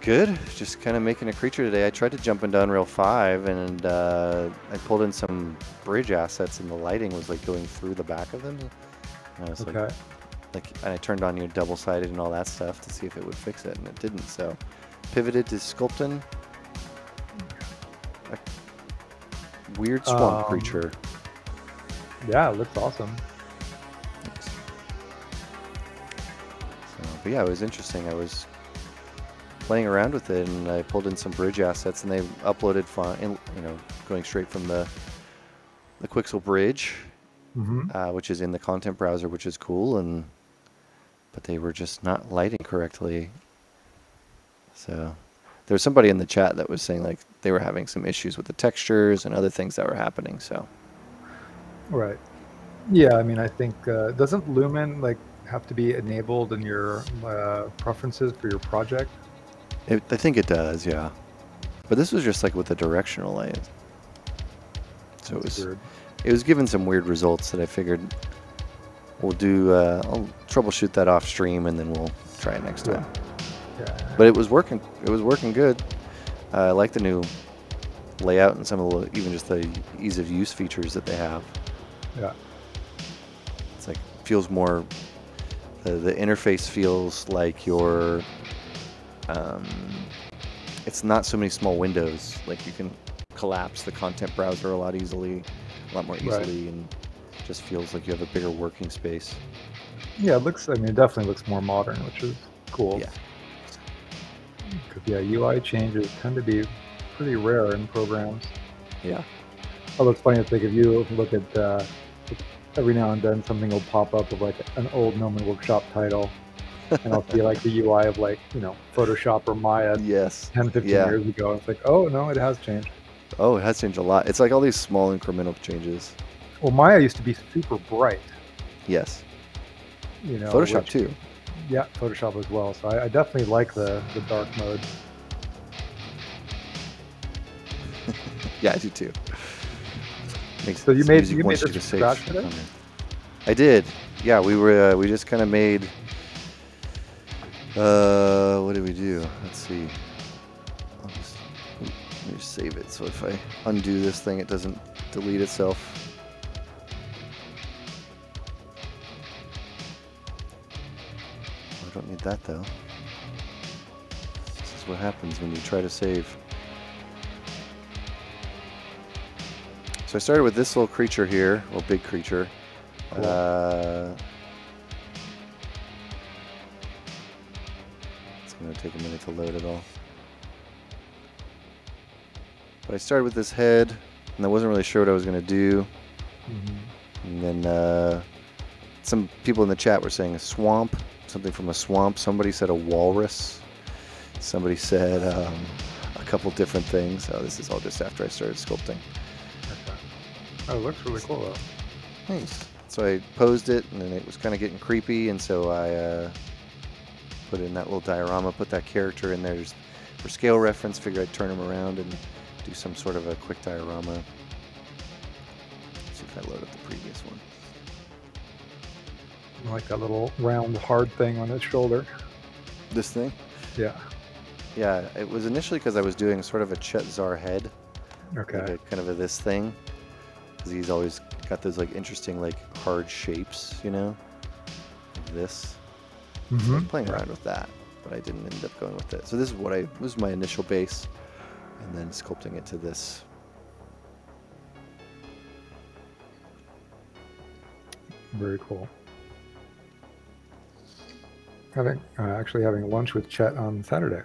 Good. Just kind of making a creature today. I tried to jump into Unreal 5 and uh, I pulled in some bridge assets and the lighting was like going through the back of them. And I was like, Okay. like, and I turned on your double sided and all that stuff to see if it would fix it, and it didn't. So, pivoted to sculpting a weird swamp Um, creature. Yeah, it looks awesome. So, but yeah, it was interesting. I was playing around with it, and I pulled in some bridge assets, and they uploaded font, you know, going straight from the the Quixel bridge, hmm uh, which is in the content browser, which is cool, and but they were just not lighting correctly. So there was somebody in the chat that was saying like they were having some issues with the textures and other things that were happening. So Right. Yeah, I mean, I think uh, doesn't Lumen like have to be enabled in your uh, preferences for your project? It, I think it does, yeah. But this was just like with the directional light. So it was weird. it was giving some weird results that I figured we'll do. Uh, I'll troubleshoot that off stream and then we'll try it next Yeah. time. Yeah. But it was working. It was working good. I like the new layout and some of the even just the ease of use features that they have. Yeah. It's like feels more. The, the interface feels like your. Um, it's not so many small windows. Like you can collapse the content browser a lot easily, a lot more Right. easily, and just feels like you have a bigger working space. Yeah, it looks. I mean, it definitely looks more modern, which is cool. Yeah. Because yeah, UI changes tend to be pretty rare in programs. Yeah. Although it's funny to think if you look at uh, every now and then something will pop up of like an old Gnomon Workshop title, and I'll see like the UI of like you know Photoshop or Maya Yes. 10, 15 Yeah. years ago. It's like, oh no, it has changed. Oh, it has changed a lot. It's like all these small incremental changes. Well, Maya used to be super bright. Yes. You know, Photoshop which- too. Yeah, Photoshop as well. So I, I definitely like the the dark mode. Yeah, I do too. Makes So you made- you made this to from save scratch today? I did. Yeah, we were. Uh, we just kind of made. Uh, what did we do? Let's see. I'll just, let me just save it. So if I undo this thing, it doesn't delete itself. I don't need that though. This is what happens when you try to save. So I started with this little creature here, or big creature. Cool. Uh, it's going to take a minute to load it all. But I started with this head, and I wasn't really sure what I was going to do. And then uh, some people in the chat were saying a swamp, something from a swamp. Somebody said a walrus. Somebody said um, a couple different things. Oh, this is all just after I started sculpting. Oh, it looks really cool though. Nice. So I posed it, and then it was kind of getting creepy, and so I uh, put in that little diorama, put that character in there just for scale reference. Figure I'd turn him around and do some sort of a quick diorama. see if I load up the previous one. I like that little round hard thing on his shoulder. This thing? Yeah. Yeah, it was initially because I was doing sort of a Chet Zar head, Okay. like a, kind of a this thing, because he's always got those like interesting like hard shapes, you know, this. So I was hmm playing around with that, but I didn't end up going with it. So this is what I was my initial base, and then sculpting it to this. Very cool. Having uh, actually having lunch with Chet on Saturday.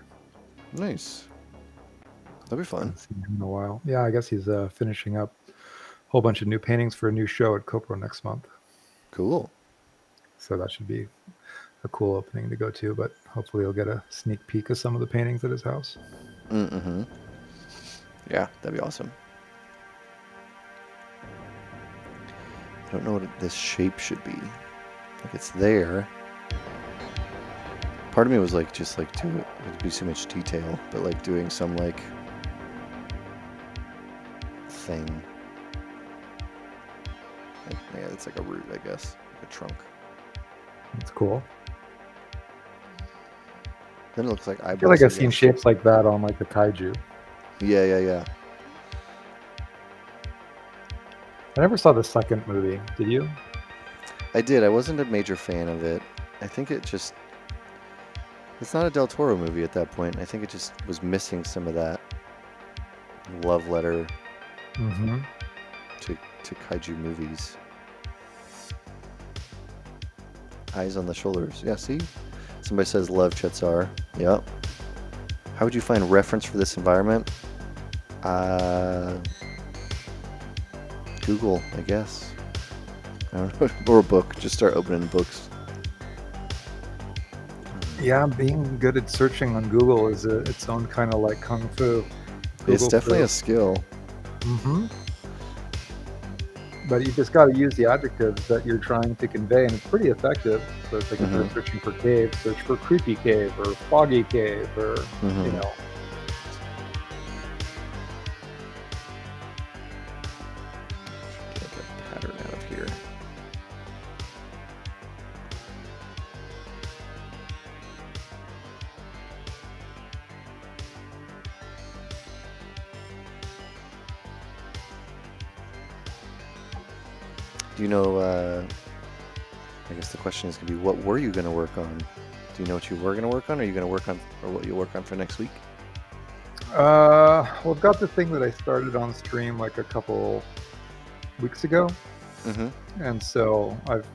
Nice. That'd be fun. Seen him in a while. Yeah, I guess he's uh, finishing up whole bunch of new paintings for a new show at Copro next month. Cool. So that should be a cool opening to go to. But hopefully, you'll get a sneak peek of some of the paintings at his house. Mm-hmm. Yeah, that'd be awesome. I don't know what this shape should be. Like it's there. Part of me was like, just like do it. It'd be too much detail, but like doing some like thing. Like, yeah, it's like a root, I guess, like a trunk. It's cool. Then it looks like eyeballs. I feel like I've seen shapes like that on like the kaiju. Yeah, yeah, yeah. I never saw the second movie. Did you? I did. I wasn't a major fan of it. I think it just. It's not a Del Toro movie at that point. I think it just was missing some of that love letter Mm-hmm. to, to kaiju movies. Eyes on the shoulders. Yeah, see? Somebody says love Chet Zar. Yep. How would you find reference for this environment? Uh, Google, I guess. I don't know. or a book. Just start opening books. Yeah, being good at searching on Google is a, its own kind of like kung fu. it's definitely a a. skill. Mm-hmm. But you just got to use the adjectives that you're trying to convey, and it's pretty effective. So it's like if you're Mhm. searching for cave, search for creepy cave or foggy cave or you Mhm. know. Question is going to be, what were you going to work on? Do you know what you were going to work on? Are you going to work on, or what you'll work on for next week? Uh, well, I've got the thing that I started on stream like a couple weeks ago, Mm-hmm. and so I've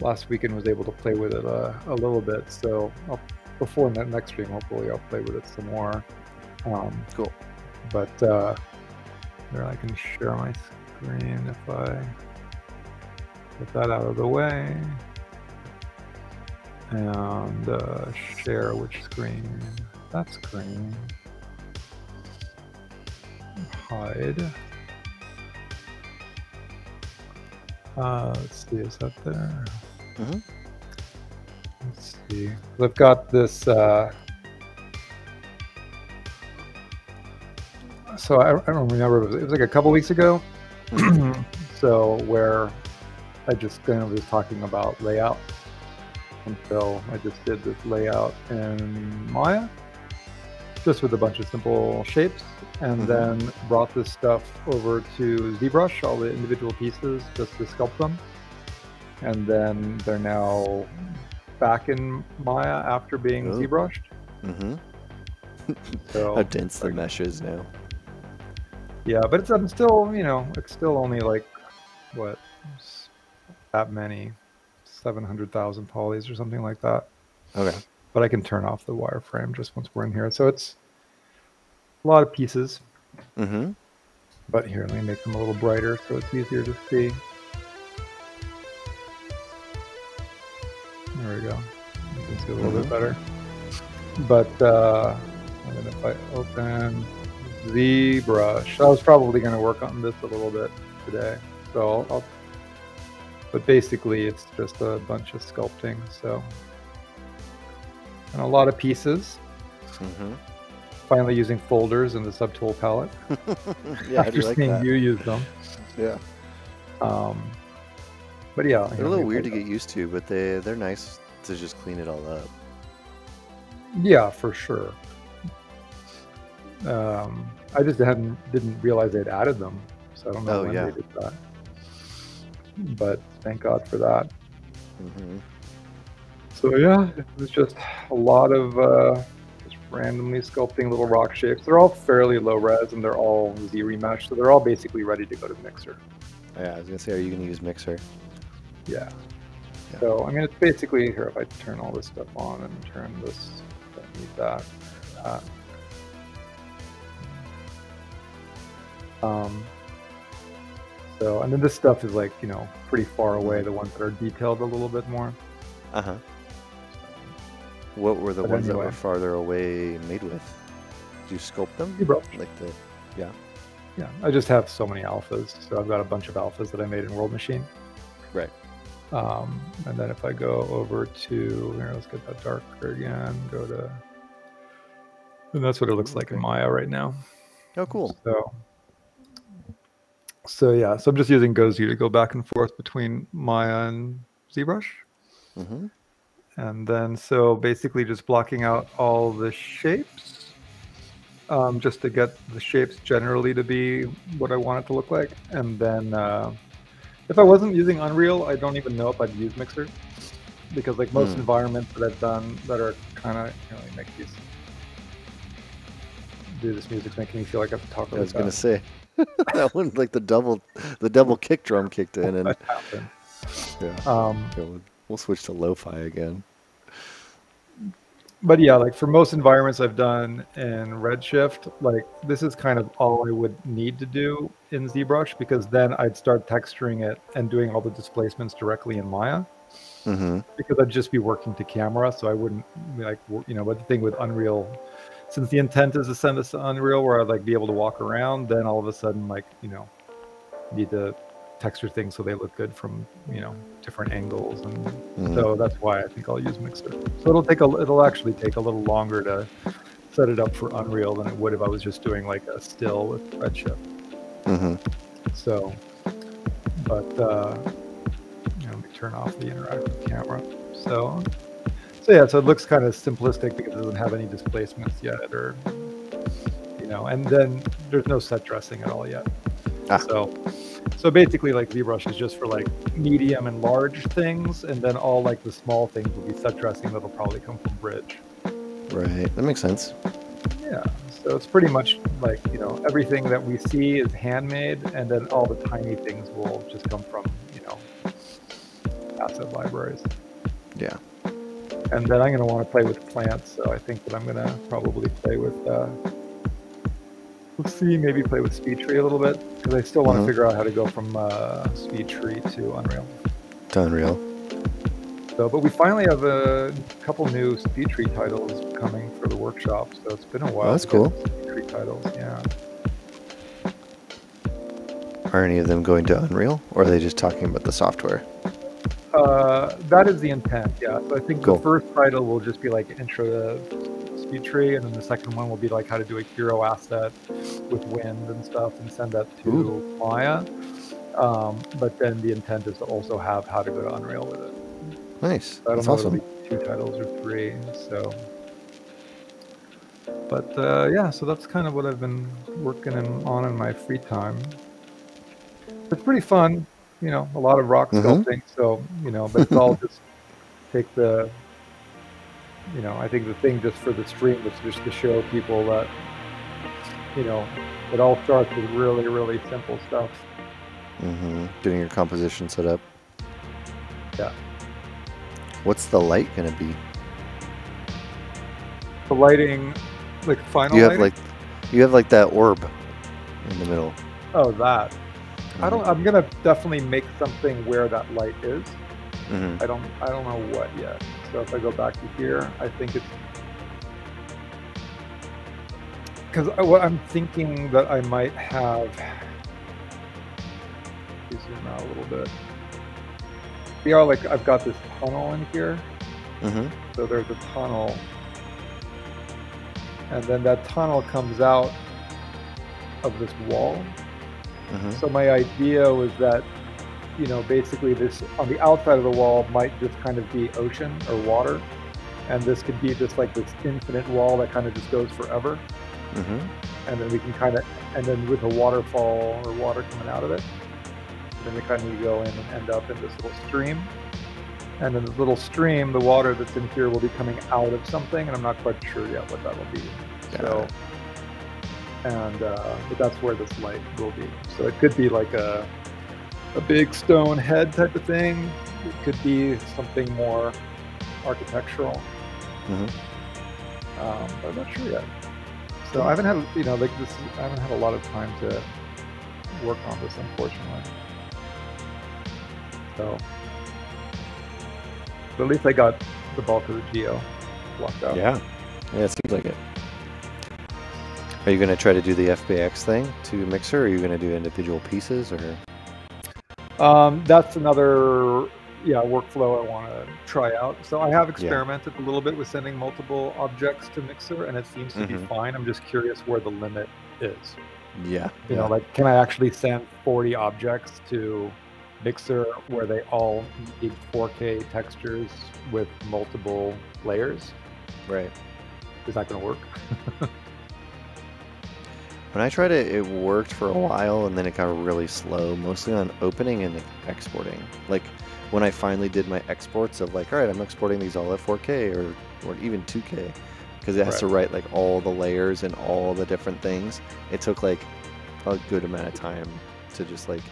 last weekend was able to play with it a, a little bit. So I'll, before ne- next stream, hopefully I'll play with it some more. Um, Cool. But uh, there, I can share my screen if I get that out of the way. And uh, share which screen? That screen. Hide. Uh, let's see, is that there? Mhm. Let's see. I've got this. Uh, so I, I don't remember. It was, it was like a couple weeks ago. so where I just kind of was talking about layout. And so I just did this layout in Maya, just with a bunch of simple shapes, and Mhm. then brought this stuff over to ZBrush, all the individual pieces, just to sculpt them. And then they're now back in Maya after being Oh. ZBrushed. Mm-hmm. So How dense the mesh is now. Yeah, but it's I'm still, you know, it's still only like what that many, seven hundred thousand polys or something like that. Okay. But I can turn off the wireframe just once we're in here. So it's a lot of pieces. Mm-hmm. But here, let me make them a little brighter so it's easier to see. There we go. You can see a little Mhm. bit better. But uh, and then if I open ZBrush, I was probably going to work on this a little bit today. So I'll, I'll, but basically it's just a bunch of sculpting. So and a lot of pieces. Mm-hmm. Finally using folders in the subtool palette. yeah, I after like seeing that. you use them. Yeah. Um, but yeah, They're a little weird to get used to, but they they're nice to just clean it all up. Yeah, for sure. Um, I just hadn't didn't realize they'd added them, so I don't know Oh, when yeah. they did that. But thank God for that. Mm-hmm. So yeah, it was just a lot of uh, just randomly sculpting little rock shapes. They're all fairly low res and they're all Z remesh, so they're all basically ready to go to Mixer. Yeah, I was gonna say, are you gonna use Mixer? Yeah. Yeah. So I mean, it's basically here. If I turn all this stuff on and turn this, don't need that. that. Um. So and then this stuff is like you know pretty far away. The ones that are detailed a little bit more. Uh huh. What were the But ones that were farther away made with? Did you sculpt them? ZBrush. Like the Yeah, Yeah, I just have so many alphas. So I've got a bunch of alphas that I made in World Machine. right. Um, and then if I go over to here, let's get that darker again. Go to, and that's what it looks like in Maya right now. Oh, cool. So, so yeah, so I'm just using GoZ to go back and forth between Maya and ZBrush. Mm-hmm. And then, so basically just blocking out all the shapes, um, just to get the shapes generally to be what I want it to look like. And then, uh, if I wasn't using Unreal, I don't even know if I'd use Mixer. Because like most Hmm. environments that I've done that are kind of, you know, make these, do this music's making me feel like I have to talk I was gonna fast. say that one, like the double, the double kick drum kicked in, and yeah, Um, yeah, we'll, we'll switch to lo-fi again. but yeah, like for most environments I've done in Redshift, like this is kind of all I would need to do in ZBrush because then I'd start texturing it and doing all the displacements directly in Maya Mm-hmm. because I'd just be working to camera, so I wouldn't like you know. But the thing with Unreal, since the intent is to send this to Unreal where I'd like be able to walk around, then all of a sudden like you know need to texture things so they look good from you know different angles, and Mhm. so that's why I think I'll use Mixer. So it'll take a it'll actually take a little longer to set it up for Unreal than it would if I was just doing like a still with Redshift. Mhm. So, but uh, you know, let me turn off the interactive camera. So, so yeah, so it looks kind of simplistic because it doesn't have any displacements yet, or you know, and then there's no set dressing at all yet. Ah. So, so basically, like ZBrush is just for like medium and large things, and then all like the small things will be set dressing that'll probably come from Bridge. Right. That makes sense. Yeah, so it's pretty much like you know everything that we see is handmade, and then all the tiny things will just come from you know asset libraries. Yeah. And then I'm going to want to play with plants, so I think that I'm going to probably play with. Uh, let's see, maybe play with SpeedTree a little bit because I still want to Mhm. figure out how to go from uh, SpeedTree to Unreal. To Unreal. So, but we finally have a couple new SpeedTree titles coming for the workshop, so it's been a while. Oh, that's cool. SpeedTree titles, yeah. Are any of them going to Unreal, or are they just talking about the software? Uh, that is the intent, yeah. So I think Cool. the first title will just be like intro to SpeedTree, and then the second one will be like how to do a hero asset with wind and stuff, and send that to Ooh. Maya. Um, but then the intent is to also have how to go to Unreal with it. Nice. I don't That's know awesome. two titles or three. So, but uh, yeah, so that's kind of what I've been working in, on in my free time. It's pretty fun, you know, a lot of rock Mhm. sculpting. So you know, but it's all just take the, you know, I think the thing just for the stream was just to show people that, you know, it all starts with really, really simple stuff. Mm-hmm. Getting your composition set up. Yeah. What's the light gonna be? The lighting, like final You have lighting. like, you have like that orb in the middle. oh, that. I don't. I'm gonna definitely make something where that light is. hmm I don't. I don't know what yet. So if I go back to here, I think it's because what I'm thinking that I might have. Let me zoom out a little bit. See how like I've got this tunnel in here. hmm So there's a tunnel, and then that tunnel comes out of this wall. Hmm So my idea was that, you know, basically this on the outside of the wall might just kind of be ocean or water, and this could be just like this infinite wall that kind of just goes forever, hmm and then we can kind of, and then with a waterfall or water coming out of it, then we kind of go in and end up in this little stream, and then this little stream, the water that's in here will be coming out of something, and I'm not quite sure yet what that'll be. Got So. And uh, but that's where this light will be. So it could be like a a big stone head type of thing. It could be something more architectural. Mhm. Um, but I'm not sure yet. So I haven't had you know like this. I haven't had a lot of time to work on this, unfortunately. So, but at least I got the bulk of the geo blocked out. Yeah. Yeah, it seems like it. Are you gonna try to do the FBX thing to Mixer, or are you gonna do individual pieces, or? Um, that's another yeah workflow I want to try out. So I have experimented a little bit with sending multiple objects to Mixer, and it seems to be Mhm. fine. I'm just curious where the limit is. Yeah. You know, like can I actually send 40 objects to Mixer where they all need 4K textures with multiple layers? right. Is that going to work? When I tried it, it worked for a while, and then it got really slow, mostly on opening and exporting. Like when I finally did my exports of like, all right, I'm exporting these all at 4K or or even 2K, because it has to write like all the layers and all the different things. It took like a good amount of time to just like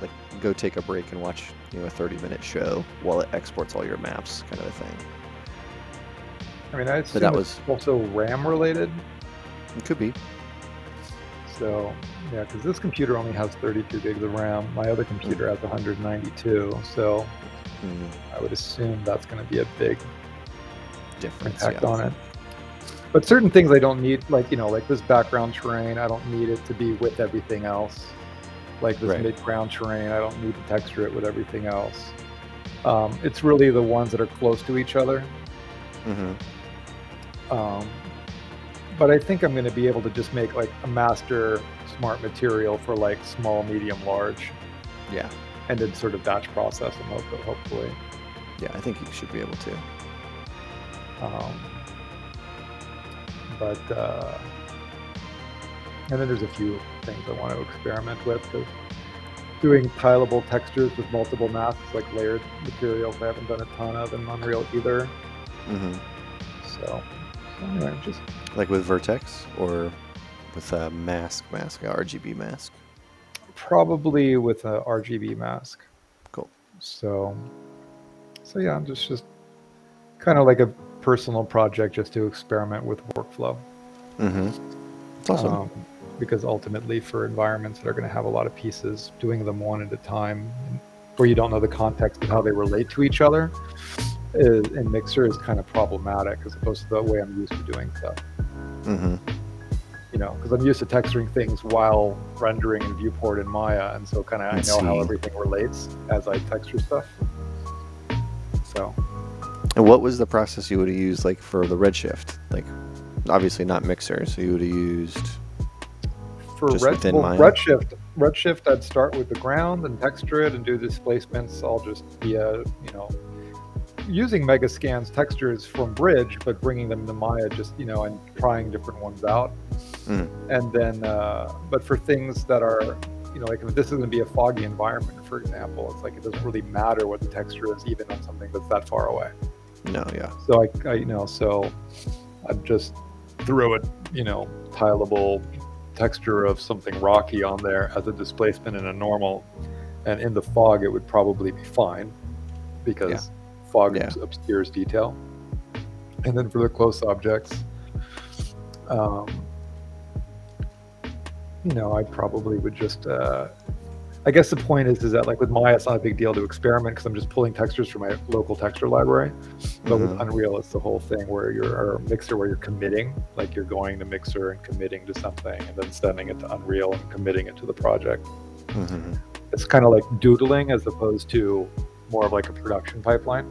like go take a break and watch you know a 30 minute show while it exports all your maps, kind of a thing. I mean, I assume that it's also RAM related. It could be. So yeah, because this computer only has 32 gigs of RAM. My other computer has 192. So Mm, I would assume that's going to be a big difference. impact yeah. on it. But certain things I don't need, like you know, like this background terrain, I don't need it to be with everything else. like this Right. mid-ground terrain. I don't need to texture it with everything else. Um, it's really the ones that are close to each other. Mm-hmm. Um, but I think I'm going to be able to just make like a master smart material for like small, medium, large, Yeah. and then sort of batch process them hope- hopefully. Yeah, I think you should be able to. Um, but uh, and then there's a few things I want to experiment with. There's doing tileable textures with multiple masks, like layered materials. I haven't done a ton of in Unreal either. Mm-hmm. So anyway, just Like with Vertex or with a mask, mask, a RGB mask. probably with a RGB mask. Cool. So, so yeah, I'm just just kind of like a personal project just to experiment with workflow. Mm-hmm. It's awesome. Um, because ultimately, for environments that are going to have a lot of pieces, doing them one at a time, where you don't know the context of how they relate to each other, is, in Mixer is kind of problematic as opposed to the way I'm used to doing stuff. mm-hmm. You know, because I'm used to texturing things while rendering in viewport in Maya, and so kind of I know how everything relates as I texture stuff. So And what was the process you would have used, like for the Redshift? Like, obviously not Mixer, so you would have used. for Red, well, Maya? Redshift, Redshift, I'd start with the ground and texture it and do displacements all just via, you know, using Megascans textures from Bridge, but bringing them to Maya just, you know, and trying different ones out. Mm. And then, uh, but for things that are, you know, like if this is going to be a foggy environment, for example, it's like it doesn't really matter what the texture is, even on something that's that far away. No, yeah. So I, I you know, so I just threw it, you know, tileable texture of something rocky on there as a displacement in a normal, and in the fog it would probably be fine because fog Yeah. obscures detail. And then for the close objects, um, you know, I probably would just. Uh, I guess the point is, is that like with Maya, it's not a big deal to experiment because I'm just pulling textures from my local texture library. But with Mhm. Unreal, it's the whole thing where you're or Mixer, where you're committing, like you're going to Mixer and committing to something, and then sending it to Unreal and committing it to the project. Mm-hmm. It's kind of like doodling as opposed to more of like a production pipeline.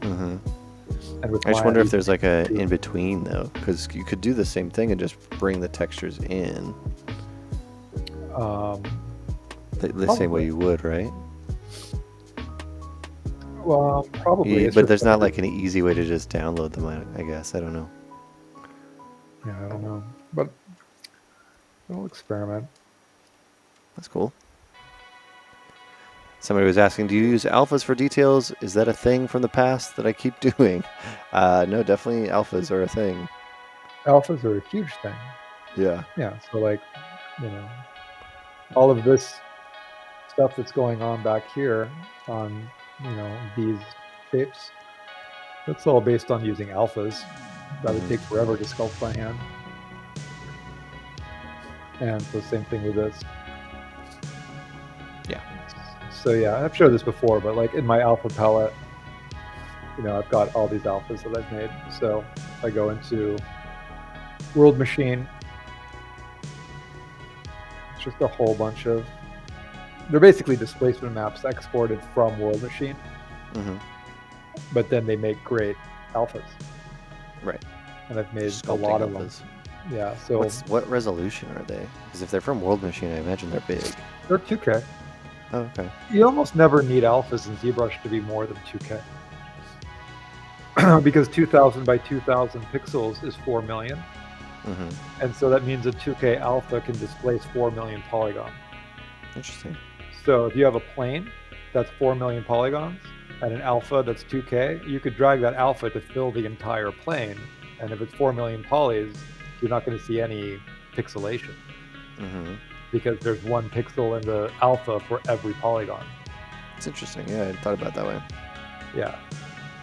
Mm-hmm. And with I just wonder if there's like a in between though, because you could do the same thing and just bring the textures in um, the, the same way you would, right? well, probably. Yeah, but there's not like an easy way to just download them. I, I guess I don't know. Yeah, I don't know, but we'll experiment. That's cool. Somebody was asking, "Do you use alphas for details? Is that a thing from the past that I keep doing?" Uh, no, definitely alphas are a thing. Alphas are a huge thing. Yeah. Yeah, so like, you know, all of this stuff that's going on back here on, you know, these shapes, that's all based on using alphas. That would Mhm. take forever to sculpt by hand. And so same thing with this. So yeah, I've showed this before, but like in my alpha palette, you know, I've got all these alphas that I've made. So I go into World Machine, it's just a whole bunch of. They're basically displacement maps exported from World Machine, hmm but then they make great alphas. Right. And I've made Sculpting a lot of them. Yeah, so What's, what resolution are they? Because if they're from World Machine, I imagine they're big. they're 2K. Oh, okay. You almost never need alphas in ZBrush to be more than 2K. because 2000 by 2000 pixels is 4 million. hmm And so that means a 2K alpha can displace 4 million polygons. Interesting. So if you have a plane that's 4 million polygons and an alpha that's 2K, you could drag that alpha to fill the entire plane. And if it's 4 million polys, you're not going to see any pixelation hmm because there's one pixel in the alpha for every polygon. It's interesting. Yeah, I hadn't thought about it that way. Yeah.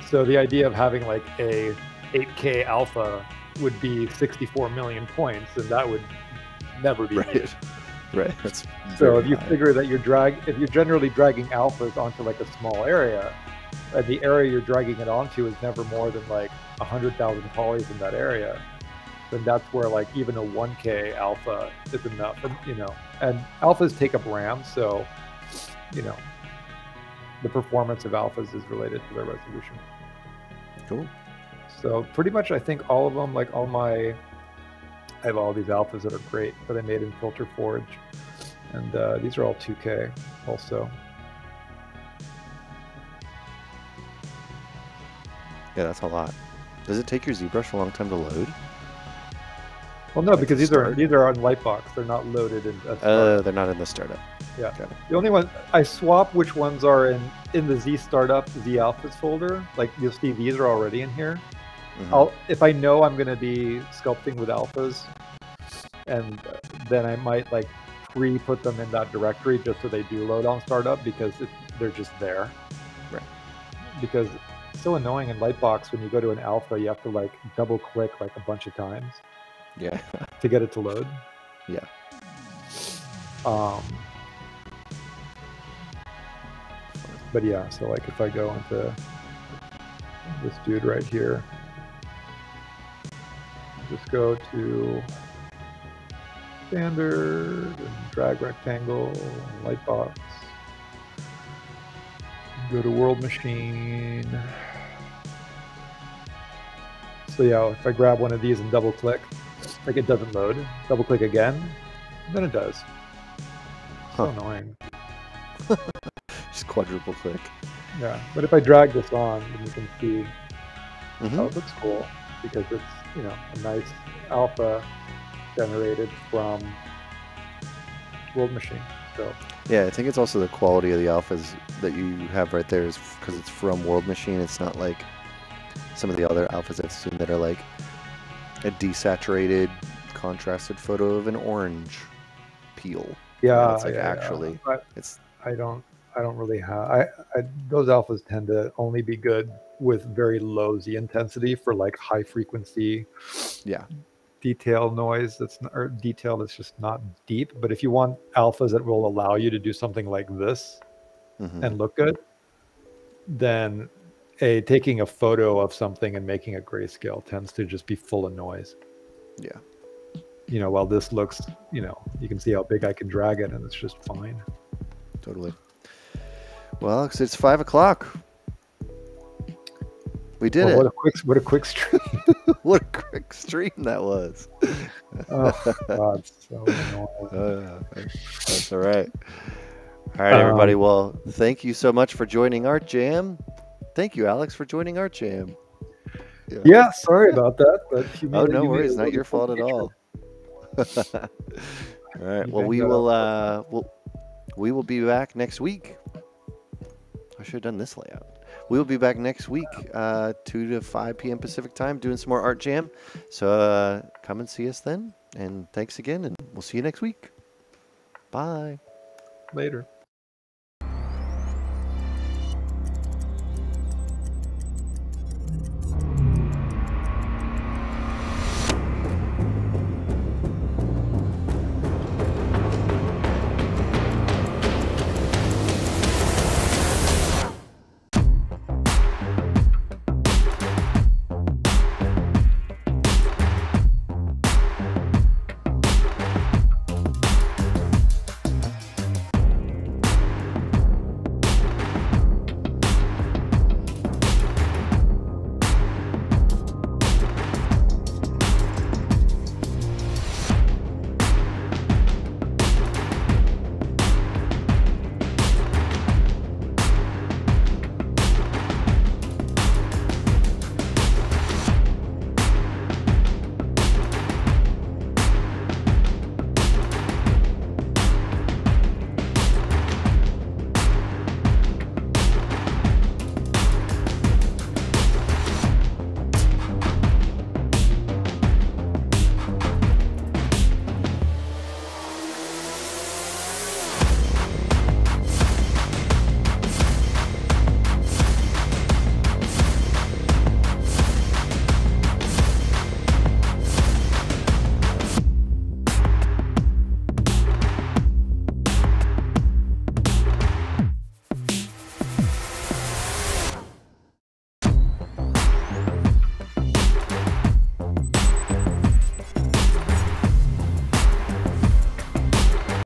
So the idea of having like a 8K alpha would be 64 million points, and that would never be. Right. Right. That's So if you high. figure that you're drag, if you're generally dragging alphas onto like a small area, and the area you're dragging it onto is never more than like hundred thousand polys in that area, then that's where like even a 1K alpha is enough, and, you know. And alphas take up RAM, so you know the performance of alphas is related to their resolution. Cool. So pretty much, I think all of them, like all my, I have all these alphas that are great that I made in Filter Forge, and uh, these are all 2K also. Yeah, that's a lot. Does it take your ZBrush a long time to load? Well, no, Like because the these are these are on Lightbox. They're not loaded in. at Uh, they're not in the startup. Yeah. The only one I swap which ones are in in the Z startup Z alphas folder. Like you'll see these are already in here. Mhm. I'll if I know I'm going to be sculpting with alphas, and then I might like pre-put them in that directory just so they do load on startup because it, they're just there. Right. Because it's so annoying in Lightbox when you go to an alpha, you have to like double click like a bunch of times Yeah. to get it to load. Yeah. Um. But yeah, so like if I go into this dude right here, just go to standard and drag rectangle, and lightbox. Go to world machine. So yeah, if I grab one of these and double click, like it doesn't load. Double click again, then it does. So Huh. annoying. Just quadruple click. Yeah, but if I drag this on, then you can see Mhm. oh, it looks cool because it's you know a nice alpha generated from World Machine. So Yeah, I think it's also the quality of the alphas that you have right there is because it's from World Machine. It's not like some of the other alphas I've seen that are like a desaturated, contrasted photo of an orange peel. yeah, it's like yeah, yeah. actually- But It's I don't I don't really have I, I those alphas tend to only be good with very low Z intensity for like high frequency yeah, detail noise that's not, or detail that's just not deep. But if you want alphas that will allow you to do something like this mhm, and look good, then a taking a photo of something and making a grayscale tends to just be full of noise. yeah. You know, while this looks, you know, you can see how big I can drag it and it's just fine. Totally. Well, Alex, it's five o'clock. We did Well, it. what a quick what a quick stream. what a quick stream that was. oh god, so annoying. Uh, that's all right. All right, everybody. Um, well, thank you so much for joining Art Jam. Thank you, Alex, for joining our Jam. Yeah, sorry about that, but Oh, no worries. Not your fault at all. all right. You Well, we will. Uh, we'll, we will be back next week. I should have done this layout. We will be back next week, uh, 2 to 5 p.m. Pacific time, doing some more Art Jam. So uh, come and see us then. And thanks again, and we'll see you next week. Bye. Later.